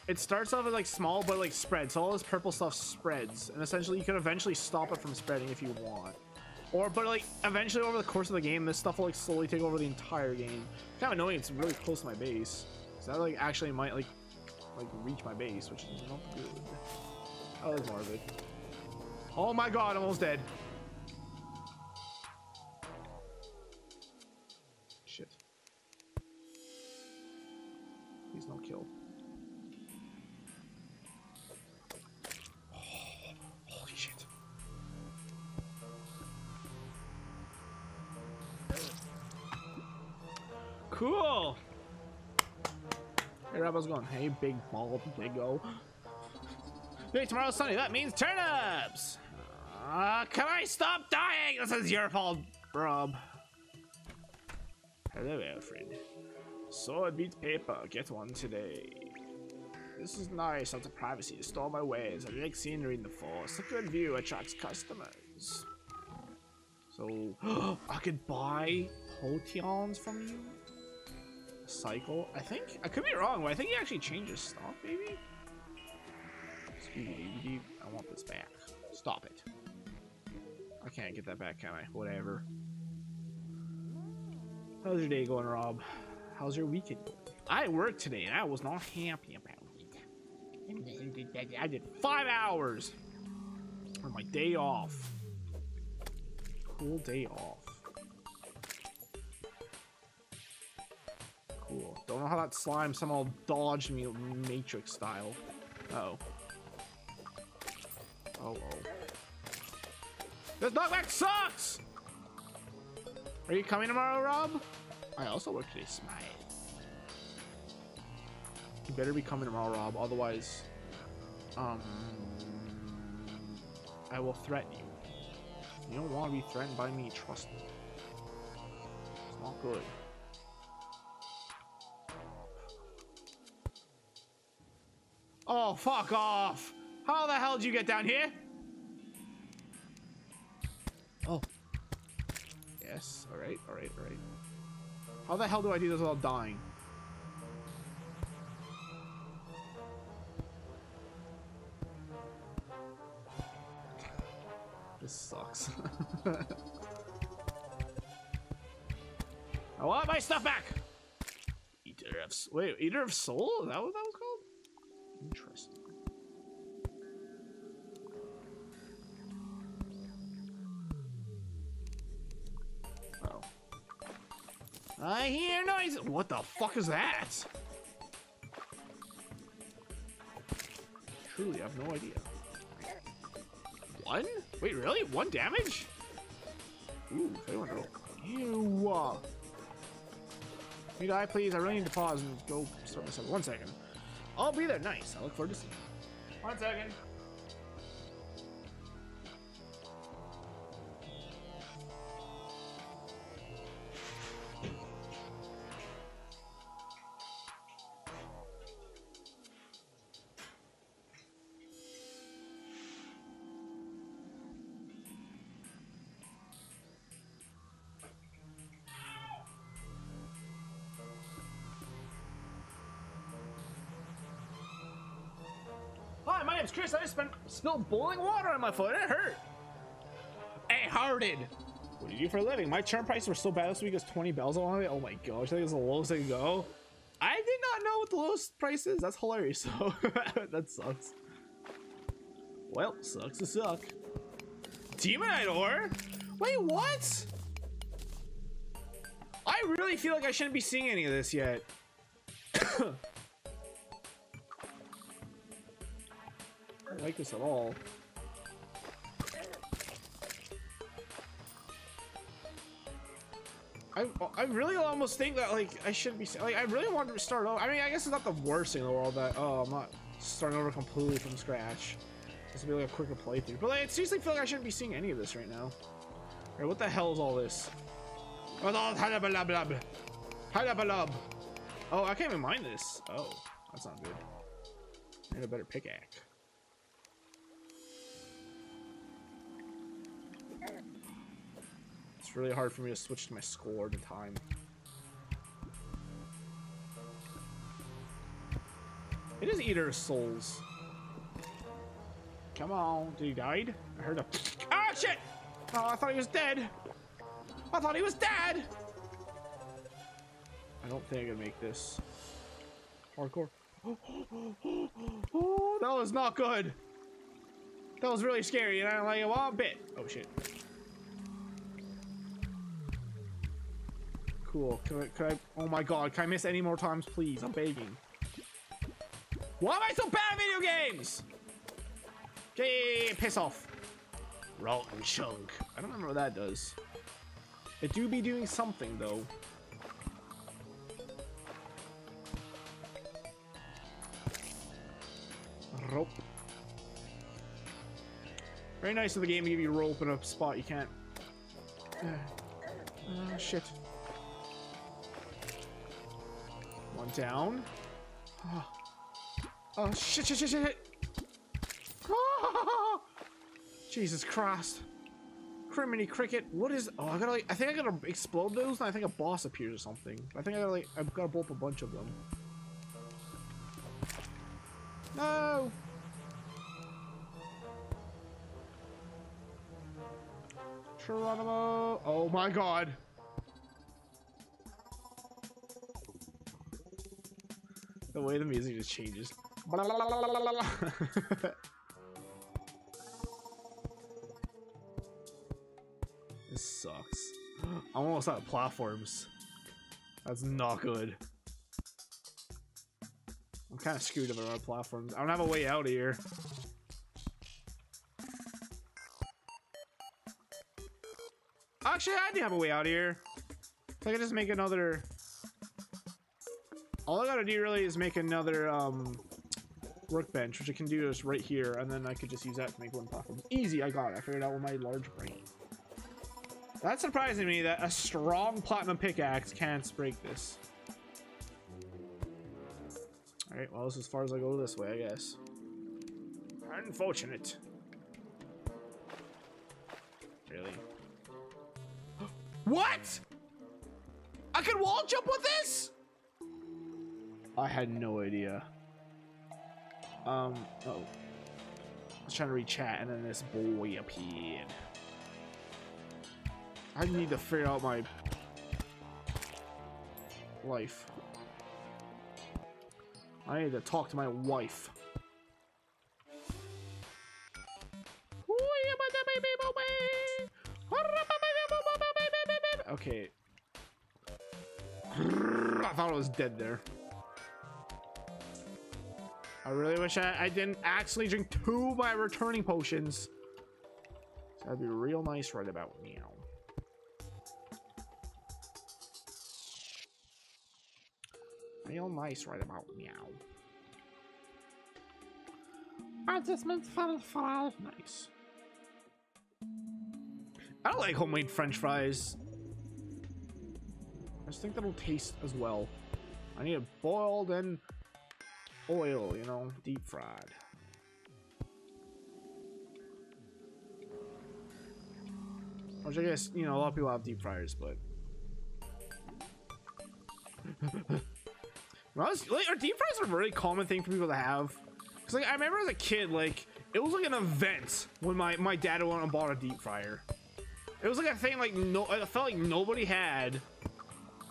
Speaker 1: It starts off as like small, but like spreads. So all this purple stuff spreads, and essentially you can eventually stop it from spreading if you want. Or, but like eventually over the course of the game, this stuff will like slowly take over the entire game. Kind of annoying. It's really close to my base. So that like actually might like like reach my base, which is not good. Oh, there's. Oh my god, I'm almost dead. Shit. Please not kill. holy shit. Cool. Hey, it going? Hey, big bald big O. Hey, tomorrow's sunny. That means turnips. Uh, can I stop dying? This is your fault, Rob. Hello, Alfred. Sword beats paper. Get one today. This is nice. Lots of privacy to store my wares. I like scenery in the forest. A good view attracts customers. So, [gasps] I could buy potions from you? A cycle? I think, I could be wrong, but I think he actually changes stuff, maybe? I want this back. Stop it. I can't get that back, can I? Whatever. How's your day going, Rob? How's your weekend going? I worked today and I was not happy about it. I did five hours for my day off. Cool day off. Cool. Don't know how that slime somehow dodged me Matrix style. Uh oh. Oh oh. This knockback sucks! Are you coming tomorrow, Rob? I also work today, Smile. You better be coming tomorrow, Rob. Otherwise, um, I will threaten you. You don't want to be threatened by me, trust me. It's not good. Oh, fuck off! How the hell did you get down here? Oh. Yes, alright, alright, alright. How the hell do I do this without dying? This sucks. [laughs] I want my stuff back! Eater of... Wait, Eater of Soul? Is that what that was called? Interesting. I hear noise. What the fuck is that? Truly, I have no idea. One? Wait, really? One damage? Ooh, they went real. Ew. uh. Can you die, please? I really need to pause and go start myself. One second. I'll be there. Nice. I look forward to seeing you. One second. Chris. I spent, spilled boiling water on my foot. It hurt. Hey, Hearted. What do you do for a living? My churn prices were so bad this week as 20 bells on it. Oh my gosh, I think it's the lowest I can go. I did not know what the lowest price is. That's hilarious. [laughs] So that sucks. Well, sucks to suck. Demonite ore? Wait, what? I really feel like I shouldn't be seeing any of this yet. [coughs] don't like this at all. I, I really almost think that like I shouldn't be like I really wanted to start over. I mean I guess it's not the worst thing in the world that oh I'm not starting over completely from scratch. This will be like a quicker playthrough. But like, I seriously feel like I shouldn't be seeing any of this right now. Alright, what the hell is all this? Oh, Oh, I can't even mine this. Oh, that's not good. I need a better pickaxe. It's really hard for me to switch to my score to time. It is Eater of Souls. Come on, did he died? I heard a. [laughs] Ah, shit! Oh, I thought he was dead. I thought he was dead. I don't think I can make this. Hardcore. [gasps] Oh, that was not good. That was really scary, and I don't like it one bit. Oh shit. Cool. Can I, can I? Oh my god! Can I miss any more times, please? I'm begging. Why am I so bad at video games? Okay, piss off. Rotten chunk. I don't remember what that does. It do be doing something though. Rope. Very nice of the game to give you a rope in a spot you can't. Uh, [sighs] shit. One down. Oh, oh shit, shit, shit, shit. Ah! Jesus Christ. Criminy cricket. What is? Oh, I gotta like. I think I gotta explode those, and I think a boss appears or something. I think I gotta like. I've gotta blow up a bunch of them. No. Geronimo. Oh my God. The way the music just changes. [laughs] this sucks. I'm almost out of platforms. That's not good. I'm kind of screwed up on platforms. I don't have a way out of here. Actually, I do have a way out here. So I can just make another. All I gotta do really is make another um, workbench, which I can do is right here, and then I could just use that to make one platform. Easy, I got it. I figured out with my large brain. That's surprising me that a strong platinum pickaxe can't break this. Alright, well, this is as far as I go this way, I guess. Unfortunate. Really? What? I can wall jump with this? I had no idea. Um, uh oh. I was trying to read chat and then this boy appeared. I need to figure out my life. I need to talk to my wife. Okay. I thought I was dead there. I really wish I, I didn't actually drink two of my returning potions. That'd be real nice right about now. Real nice right about now. I just meant fun fries. Nice. I don't like homemade french fries. I just think that'll taste as well. I need it boiled and oil, you know, deep fried. Which I guess, you know, a lot of people have deep fryers, but... [laughs] well, like, are deep fries a really common thing for people to have? Because, like, I remember as a kid, like, it was like an event when my, my dad went and bought a deep fryer. It was like a thing, like, no, I felt like nobody had.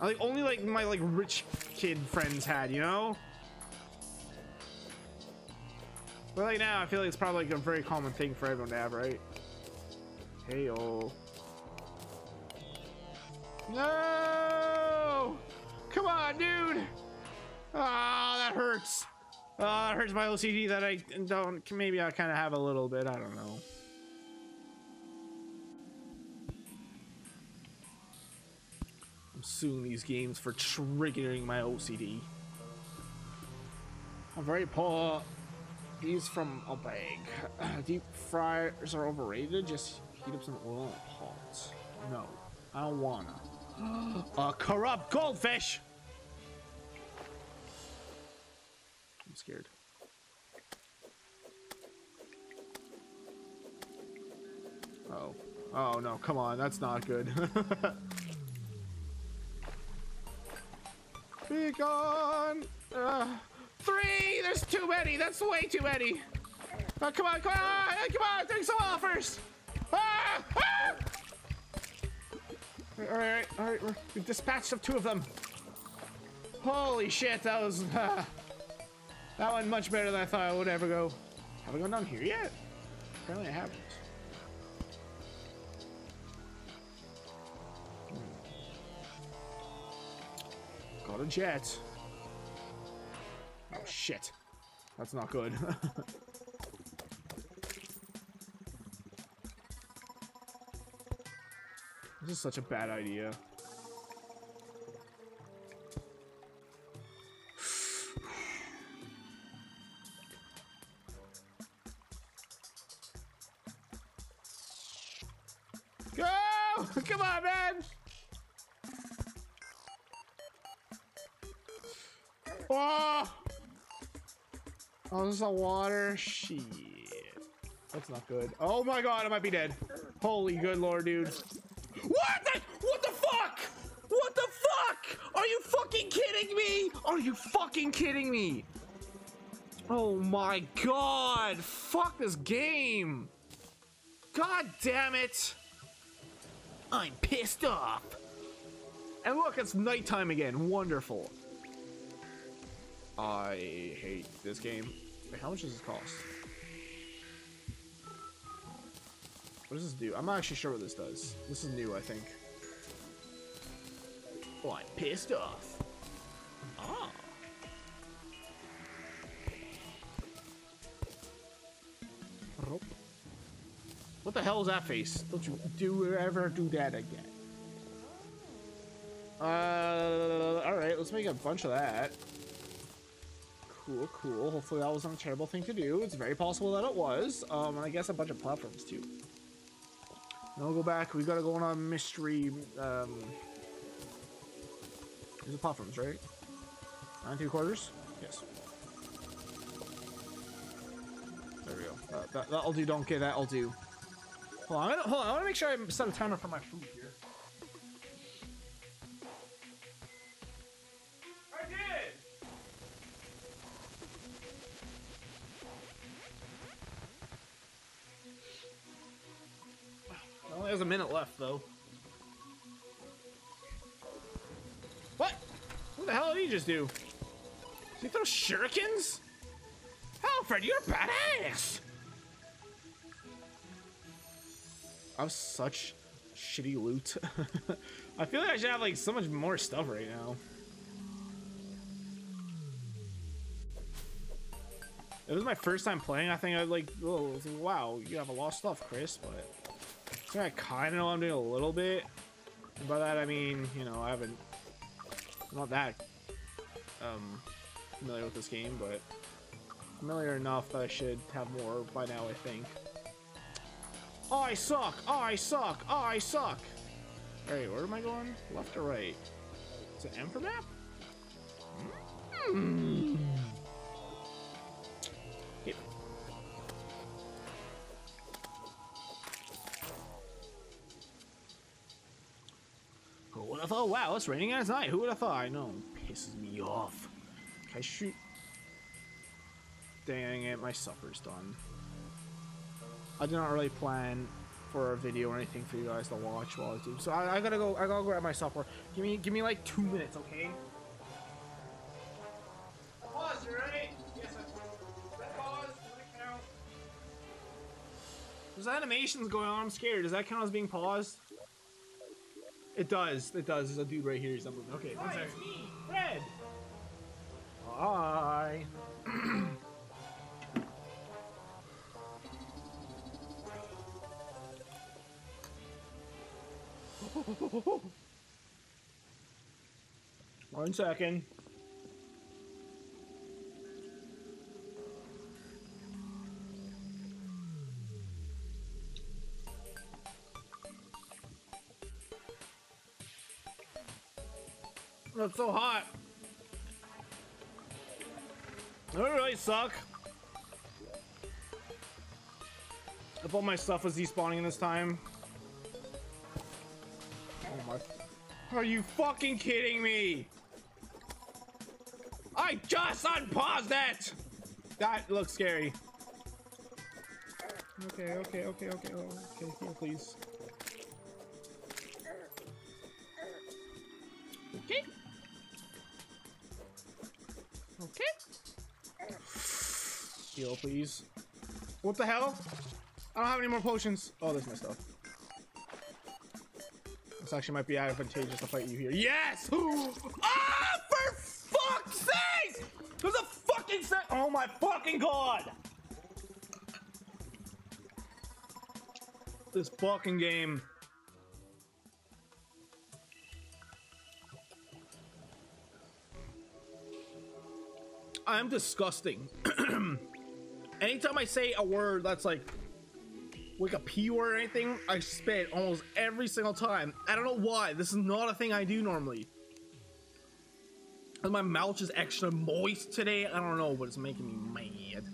Speaker 1: Like, only, like, my, like, rich kid friends had, you know? But like now, I feel like it's probably like a very common thing for everyone to have, right? Hey, oh. No! Come on, dude! Ah, oh, that hurts. Oh, that hurts my OCD that I don't. Maybe I kind of have a little bit. I don't know. Suing these games for triggering my OCD. I'm very poor these from a bag. [clears throat] Deep fryers are overrated. Just heat up some oil in a pot. No, I don't wanna. [gasps] a corrupt goldfish! I'm scared. Oh. Oh no, come on, that's not good. [laughs] Be gone! Uh. Three! There's too many! That's way too many! Oh, come on, come on! Come on! Take some offers! Ah! Ah! Alright, alright, we've dispatched of two of them. Holy shit, that was... Uh, [laughs] that went much better than I thought I would ever go. Have I gone down here yet? Apparently I haven't. Jet. Oh shit. That's not good. [laughs] this is such a bad idea. This a water? Shit. That's not good. Oh my god, I might be dead. Holy good lord, dude. What the? What the fuck? What the fuck? Are you fucking kidding me? Are you fucking kidding me? Oh my god. Fuck this game. God damn it. I'm pissed off. And look, it's nighttime again. Wonderful. I hate this game. Wait, how much does this cost? What does this do? I'm not actually sure what this does. This is new, I think. Oh, I'm pissed off. Ah. What the hell is that face? Don't you do ever do that again. Uh, alright, let's make a bunch of that. Cool, cool. Hopefully that wasn't a terrible thing to do. It's very possible that it was. Um, and I guess a bunch of platforms too. Now we'll go back. We gotta go on a mystery, um... These are platforms, right? Nine three quarters? Yes. There we go. That, that, that'll do, don't get that'll do. Hold on, gonna, hold on, I wanna make sure I set a timer for my food here. Has a minute left, though. What? What the hell did he just do? Did he throw shurikens? Alfred, you're badass! I have such shitty loot. [laughs] I feel like I should have like so much more stuff right now. It was my first time playing. I think I like, oh, wow, you have a lot of stuff, Chris, but I, I kind of know I'm doing a little bit. By that, I mean, you know, I haven't, I'm not that um, familiar with this game, but familiar enough that I should have more by now, I think. Oh, I suck! Oh, I suck! Oh, I suck! Alright, where am I going? Left or right? Is it M for map? Mm. Yep. Have thought? Wow, it's raining at night. Who would have thought? I know. Pisses me off. Can I shoot? Dang it, my supper's done. I did not really plan for a video or anything for you guys to watch while I do. So I, I gotta go. I gotta grab my supper. Give me, give me like two minutes, okay? Pause. You ready? Yes, I pause. Does count. There's animations going on. I'm scared. Does that count as being paused? It does. It does. There's a dude right here. He's not moving. Okay, one second. Fred. Hi. [clears throat] One second. That's so hot. That really suck. If all my stuff was despawning this time. Oh my. Are you fucking kidding me? I just unpaused it! That looks scary. Okay, okay, okay, okay, okay, here, please. Heal, please. What the hell? I don't have any more potions. Oh, there's my stuff. This actually might be advantageous to fight you here. Yes! [gasps] ah, for fuck's sake! There's a fucking set. Oh my fucking god! This fucking game. I'm disgusting. [clears throat] Anytime I say a word that's like like a P word or anything, I spit almost every single time. I don't know why. This is not a thing I do normally. And my mouth is extra moist today. I don't know, but it's making me mad.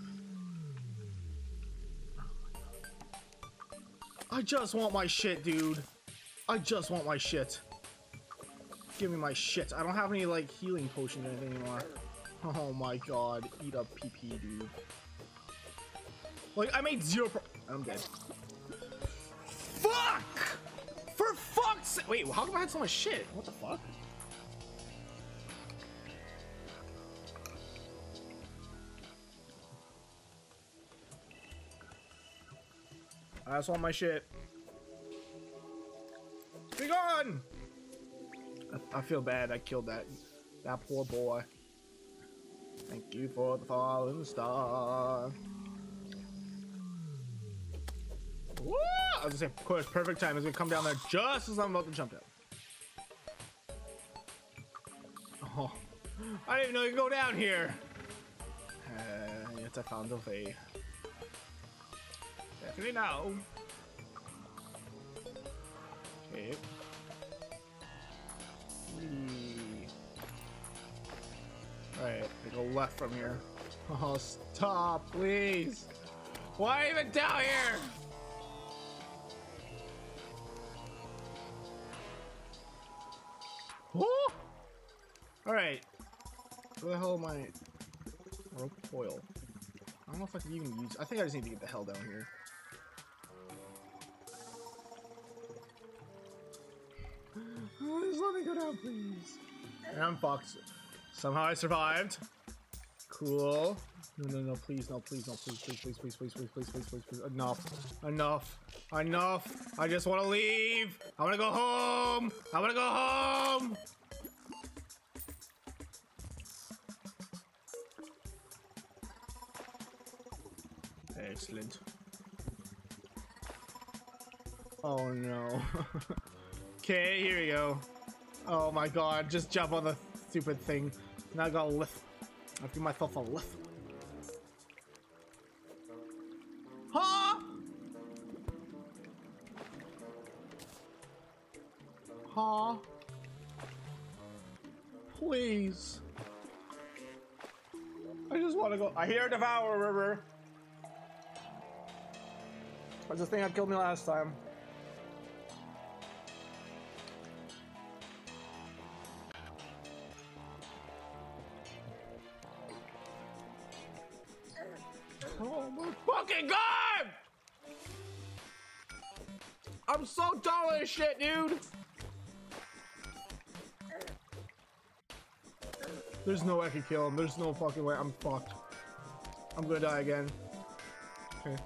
Speaker 1: I just want my shit, dude. I just want my shit. Give me my shit. I don't have any, like, healing potions or anything anymore. Oh my god. Eat up PP, dude. Like, I made zero I'm dead. Fuck! For fuck's sake! Wait, how come I had so much shit? What the fuck? I just want my shit. Be gone! I, I feel bad. I killed that that poor boy. Thank you for the fallen star. Woo! was gonna say, of course, perfect time. It's gonna come down there just as I'm about to jump down. Oh, I didn't even know you could go down here. Uh, yes, I found a way. Definitely now. Okay. Alright, I go left from here. Oh, stop, please. Why are you even down here? Alright. Where the hell am I? Rope coil. I don't know if I can even use. I think I just need to get the hell down here. [gasps] Just let me go down, please. And I'm fucked. Somehow I survived. Cool. No, no, no, please, no, please, no, please, please, please, please, please, please, please, please, please, please. Enough. Enough. Enough. I just want to leave. I want to go home. I want to go home. Excellent. Oh no. [laughs] Okay, here we go. Oh my god, just jump on the stupid thing. Now I gotta lift. I give myself a lift. Huh? Huh? Please. I just want to go. I hear Devour River. That's the thing that killed me last time. Oh my fucking god! I'm so done with this shit, dude! There's no way I can kill him. There's no fucking way. I'm fucked. I'm gonna die again. Okay.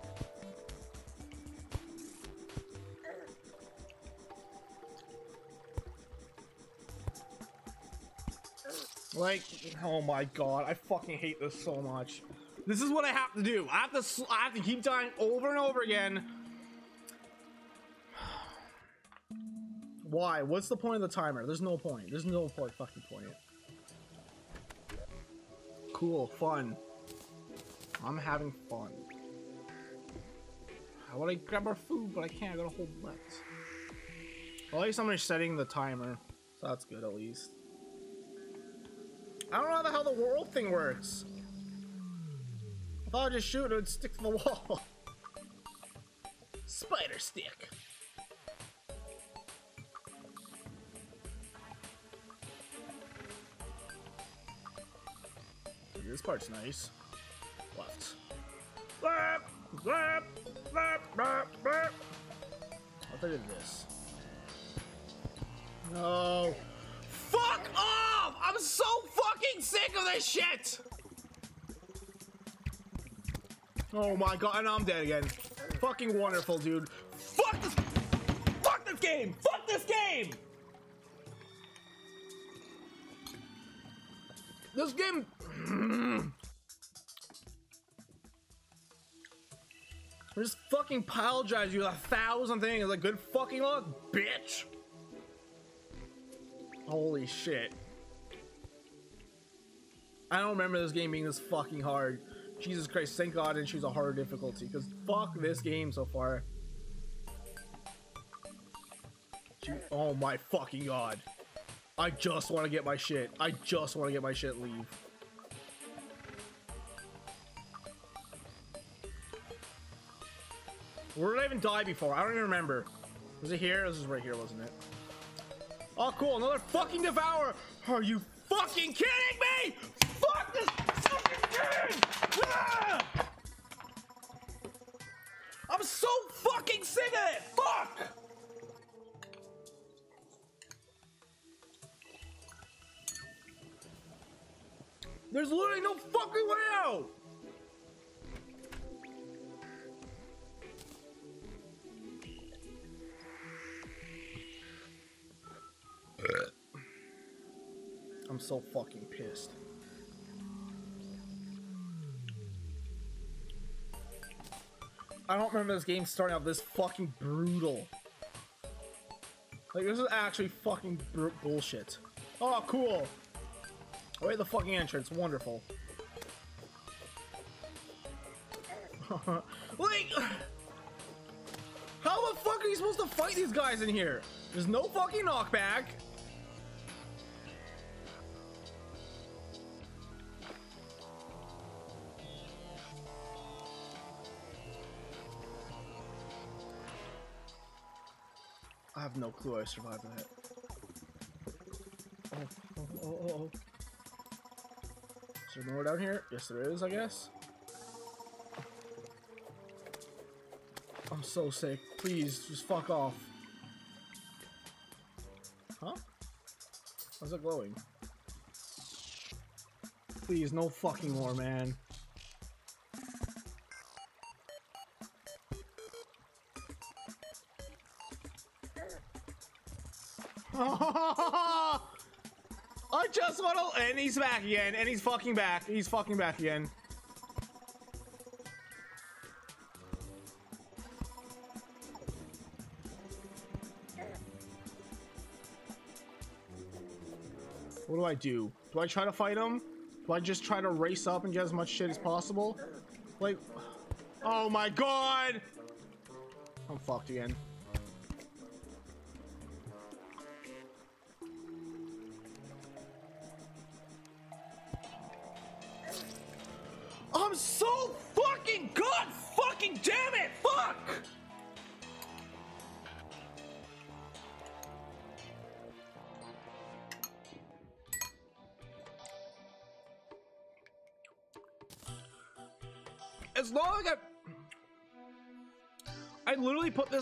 Speaker 1: Like, oh my god, I fucking hate this so much. This is what I have to do. I have to, I have to keep dying over and over again. Why? What's the point of the timer? There's no point. There's no point. Fucking point. Cool, fun. I'm having fun. I want to grab our food, but I can't. I got a whole left. At least I'm setting the timer, so that's good at least. I don't know how the hell the world thing works. I thought I'd just shoot it and stick to the wall. Spider stick. This part's nice. Left. Left, left, left, left, left. What did this? No. Fuck off! I'm so fucking sick of this shit! Oh my god, and I'm dead again. Fucking wonderful, dude. Fuck this! Fuck this game! Fuck this game! This game. [clears throat] I just fucking drives you a thousand things. Like good fucking luck, bitch. Holy shit. I don't remember this game being this fucking hard. Jesus Christ, thank God didn't choose a harder difficulty, because fuck this game so far. Oh my fucking god. I just want to get my shit. I just want to get my shit and leave. Where did I even die before? I don't even remember. Was it here? This is right here, wasn't it? Oh, cool. Another fucking devourer. Are you fucking kidding me? Fuck this fucking game! Ah! I'm so fucking sick of it. Fuck! There's literally no fucking way out. I'm so fucking pissed. I don't remember this game starting out this fucking brutal. Like, this is actually fucking bullshit. Oh, cool. Oh, wait, the fucking entrance. Wonderful. [laughs] like, how the fuck are you supposed to fight these guys in here? There's no fucking knockback. I have no clue I survived that. Oh, oh, oh, oh, oh. Is there more down here? Yes, there is, I guess. I'm so sick. Please, just fuck off. Huh? How's it glowing? Please, no fucking more, man. And he's back again, and he's fucking back. He's fucking back again. What do I do? Do I try to fight him? Do I just try to race up and get as much shit as possible? Like, oh my god! I'm fucked again.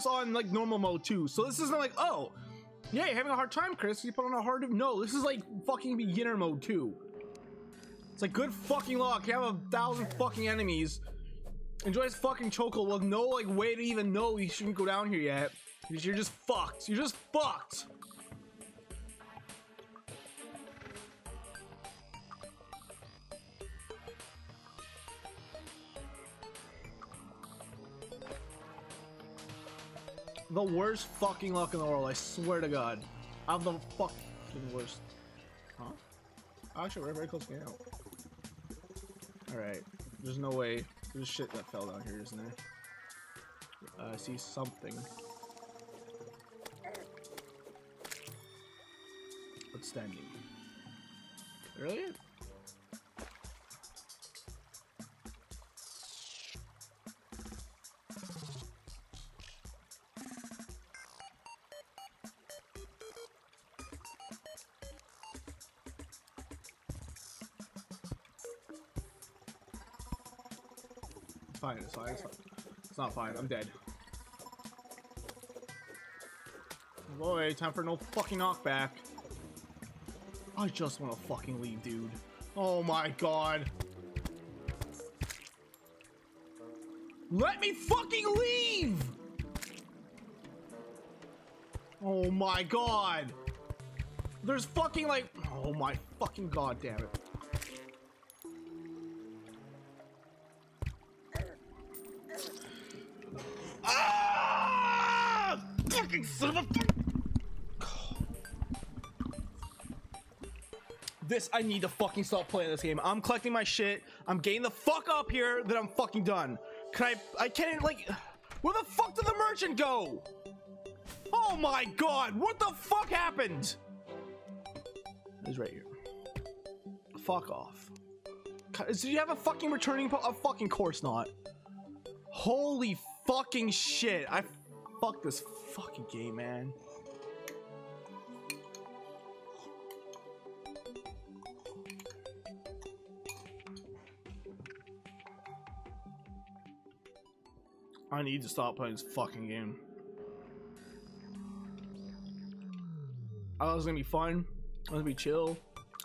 Speaker 1: This on like normal mode too. So this isn't like, oh, yeah, you're having a hard time, Chris. You put on a hard no, this is like fucking beginner mode too. It's like good fucking luck. You have a thousand fucking enemies. Enjoy his fucking chokehold with no like way to even know you shouldn't go down here yet. You're just fucked. You're just fucked. The worst fucking luck in the world, I swear to god. I have the fucking worst. Huh? Actually, we're very close to out. Alright. There's no way. There's shit that fell down here, isn't there? Uh, I see something. Outstanding. Really? Fine, I'm dead. Boy, time for no fucking knockback. I just want to fucking leave, dude. Oh my god. Let me fucking leave! Oh my god. There's fucking like, oh my fucking god damn it. This, I need to fucking stop playing this game. I'm collecting my shit. I'm getting the fuck up here that I'm fucking done. Can I, I can't, like, where the fuck did the merchant go? Oh my god, what the fuck happened? He's right here. Fuck off. Do you have a fucking returning A fucking course not. Holy fucking shit. I fuck this fucking game, man. I need to stop playing this fucking game. I thought it was gonna be fun. It was gonna be chill.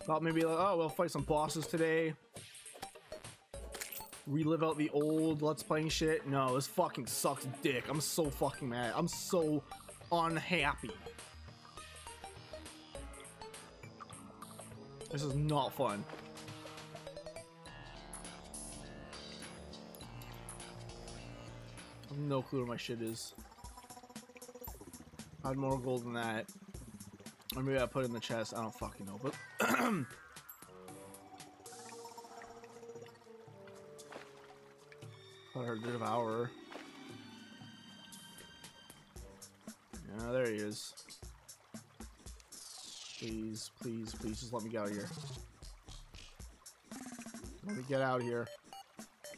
Speaker 1: Thought maybe like, oh, we'll fight some bosses today. Relive out the old Let's Playing shit. No, this fucking sucks dick. I'm so fucking mad. I'm so unhappy. This is not fun. No clue where my shit is. I had more gold than that. Or maybe I put it in the chest. I don't fucking know. But [clears throat] I heard the devourer. Yeah, there he is. Please, please, please, just let me get out of here. Let me get out of here.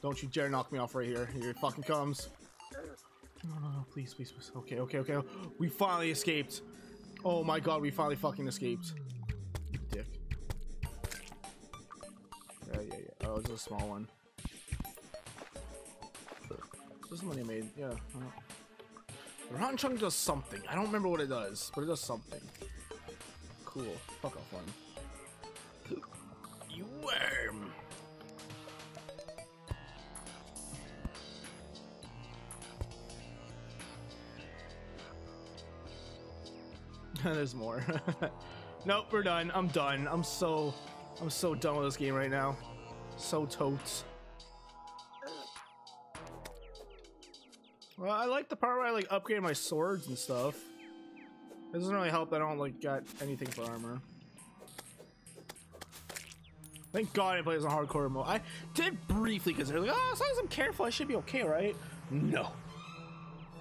Speaker 1: Don't you dare knock me off right here. Here it fucking comes. No, no, no, please, please, please. Okay, okay, okay. We finally escaped. Oh my god, we finally fucking escaped. You dick. Yeah, yeah, yeah. Oh, it's a small one. This is money I made. Yeah. well. The rotten chunk does something. I don't remember what it does, but it does something. Cool. Fuck off one. [laughs] There's more. [laughs] nope, we're done. I'm done. I'm so, I'm so done with this game right now. So totes. Well, I like the part where I like upgrade my swords and stuff. It doesn't really help that I don't like got anything for armor. Thank God I play as a hardcore mode. I did briefly they're like, oh, as long as I'm careful, I should be okay, right? No.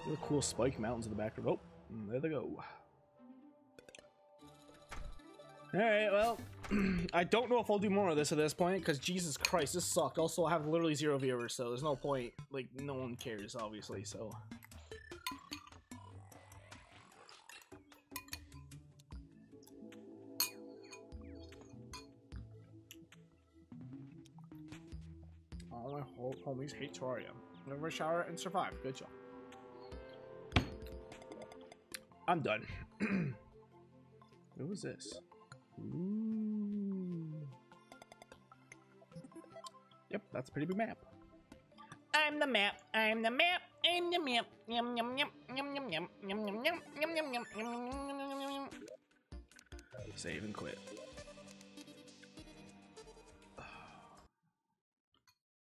Speaker 1: Really cool spike mountains in the background. Oh, there they go. Alright, well, [clears throat] I don't know if I'll do more of this at this point, because Jesus Christ, this sucked. Also, I have literally zero viewers, so there's no point. Like, no one cares, obviously, so... All my ho- homies hate Terraria. Never shower and survive. Good job. I'm done. [clears throat] what was this? Ooh. Yep, that's a pretty big map.
Speaker 2: I'm the map. I'm the map. I'm the map. Yum yum yum yum yum yum yum yum yum yum yum yum yum yum yum yum.
Speaker 1: Save and quit.